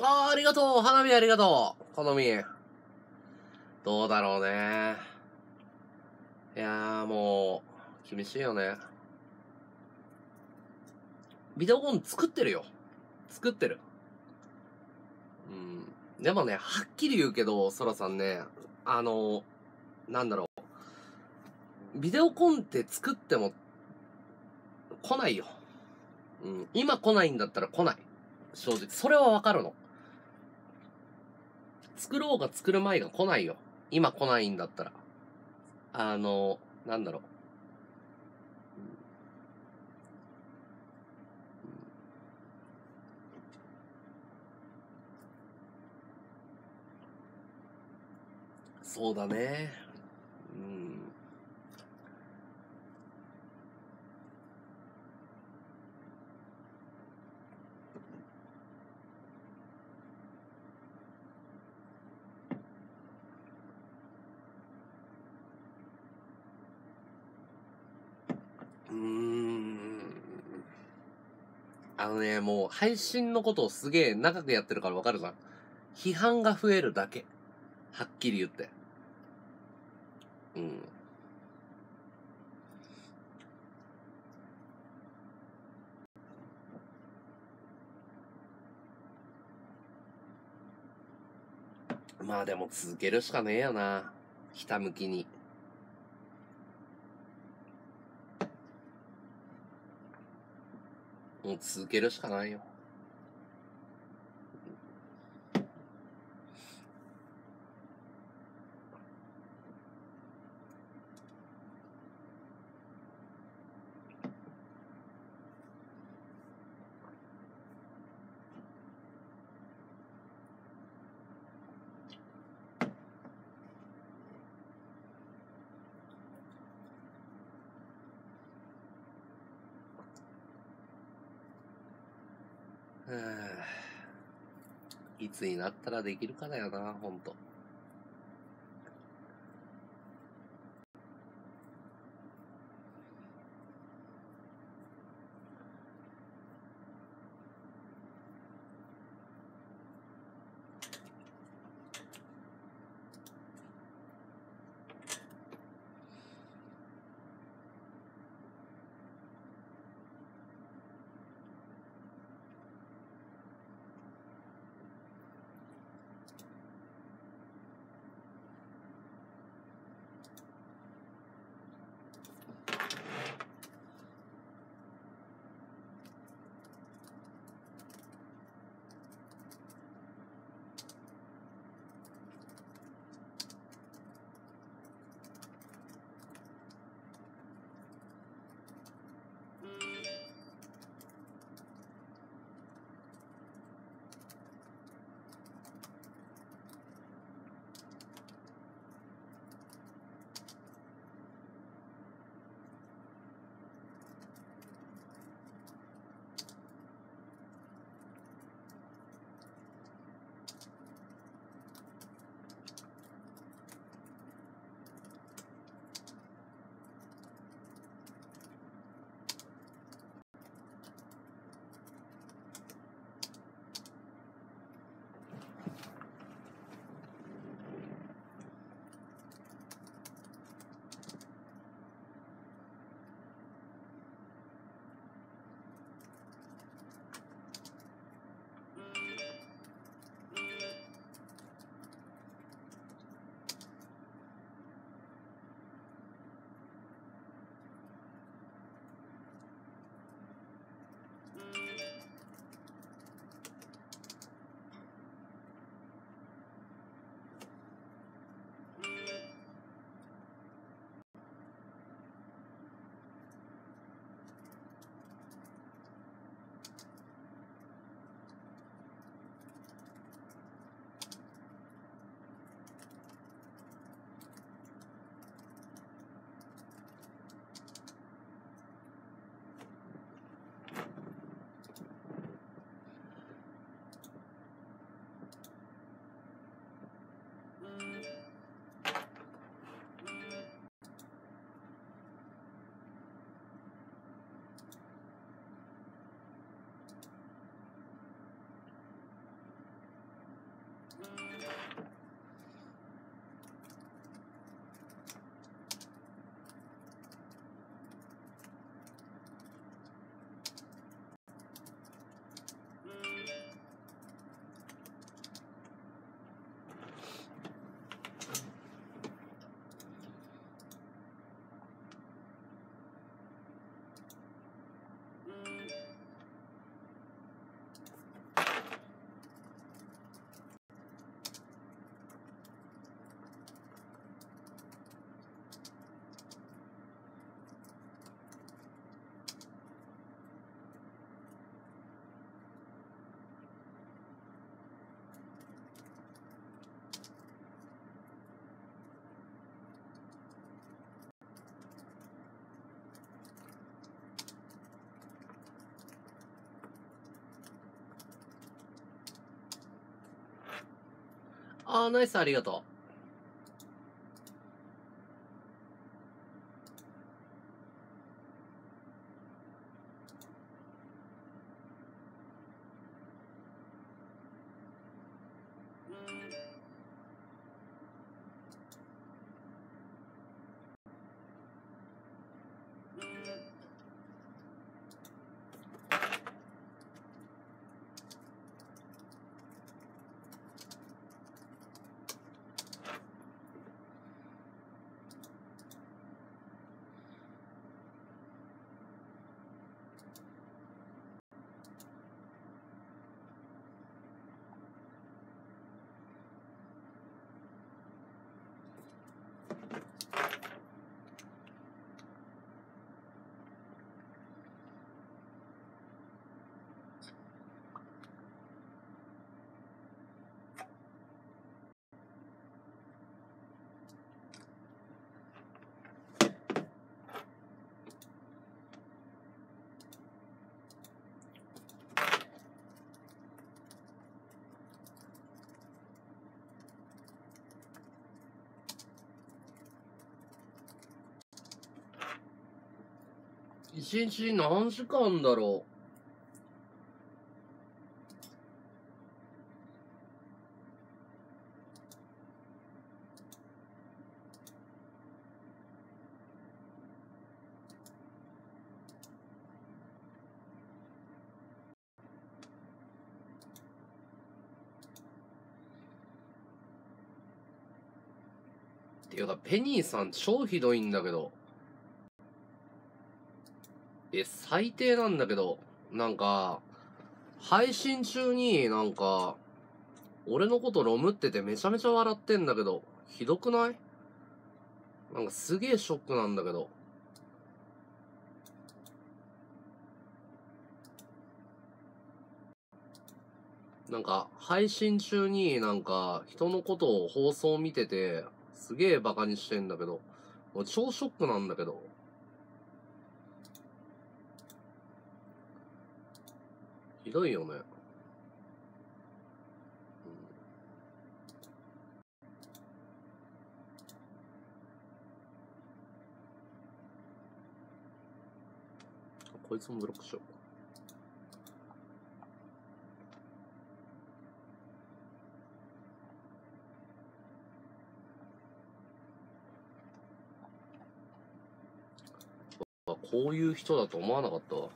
ああ、ありがとう花火ありがとう好み。どうだろうね。いやーもう、厳しいよね。ビデオコン作ってるよ。作ってる。うん。でもね、はっきり言うけど、そらさんね、あの、なんだろう。ビデオコンって作っても、来ないよ。うん。今来ないんだったら来ない。正直。それはわかるの。作ろうが作る前が来ないよ。今来ないんだったら。あの、なんだろう。そうだね。うん。うーん。あのね、もう配信のことをすげえ長くやってるからわかるじゃん。批判が増えるだけ。はっきり言って。うん。まあでも続けるしかねえよな。ひたむきに。もう続けるしかないよ。はあいつになったらできるかだよな、ほんと。ああ、ナイス、ありがとう。一日何時間だろう？っていうか、ペニーさん超ひどいんだけど。え、最低なんだけど、なんか、配信中になんか、俺のことロムっててめちゃめちゃ笑ってんだけど、ひどくない？なんかすげえショックなんだけど。なんか、配信中になんか、人のことを放送見てて、すげえバカにしてんだけど、超ショックなんだけど。ひどいよね。こいつもブロックしよう。あこういう人だと思わなかったわ。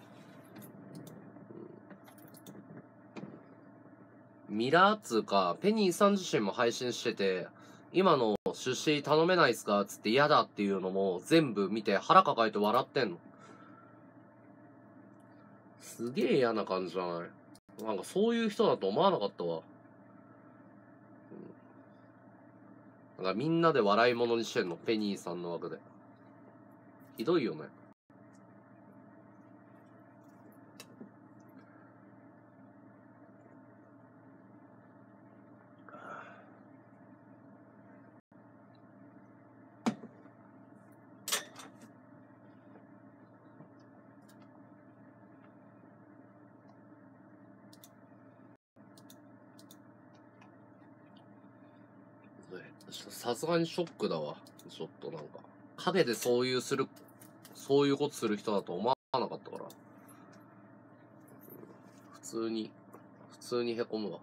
ミラーっつうか、ペニーさん自身も配信してて、今の出資頼めないっすかつって嫌だっていうのも全部見て腹抱えて笑ってんの。すげえ嫌な感じじゃない？なんかそういう人だと思わなかったわ。なんかみんなで笑い物にしてんの、ペニーさんの枠で。ひどいよ。ねちょっとさすがにショックだわ。ちょっとなんか。影でそういうする、そういうことする人だと思わなかったから。普通に、普通に凹むわ。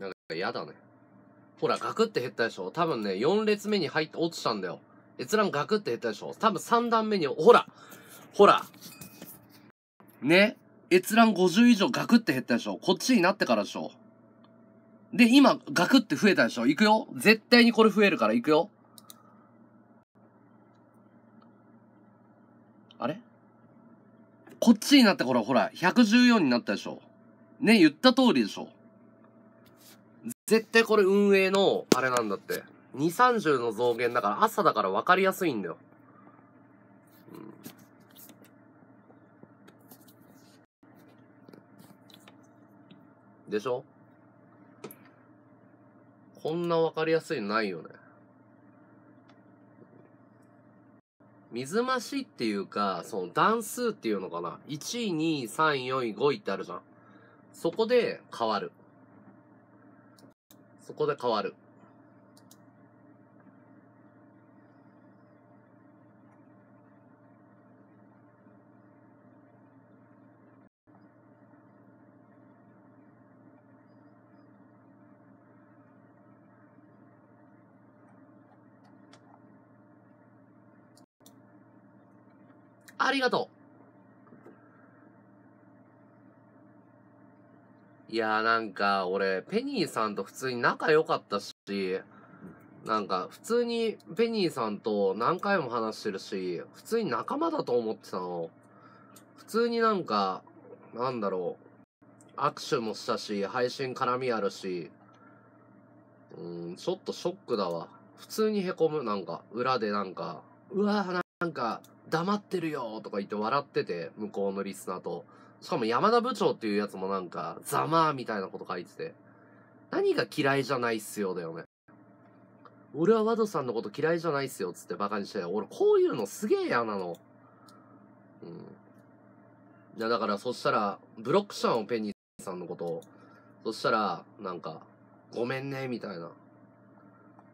なんか嫌だね。ほら、ガクって減ったでしょ。多分ね、4列目に入って落ちたんだよ。閲覧ガクって減ったでしょ。多分3段目に、ほらほら。ね。閲覧50以上ガクって減ったでしょ。こっちになってからでしょ。で、今、ガクって増えたでしょ。行くよ。絶対にこれ増えるから行くよ。あれ？こっちになってこれ、ほら、114になったでしょ。ね言った通りでしょ。絶対これ運営の、あれなんだって。2、30の増減だから朝だから分かりやすいんだよ。うん、でしょ？こんな分かりやすいのないよね。水増しっていうか、その段数っていうのかな。1位、2位、3位、4位、5位ってあるじゃん。そこで変わる。そこで変わる。ありがとう。いやーなんか俺、ペニーさんと普通に仲良かったし、なんか普通にペニーさんと何回も話してるし、普通に仲間だと思ってたの。普通になんか、なんだろう。握手もしたし、配信絡みあるし、うん、ちょっとショックだわ。普通に凹む、なんか、裏でなんか、うわーなんか、黙ってるよとか言って笑ってて、向こうのリスナーと。しかも山田部長っていうやつもなんか、ざまーみたいなこと書いてて。何が嫌いじゃないっすよだよね。俺はワドさんのこと嫌いじゃないっすよっつってバカにして、俺こういうのすげえ嫌なの。うん。いやだからそしたらブロックしたのペニーさんのことをそしたらなんかごめんねみたいな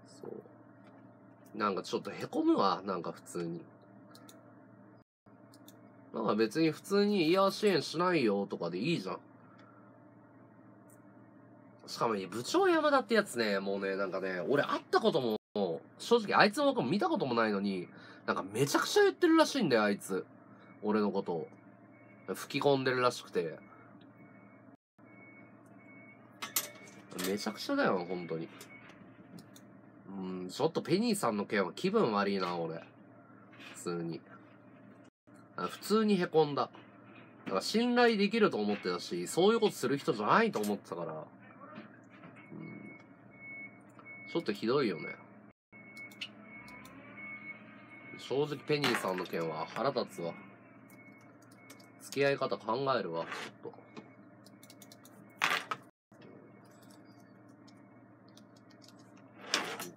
そうなんかちょっとへこむわなんか普通になんか別に普通にイヤー支援しないよとかでいいじゃん。しかもね部長山田ってやつねもうねなんかね俺会ったことも正直あいつの僕も見たこともないのになんかめちゃくちゃ言ってるらしいんだよあいつ。俺のことを。吹き込んでるらしくて。めちゃくちゃだよ本当に。うんちょっとペニーさんの件は気分悪いな俺。普通に。普通にへこんだ。だから信頼できると思ってたしそういうことする人じゃないと思ってたから、うん、ちょっとひどいよね。正直ペニーさんの件は腹立つわ。付き合い方考えるわちょっと。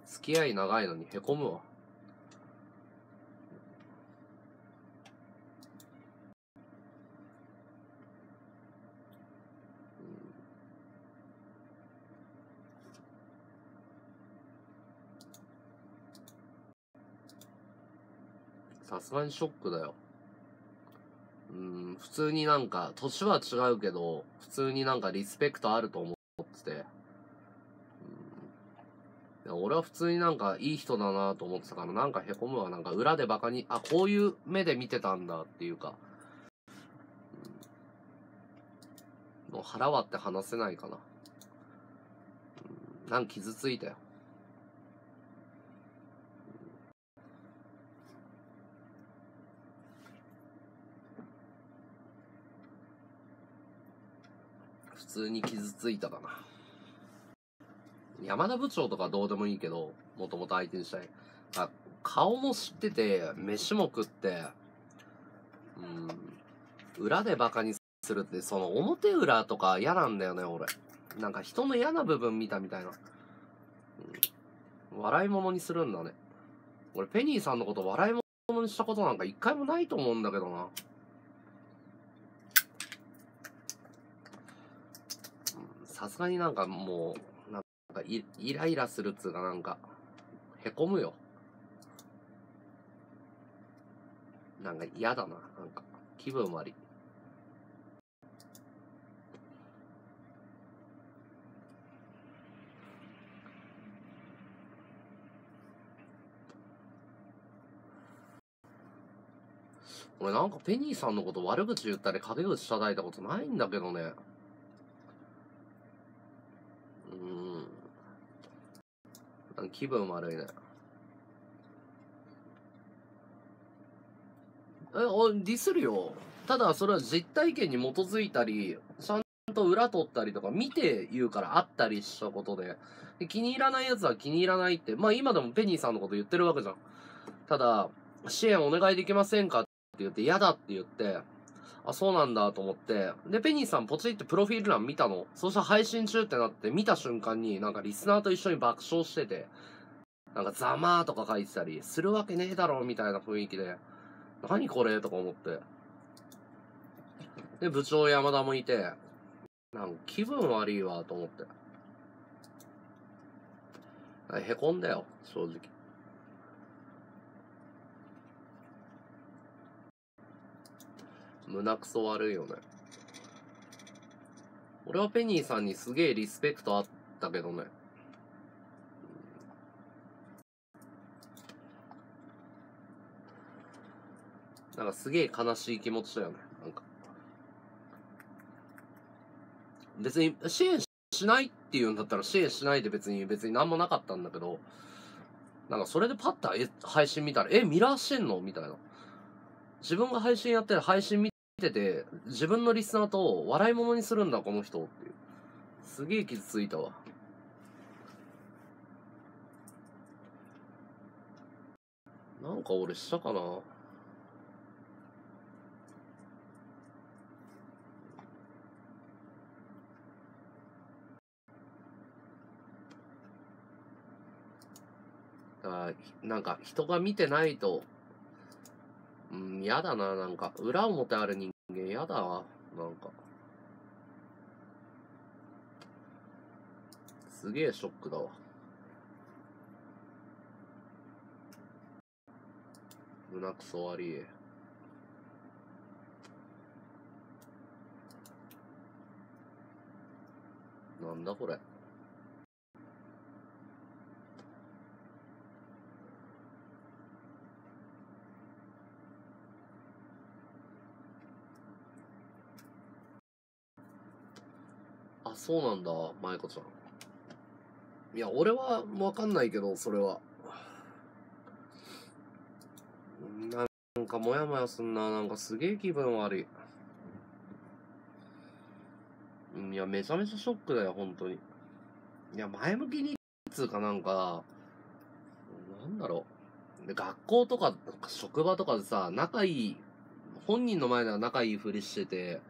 付き合い長いのにへこむわ。さすがにショックだよ。うん、普通になんか、年は違うけど、普通になんかリスペクトあると思ってて。うん、俺は普通になんかいい人だなと思ってたから、なんか凹むわ。なんか裏でバカに、あ、こういう目で見てたんだっていうか。うん、もう腹割って話せないかな。うん、なんか傷ついたよ。通に傷ついたかな。山田部長とかどうでもいいけど、もともと相手にしたい。あ、顔も知ってて、飯も食って、うん、裏でバカにするって、その表裏とか嫌なんだよね、俺。なんか人の嫌な部分見たみたいな。うん、笑い物にするんだね。俺、ペニーさんのこと笑い物にしたことなんか一回もないと思うんだけどな。さすがになんかもう、なんかイイライラするっつうかなんか、へこむよ。なんか嫌だな。なんか、気分悪い。俺なんかペニーさんのこと悪口言ったり陰口叩いたことないんだけどね。気分悪いね。え、おディスるよ。ただ、それは実体験に基づいたり、ちゃんと裏取ったりとか見て言うからあったりしたことで。で気に入らないやつは気に入らないって。まあ今でもペニーさんのこと言ってるわけじゃん。ただ、支援お願いできませんかって言って、嫌だって言って、あ、そうなんだと思って。で、ペニーさんポチってプロフィール欄見たの？そしたら配信中ってなって見た瞬間になんかリスナーと一緒に爆笑してて、なんかざまーとか書いてたり、するわけねえだろみたいな雰囲気で、何これとか思って。で、部長山田もいて、なんか気分悪いわと思って。へこんだよ、正直。胸くそ悪いよね。俺はペニーさんにすげえリスペクトあったけどね。なんかすげえ悲しい気持ちだよね。なんか。別に支援しないっていうんだったら支援しないで別に別に何もなかったんだけど、なんかそれでパッと配信見たら、え、ミラーしてんの？みたいな。自分が配信やってる配信見見てて、自分のリスナーと笑い物にするんだ、この人っていう。すげえ傷ついたわ。なんか俺したかな？だから、なんか人が見てないとうん、嫌だな、なんか。裏表ある人間やだな、なんか。すげえショックだわ。胸くそ悪い。なんだこれ。そうなんだ、舞子ちゃん。いや、俺はわかんないけど、それは。なんか、もやもやすんな。なんか、すげえ気分悪い。いや、めちゃめちゃショックだよ、本当に。いや、前向きに、つうかなんか、なんだろう。で学校とか、か職場とかでさ、仲いい、本人の前では仲いいふりしてて、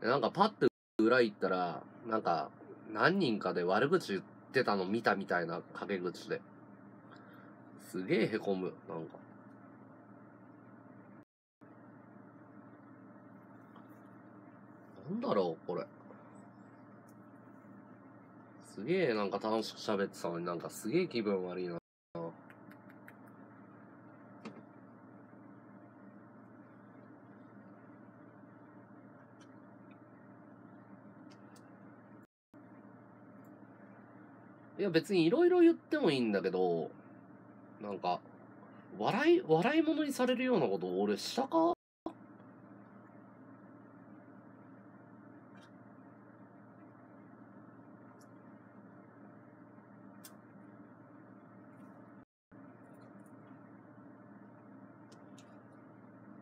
なんかパッて裏行ったら、なんか、何人かで悪口言ってたの見たみたいな陰口で。すげえ凹む、なんか。なんだろう、これ。すげえなんか楽しく喋ってたのになんかすげえ気分悪いな。いや別にいろいろ言ってもいいんだけど、なんか、笑い、笑い物にされるようなこと俺したか？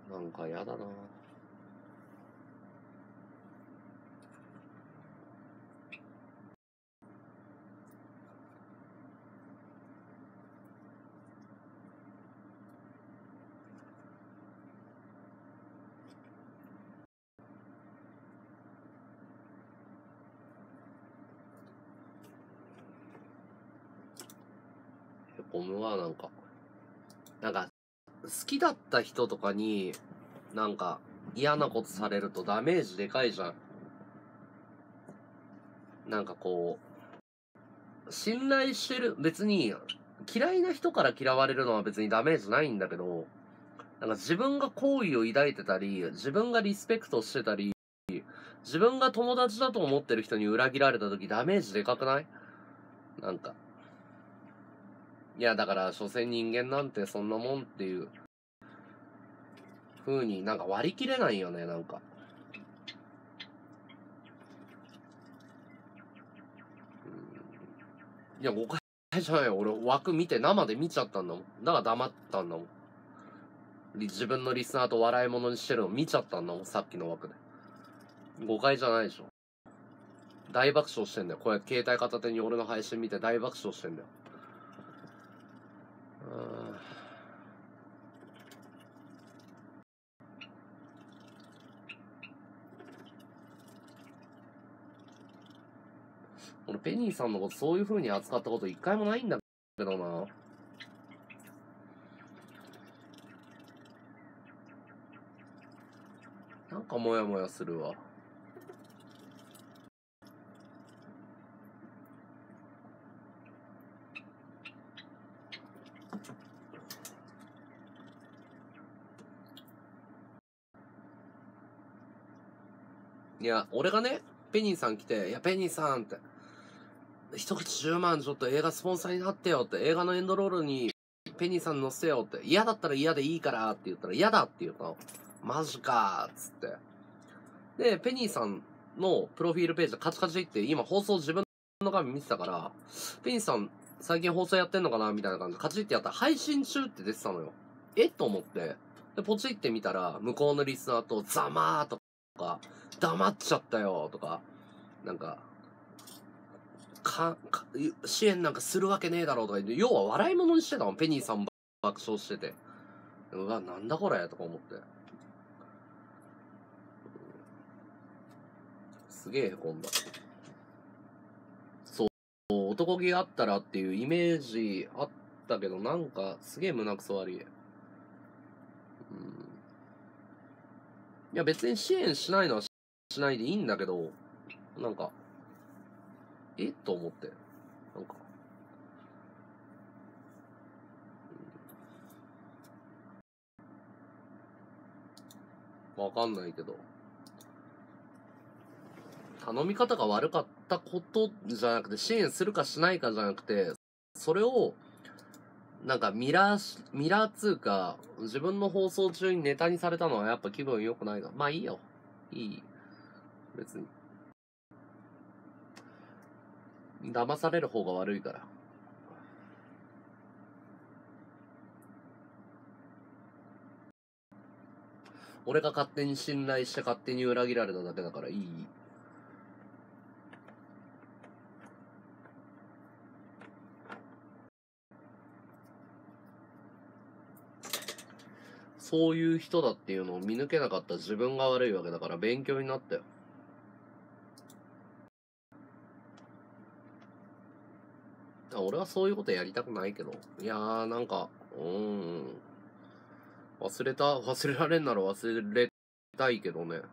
なんかやだな。へこむわ、なんか。なんか、好きだった人とかに、なんか、嫌なことされるとダメージでかいじゃん。なんかこう、信頼してる、別に、嫌いな人から嫌われるのは別にダメージないんだけど、なんか自分が好意を抱いてたり、自分がリスペクトしてたり、自分が友達だと思ってる人に裏切られた時ダメージでかくない？なんか。いや、だから、所詮人間なんてそんなもんっていう、風になんか割り切れないよね、なんか。いや、誤解じゃないよ。俺、枠見て、生で見ちゃったんだもん。だから黙ったんだもん。自分のリスナーと笑い物にしてるの見ちゃったんだもん、さっきの枠で。誤解じゃないでしょ。大爆笑してんだよ。こうやって携帯片手に俺の配信見て大爆笑してんだよ。ん俺、ペニーさんのことそういう風に扱ったこと一回もないんだけどな。なんかモヤモヤするわ。いや、俺がね、ペニーさん来て、いや、ペニーさんって、一口10万ちょっと映画スポンサーになってよって、映画のエンドロールにペニーさん載せよって、嫌だったら嫌でいいからって言ったら嫌だって言うの。マジかーっつって。で、ペニーさんのプロフィールページでカチカチって今放送自分の画面見てたから、ペニーさん最近放送やってんのかなみたいな感じでカチってやったら配信中って出てたのよ。え？と思って。で、ポチってみたら、向こうのリスナーとざまーとか、黙っちゃったよとか、なんか、か、か支援なんかするわけねえだろうとか言って、要は笑い物にしてたもん、ペニーさん爆笑してて。うわ、なんだこれ？とか思って。すげえ凹んだ。男気あったらっていうイメージあったけど、なんか、すげえ胸くそ悪い。うん。いや別に支援しないのはしないでいいんだけど、なんか、え？と思って。なんか。わかんないけど。頼み方が悪かったことじゃなくて、支援するかしないかじゃなくて、それを、なんかミラーし、ミラーつうか、自分の放送中にネタにされたのはやっぱ気分良くないな。まあいいよ。いい。別に。騙される方が悪いから。俺が勝手に信頼して勝手に裏切られただけだからいい。そういう人だっていうのを見抜けなかった自分が悪いわけだから勉強になったよ。あ俺はそういうことやりたくないけど。いやー、なんか、うーん。忘れた、忘れられんなら忘れたいけどね。なんか。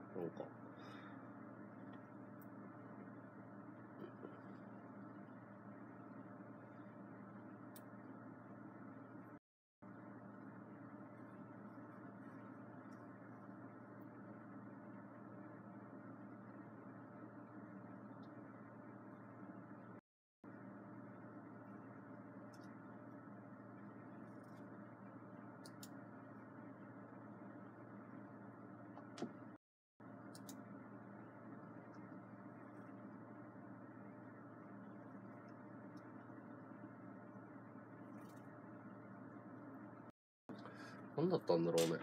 何だったんだろうね。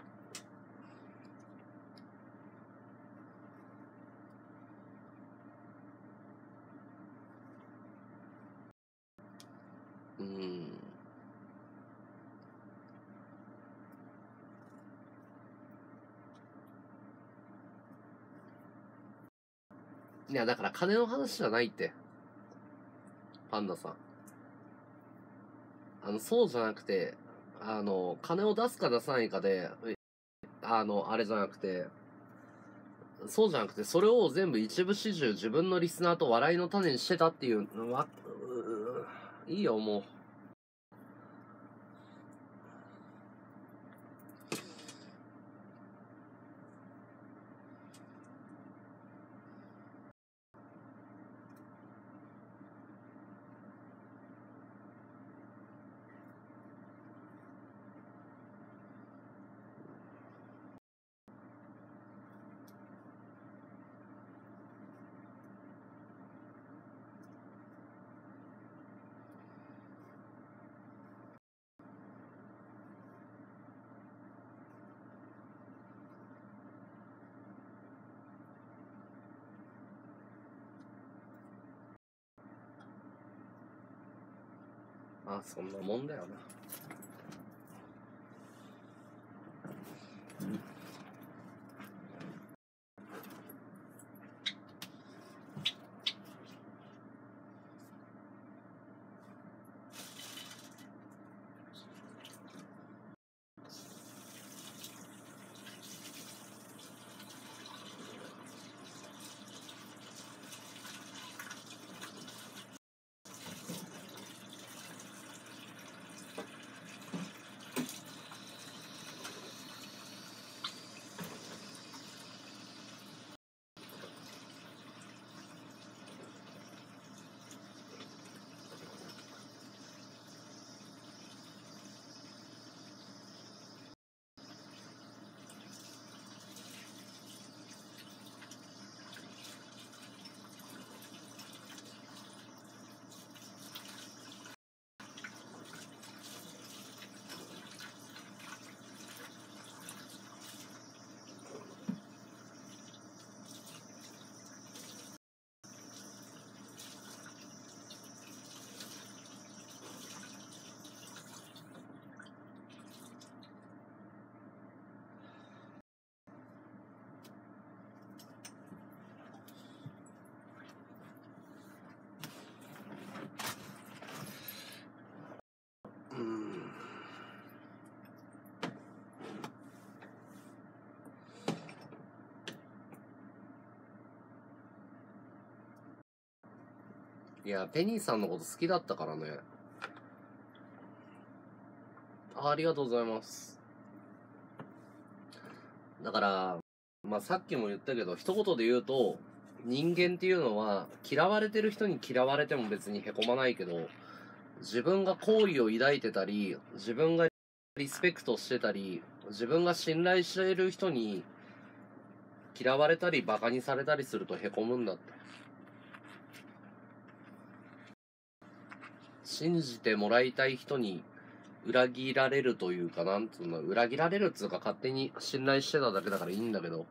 うん。いや、だから金の話じゃないって。パンダさん。あの、そうじゃなくて、あの、金を出すか出さないかで、あの、あれじゃなくて、そうじゃなくて、それを全部一部始終自分のリスナーと笑いの種にしてたっていう、わ、うーいいよ、もう。まそんなもんだよな。いや、ペニーさんのこと好きだったからね。ありがとうございます。だから、まあさっきも言ったけど、一言で言うと、人間っていうのは、嫌われてる人に嫌われても別にへこまないけど、自分が好意を抱いてたり、自分がリスペクトしてたり、自分が信頼している人に嫌われたり馬鹿にされたりするとへこむんだって。信じてもらいたい人に裏切られるというか、なんつうの、裏切られるっつうか勝手に信頼してただけだからいいんだけど。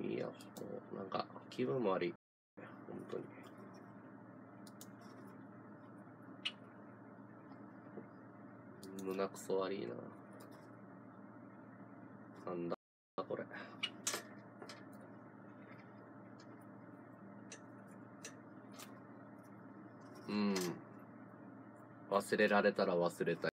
うんいいや、もうなんか気分も悪い。本当に。胸くそ悪いな。なんだ、これ。うん。忘れられたら忘れた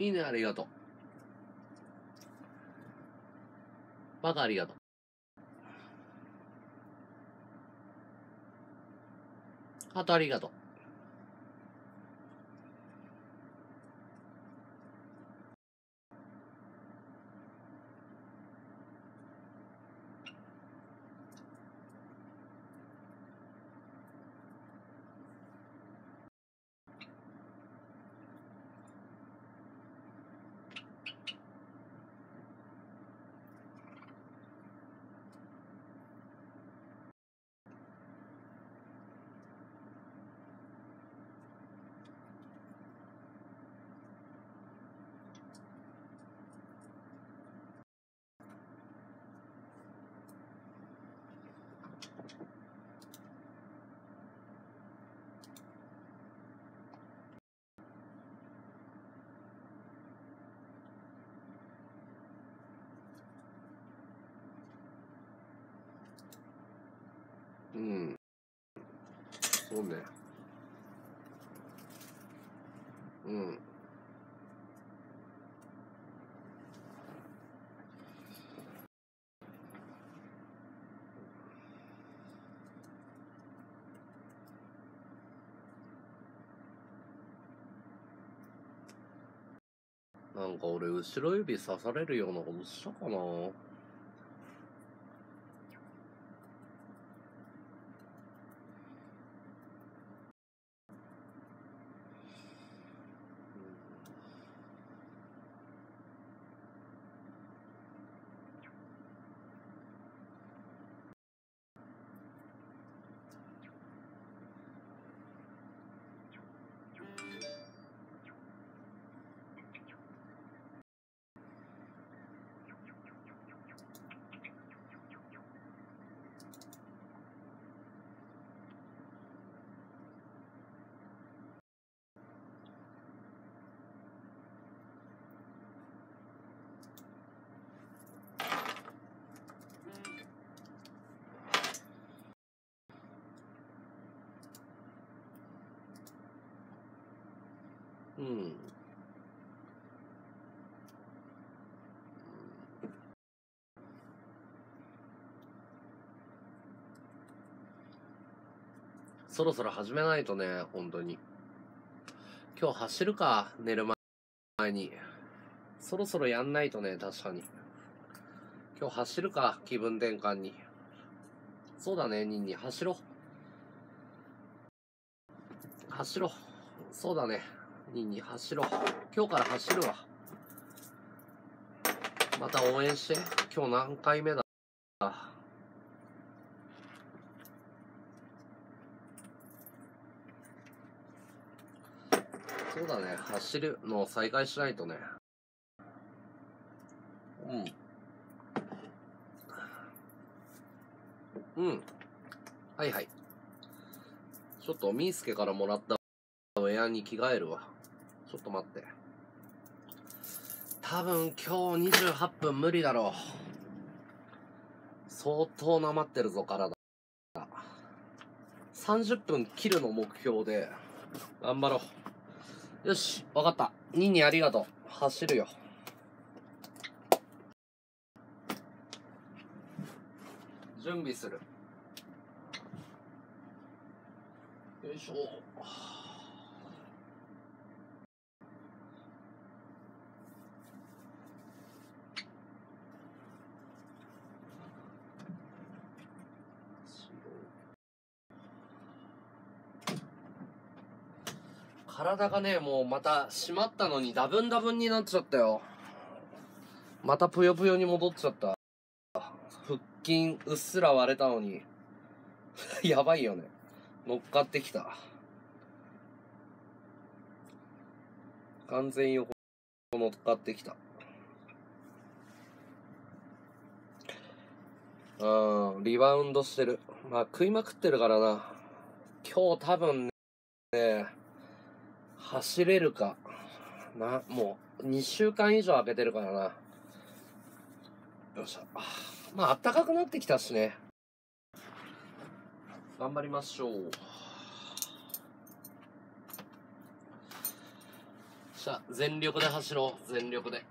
いいね、ありがとう。バカありがとう。ハートありがとう。そうね。うん。なんか俺、後ろ指刺されるようなことしたかなうん。そろそろ始めないとね、本当に。今日走るか、寝る前に。そろそろやんないとね、確かに。今日走るか、気分転換に。そうだね、ニンニ、走ろう。走ろう。そうだね。ニンニ、走ろう。今日から走るわ。また応援して。今日何回目だ？そうだね。走るのを再開しないとね。うん。うん。はいはい。ちょっとミースケからもらったウェアに着替えるわ。ちょっと待って。多分今日28分無理だろう。相当なまってるぞ、体。30分切るの目標で、頑張ろう。よし、わかった。ニンニありがとう。走るよ。準備する。よいしょ。体がね、もうまた締まったのにダブンダブンになっちゃったよ。またぷよぷよに戻っちゃった。腹筋うっすら割れたのに。やばいよね。乗っかってきた。完全横乗っかってきた。うん、リバウンドしてる。まあ食いまくってるからな。今日多分ね、走れるか。な、もう2週間以上空けてるからな。よっしゃ。まあ暖かくなってきたしね。頑張りましょう。さあ、全力で走ろう。全力で。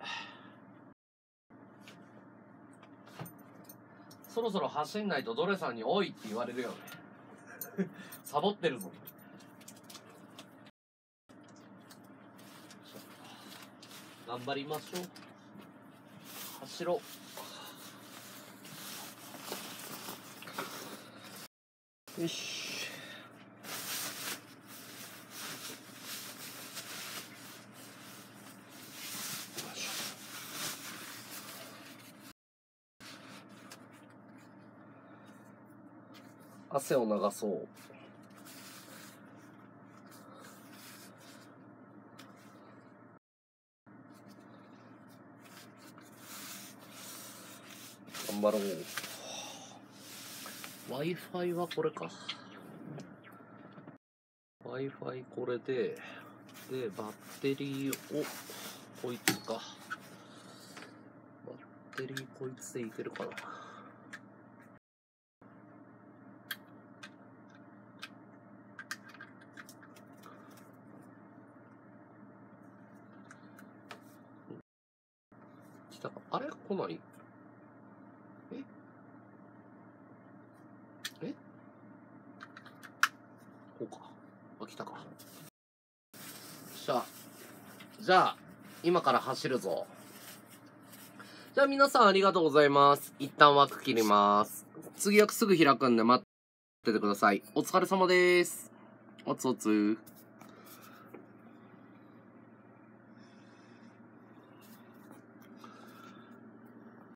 そろそろ走んないとドレさんに「おい」って言われるよね サボってるぞ頑張りましょう。走ろう。よし。汗を流そう。ろう w i f i はこれか。W i f i これででバッテリーをこいつか。バッテリーこいつでいけるかな来たかあれ来ないええこうかあ来たかしゃじゃあ今から走るぞ。じゃあ皆さんありがとうございます。一旦枠切ります。次はすぐ開くんで待っててください。お疲れ様です。おつおつ。